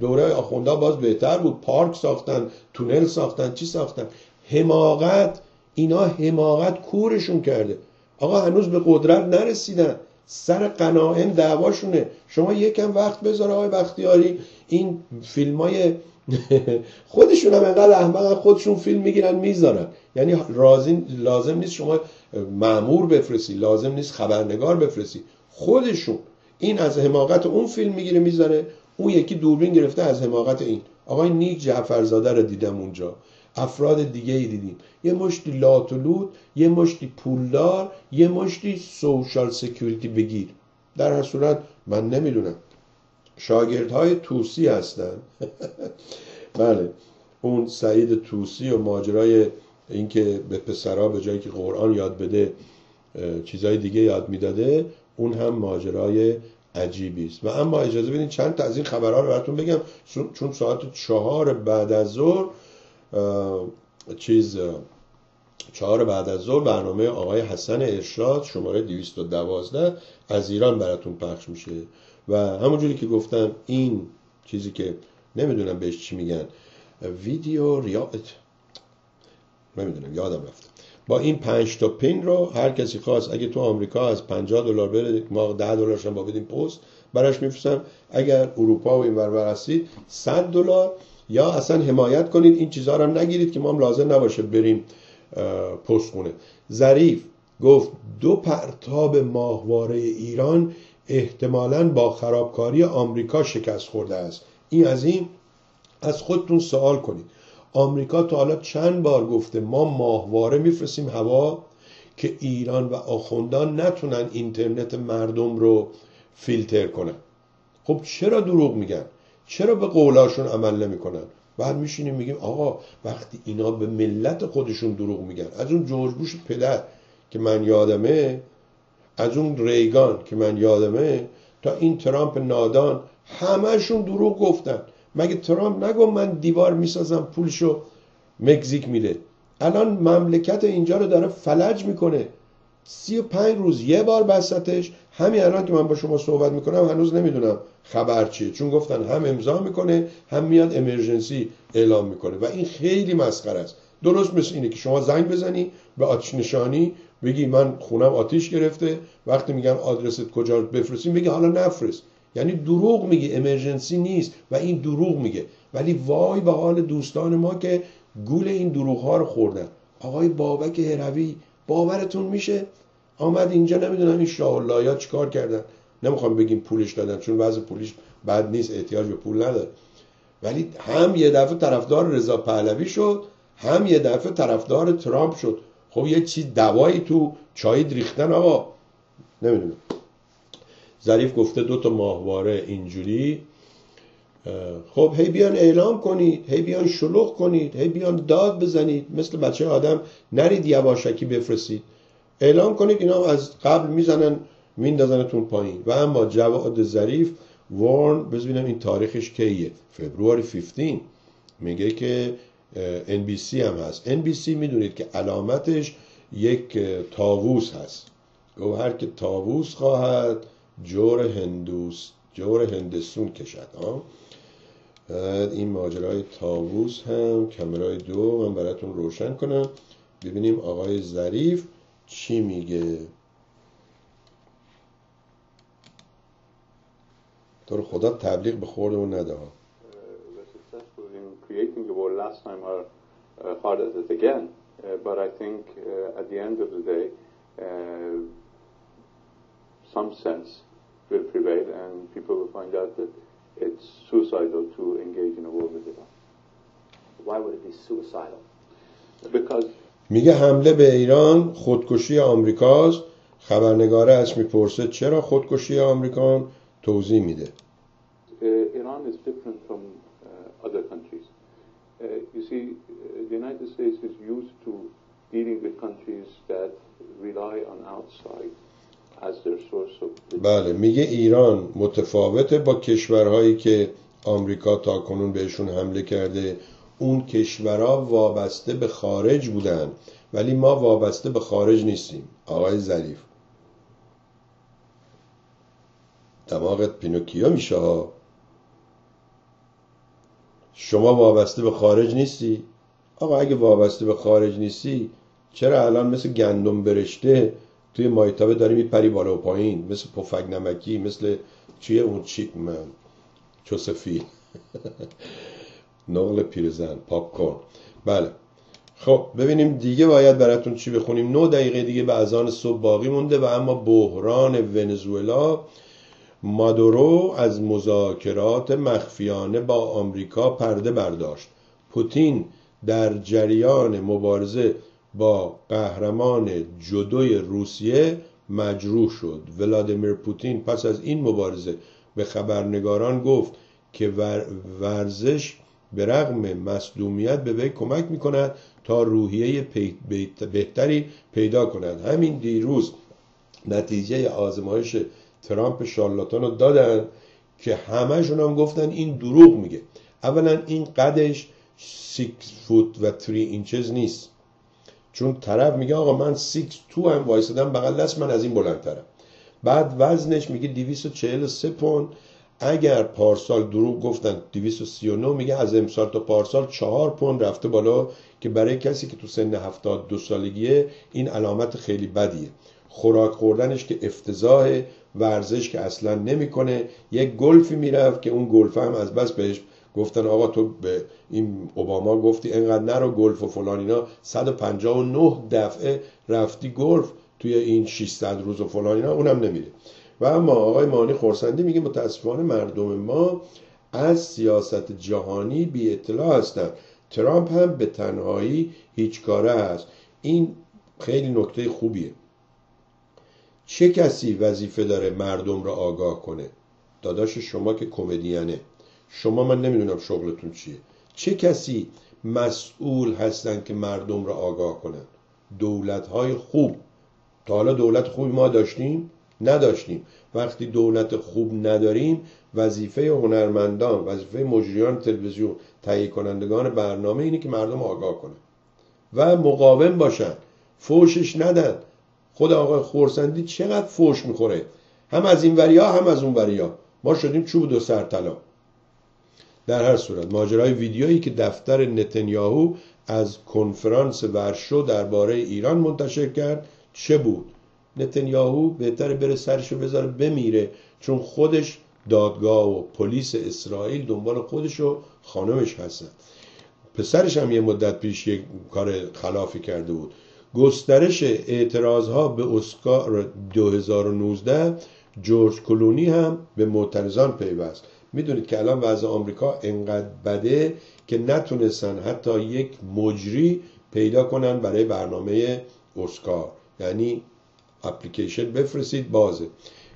دوره آخوندا باز بهتر بود. پارک ساختن تونل ساختن چی ساختن؟ حماقت. اینا حماقت کورشون کرده. آقا هنوز به قدرت نرسیدن. سر قناعم دعواشونه. شما یکم وقت بذار آقای بختیاری. این فیلم های خودشون هم انقدر احمق خودشون فیلم می‌گیرن می‌ذارن. یعنی لازم نیست شما معمور بفرستی. لازم نیست خبرنگار بفرستی. خودشون. این از حماقت اون فیلم می‌گیره می‌ذاره. اون یکی دوربین گرفته از حماقت این. آقای نیک جعفرزاده رو دیدم اونجا. افراد دیگه ای دیدیم. یه مشتی لاتولود یه مشتی پولدار یه مشتی سوشال سکیوریتی بگیر. در هر صورت من نمی‌دونم. شاگردهای توسی هستن. بله. اون سعید توسی و ماجرای اینکه به پسرها به جایی که قرآن یاد بده چیزهای دیگه یاد می‌داده. اون هم ماجرای عجیبی است. و اما اجازه بدین چند تا از این خبرها رو براتون بگم. چون ساعت چهار بعد از ظهر چیز چهار بعد از ظهر برنامه آقای حسن ارشاد شماره 212 از ایران براتون پخش میشه. و همونجوری که گفتم این چیزی که نمی‌دونم بهش چی میگن ویدیو ریاض نمی‌دونم یادم رفت. با این پنج تا پین رو هر کسی خواست اگه تو آمریکا از 50 دلار بره ما 10 دلارش با بدیم پست براش میفرستم. اگر اروپا و این ور هستید 100 دلار یا اصلا حمایت کنید این چیزها رو هم نگیرید که ما هم لازم نباشه بریم پست خونه. ظریف گفت دو پرتاب ماهواره ایران احتمالا با خرابکاری آمریکا شکست خورده است. این از این از خودتون سوال کنید. آمریکا تا حالا چند بار گفته ما ماهواره میفرستیم هوا که ایران و آخوندان نتونن اینترنت مردم رو فیلتر کنن. خب چرا دروغ میگن؟ چرا به قولاشون عمل نمی‌کنن؟ بعد میشینیم میگیم آقا وقتی اینا به ملت خودشون دروغ میگن از اون جورج بوش پدر که من یادمه از اون ریگان که من یادمه تا این ترامپ نادان همهشون دروغ گفتن. مگه ترامپ نگو من دیوار می‌سازم پولشو مکزیک میده. الان مملکت اینجا رو داره فلج می‌کنه. سی و پنج روز یه بار بستش همین الان که من با شما صحبت می‌کنم هنوز نمی‌دونم خبر چیه. چون گفتن هم امضا می‌کنه هم میاد امرجنسی اعلام می‌کنه. و این خیلی مسخره است. درست مثل اینه که شما زنگ بزنی به آتش نشانی بگی من خونم آتیش گرفته. وقتی میگن آدرست کجا بفرستیم بگی حالا نفرست. یعنی دروغ میگه امرجنسی نیست و این دروغ میگه. ولی وای به حال دوستان ما که گول این دروغ ها رو خوردن. آقای بابک هروی باورتون میشه؟ آمد اینجا نمی‌دونم این شاه الله چیکار کردن. نمی‌خوام بگیم پولش دادن چون وضع پولش بد نیست احتیاج به پول نداره. ولی هم یه دفعه طرفدار رضا پهلوی شد هم یه دفعه طرفدار ترامپ شد. خب یه چیز دوایی تو چای ریختن آقا. نمی‌دونم. ظریف گفته دو تا ماهواره اینجوری. خب هی بیان اعلام کنید هی بیان شلوغ کنید هی بیان داد بزنید. مثل بچه آدم نرید یواشکی بفرستید. اعلام کنید اینا از قبل می‌زنن میندازنتون پایین. و اما جواد ظریف وارن ببینم این تاریخش کیه. فبروار 15 میگه که NBC هم هست. NBC می‌دونید که علامتش یک تاووس هست. هر که تاووس خواهد جور هندوس جور هندسون کشد ها این ماجرای تاووس هم کمرای دو من براتون روشن کنم. ببینیم آقای ظریف چی میگه. تو رو خدا تبلیغ به خوردمون نده creating the uh, it again. Uh, but I think uh, at the end of the day, some sense will prevail and people will find out that it's suicidal to engage in a war with Iran. Why would it be suicidal? Because میگه حمله به ایران خودکشی آمریکاست خبرنگاره از می‌پرسه چرا خودکشی آمریکا توضیح میده Iran is different from uh, other countries. Uh, you see, uh, the United States is used to dealing with countries that rely on outside بله میگه ایران متفاوته با کشورهایی که آمریکا تا کنون بهشون حمله کرده اون کشورها وابسته به خارج بودن ولی ما وابسته به خارج نیستیم. آقای ظریف. دماغت پینوکیا میشه ها؟ شما وابسته به خارج نیستی؟ آقا اگه وابسته به خارج نیستی چرا الان مثل گندم برشته توی مایتابه داری میپری بالا و پایین مثل پفک نمکی مثل چیه اون چی چوسفی نقل پیرزن پاپ کورن بله. خب ببینیم دیگه باید براتون چی بخونیم. نو دقیقه دیگه به اذان صبح باقی مونده و اما بحران ونزوئلا مادورو از مذاکرات مخفیانه با آمریکا پرده برداشت. پوتین در جریان مبارزه با قهرمان جدوی روسیه مجروح شد. ولادیمیر پوتین پس از این مبارزه به خبرنگاران گفت که ورزش به رغم مصدومیت به وی کمک می کند تا روحیه بهتری پیدا کند. همین دیروز نتیجه آزمایش ترامپ شارلاتان رو دادن که همهشون هم گفتن این دروغ میگه. اولا این قدش 6 فوت و 3 اینچز نیست. چون طرف میگه آقا من 6 تو هم وایسادم بغل دست من از این بلندترم بعد وزنش میگه 243 پوند. اگر پارسال دروغ گفتن 239 میگه از امسال تا پارسال 4 پوند رفته بالا که برای کسی که تو سن 72 سالگیه این علامت خیلی بدیه. خوراک خوردنش که افتضاح ورزش که اصلا نمی‌کنه. یک گلفی می‌رفت که اون گلف هم از بس بهش گفتن آقا تو به این اوباما گفتی انقدر نرو گلف و فلان اینا. 159 دفعه رفتی گلف توی این 600 روز و فلان اینا. اونم نمیره. و اما آقای مانی خورسندی میگه متاسفانه مردم ما از سیاست جهانی بی اطلاع هستند ترامپ هم به تنهایی هیچ کاره هست این خیلی نکته خوبیه. چه کسی وظیفه داره مردم را آگاه کنه؟ داداش شما که کمدینه. شما من نمی‌دونم شغلتون چیه. چه کسی مسئول هستن که مردم را آگاه کنن؟ دولت های خوب. تا حالا دولت خوبی ما داشتیم؟ نداشتیم. وقتی دولت خوب نداریم وظیفه هنرمندان وظیفه مجریان تلویزیون تهیه کنندگان برنامه اینه که مردم آگاه کنن. و مقاوم باشن. فوشش ندن. خود آقای خورسندی چقدر فوش می‌خوره؟ هم از این وریا هم از اون وریا. ما شدیم چوب دو سر طلا. در هر صورت. ماجرای ویدیویی که دفتر نتانیاهو از کنفرانس ورشو درباره ایران منتشر کرد چه بود؟ نتانیاهو بهتره بره سرشو بذاره بمیره چون خودش دادگاه و پلیس اسرائیل دنبال خودش و خانمش هستن. پسرش هم یه مدت پیش یک کار خلافی کرده بود. گسترش اعتراض ها به اسکار 2019 جورج کلونی هم به معترضان پیوست. می‌دونید که الان وضع آمریکا انقدر بده که نتونستن حتی یک مجری پیدا کنن برای برنامه اسکار. یعنی اپلیکیشن بفرستید بازه.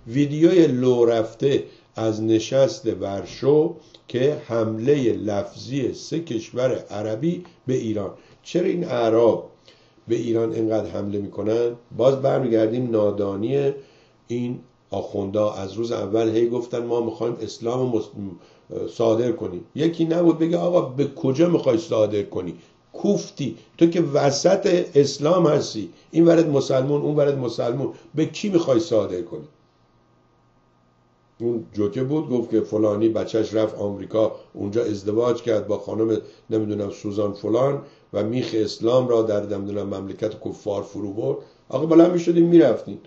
ویدیوی لو رفته از نشست ورشو که حمله لفظی سه کشور عربی به ایران. چرا این اعراب به ایران انقدر حمله می‌کنن؟ باز برمیگردیم نادانی این آخوندا از روز اول هی گفتن ما می‌خوایم اسلام صادر کنیم. یکی نبود بگه آقا به کجا می‌خوای صادر کنی؟ کوفتی. تو که وسط اسلام هستی. این ورد مسلمون اون ورد مسلمون. به کی می‌خوای صادر کنی؟ اون جوکه بود گفت که فلانی بچهش رفت آمریکا اونجا ازدواج کرد با خانم نمی‌دونم سوزان فلان و میخ اسلام را در نمی‌دونم مملکت کفار فرو برد. آقا بلند می‌شدیم می‌رفتین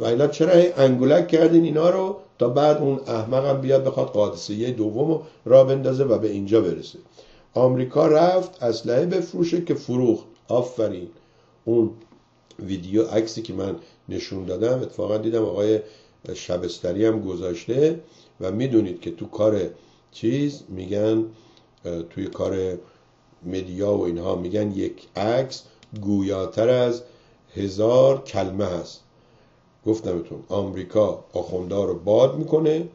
و چرا انگولک کردین اینا رو تا بعد اون احمقم بیاد بخواد قادسیه دوم را بندازه و به اینجا برسه. آمریکا رفت اسلحه بفروشه که فروخت. آفرین. اون ویدیو عکسی که من نشون دادم اتفاقا دیدم آقای شبستری هم گذاشته و می‌دونید که تو کار چیز میگن توی کار مدیا و اینها میگن یک عکس گویاتر از هزار کلمه هست. گفتمتون آمریکا آخوندا رو باد می‌کنه.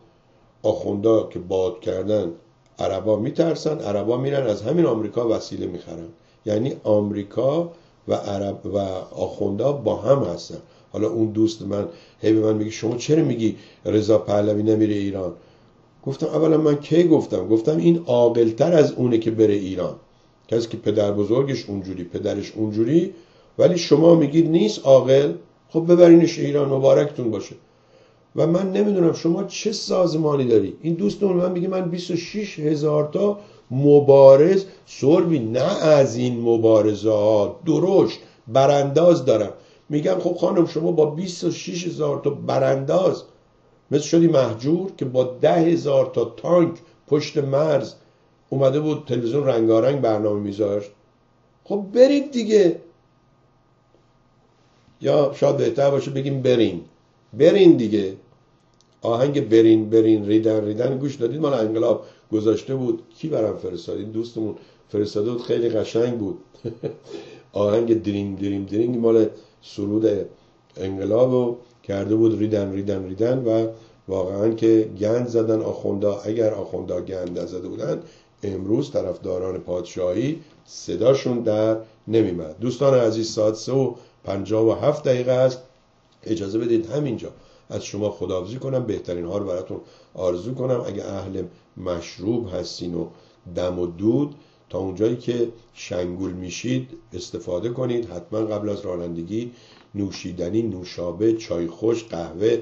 آخوندا که باد کردن عربا میترسن عربا میرن از همین آمریکا وسیله می‌خرن. یعنی آمریکا و عرب و آخوندا با هم هستن. حالا اون دوست من هی به من میگه شما چرا میگی رضا پهلوی نمیره ایران؟ گفتم اولا من کی گفتم؟ گفتم این عاقلتر از اونه که بره ایران. کسی که پدر بزرگش اونجوری پدرش اونجوری ولی شما میگید نیست عاقل؟ خب ببرینش ایران مبارکتون باشه. و من نمی‌دونم شما چه سازمانی داری. این دوستمون من میگه من 26 هزار تا مبارز سربی نه از این مبارزه ها درشت برانداز دارم. میگم خب خانم شما با 26 هزار تا برانداز مثل شدی محجور که با ده هزار تا تانک پشت مرز اومده بود تلویزیون رنگارنگ برنامه میذاشت. خب برید دیگه. یا شاید بهتر باشه بگیم برین. برین دیگه. آهنگ برین برین ریدن ریدن گوش دادید. مال انقلاب گذاشته بود. کی برام فرستاد؟ این دوستمون فرستاده بود. خیلی قشنگ بود. آهنگ درینگ درینگ درینگ مال سرود انقلاب رو کرده بود. ریدن ریدن ریدن و واقعا که گند زدن آخوندا. اگر آخوندا گند نزده بودن امروز طرفداران پادشاهی صداشون در نمیمد دوستان عزیز ساعت سه و پنجاه و هفت دقیقه است. اجازه بدید همینجا از شما خداحافظی کنم. بهترین ها رو براتون آرزو کنم. اگه اهل مشروب هستین و دم و دود تا اونجایی که شنگول میشید استفاده کنید. حتما قبل از رانندگی نوشیدنی نوشابه چای خوش قهوه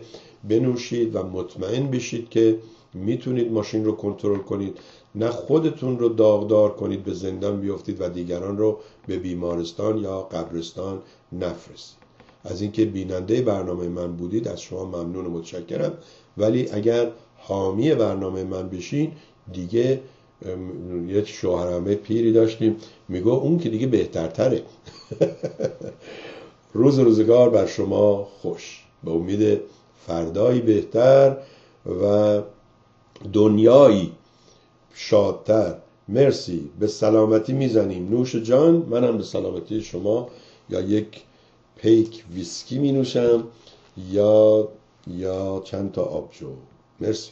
بنوشید و مطمئن بشید که می‌تونید ماشین رو کنترل کنید. نه خودتون رو داغدار کنید به زندان بیفتید و دیگران رو به بیمارستان یا قبرستان نفرستید از اینکه بیننده برنامه من بودید از شما ممنون و متشکرم. ولی اگر حامی برنامه من بشین دیگه یک شوهرمه پیری داشتیم. میگو اون که دیگه بهترتره. روز روزگار بر شما خوش. به امید فردایی بهتر و دنیایی شادتر. مرسی. به سلامتی می‌زنیم. نوش جان منم به سلامتی شما یا یک پیک ویسکی می نوشم یا یا چند تا آبجو. مرسی.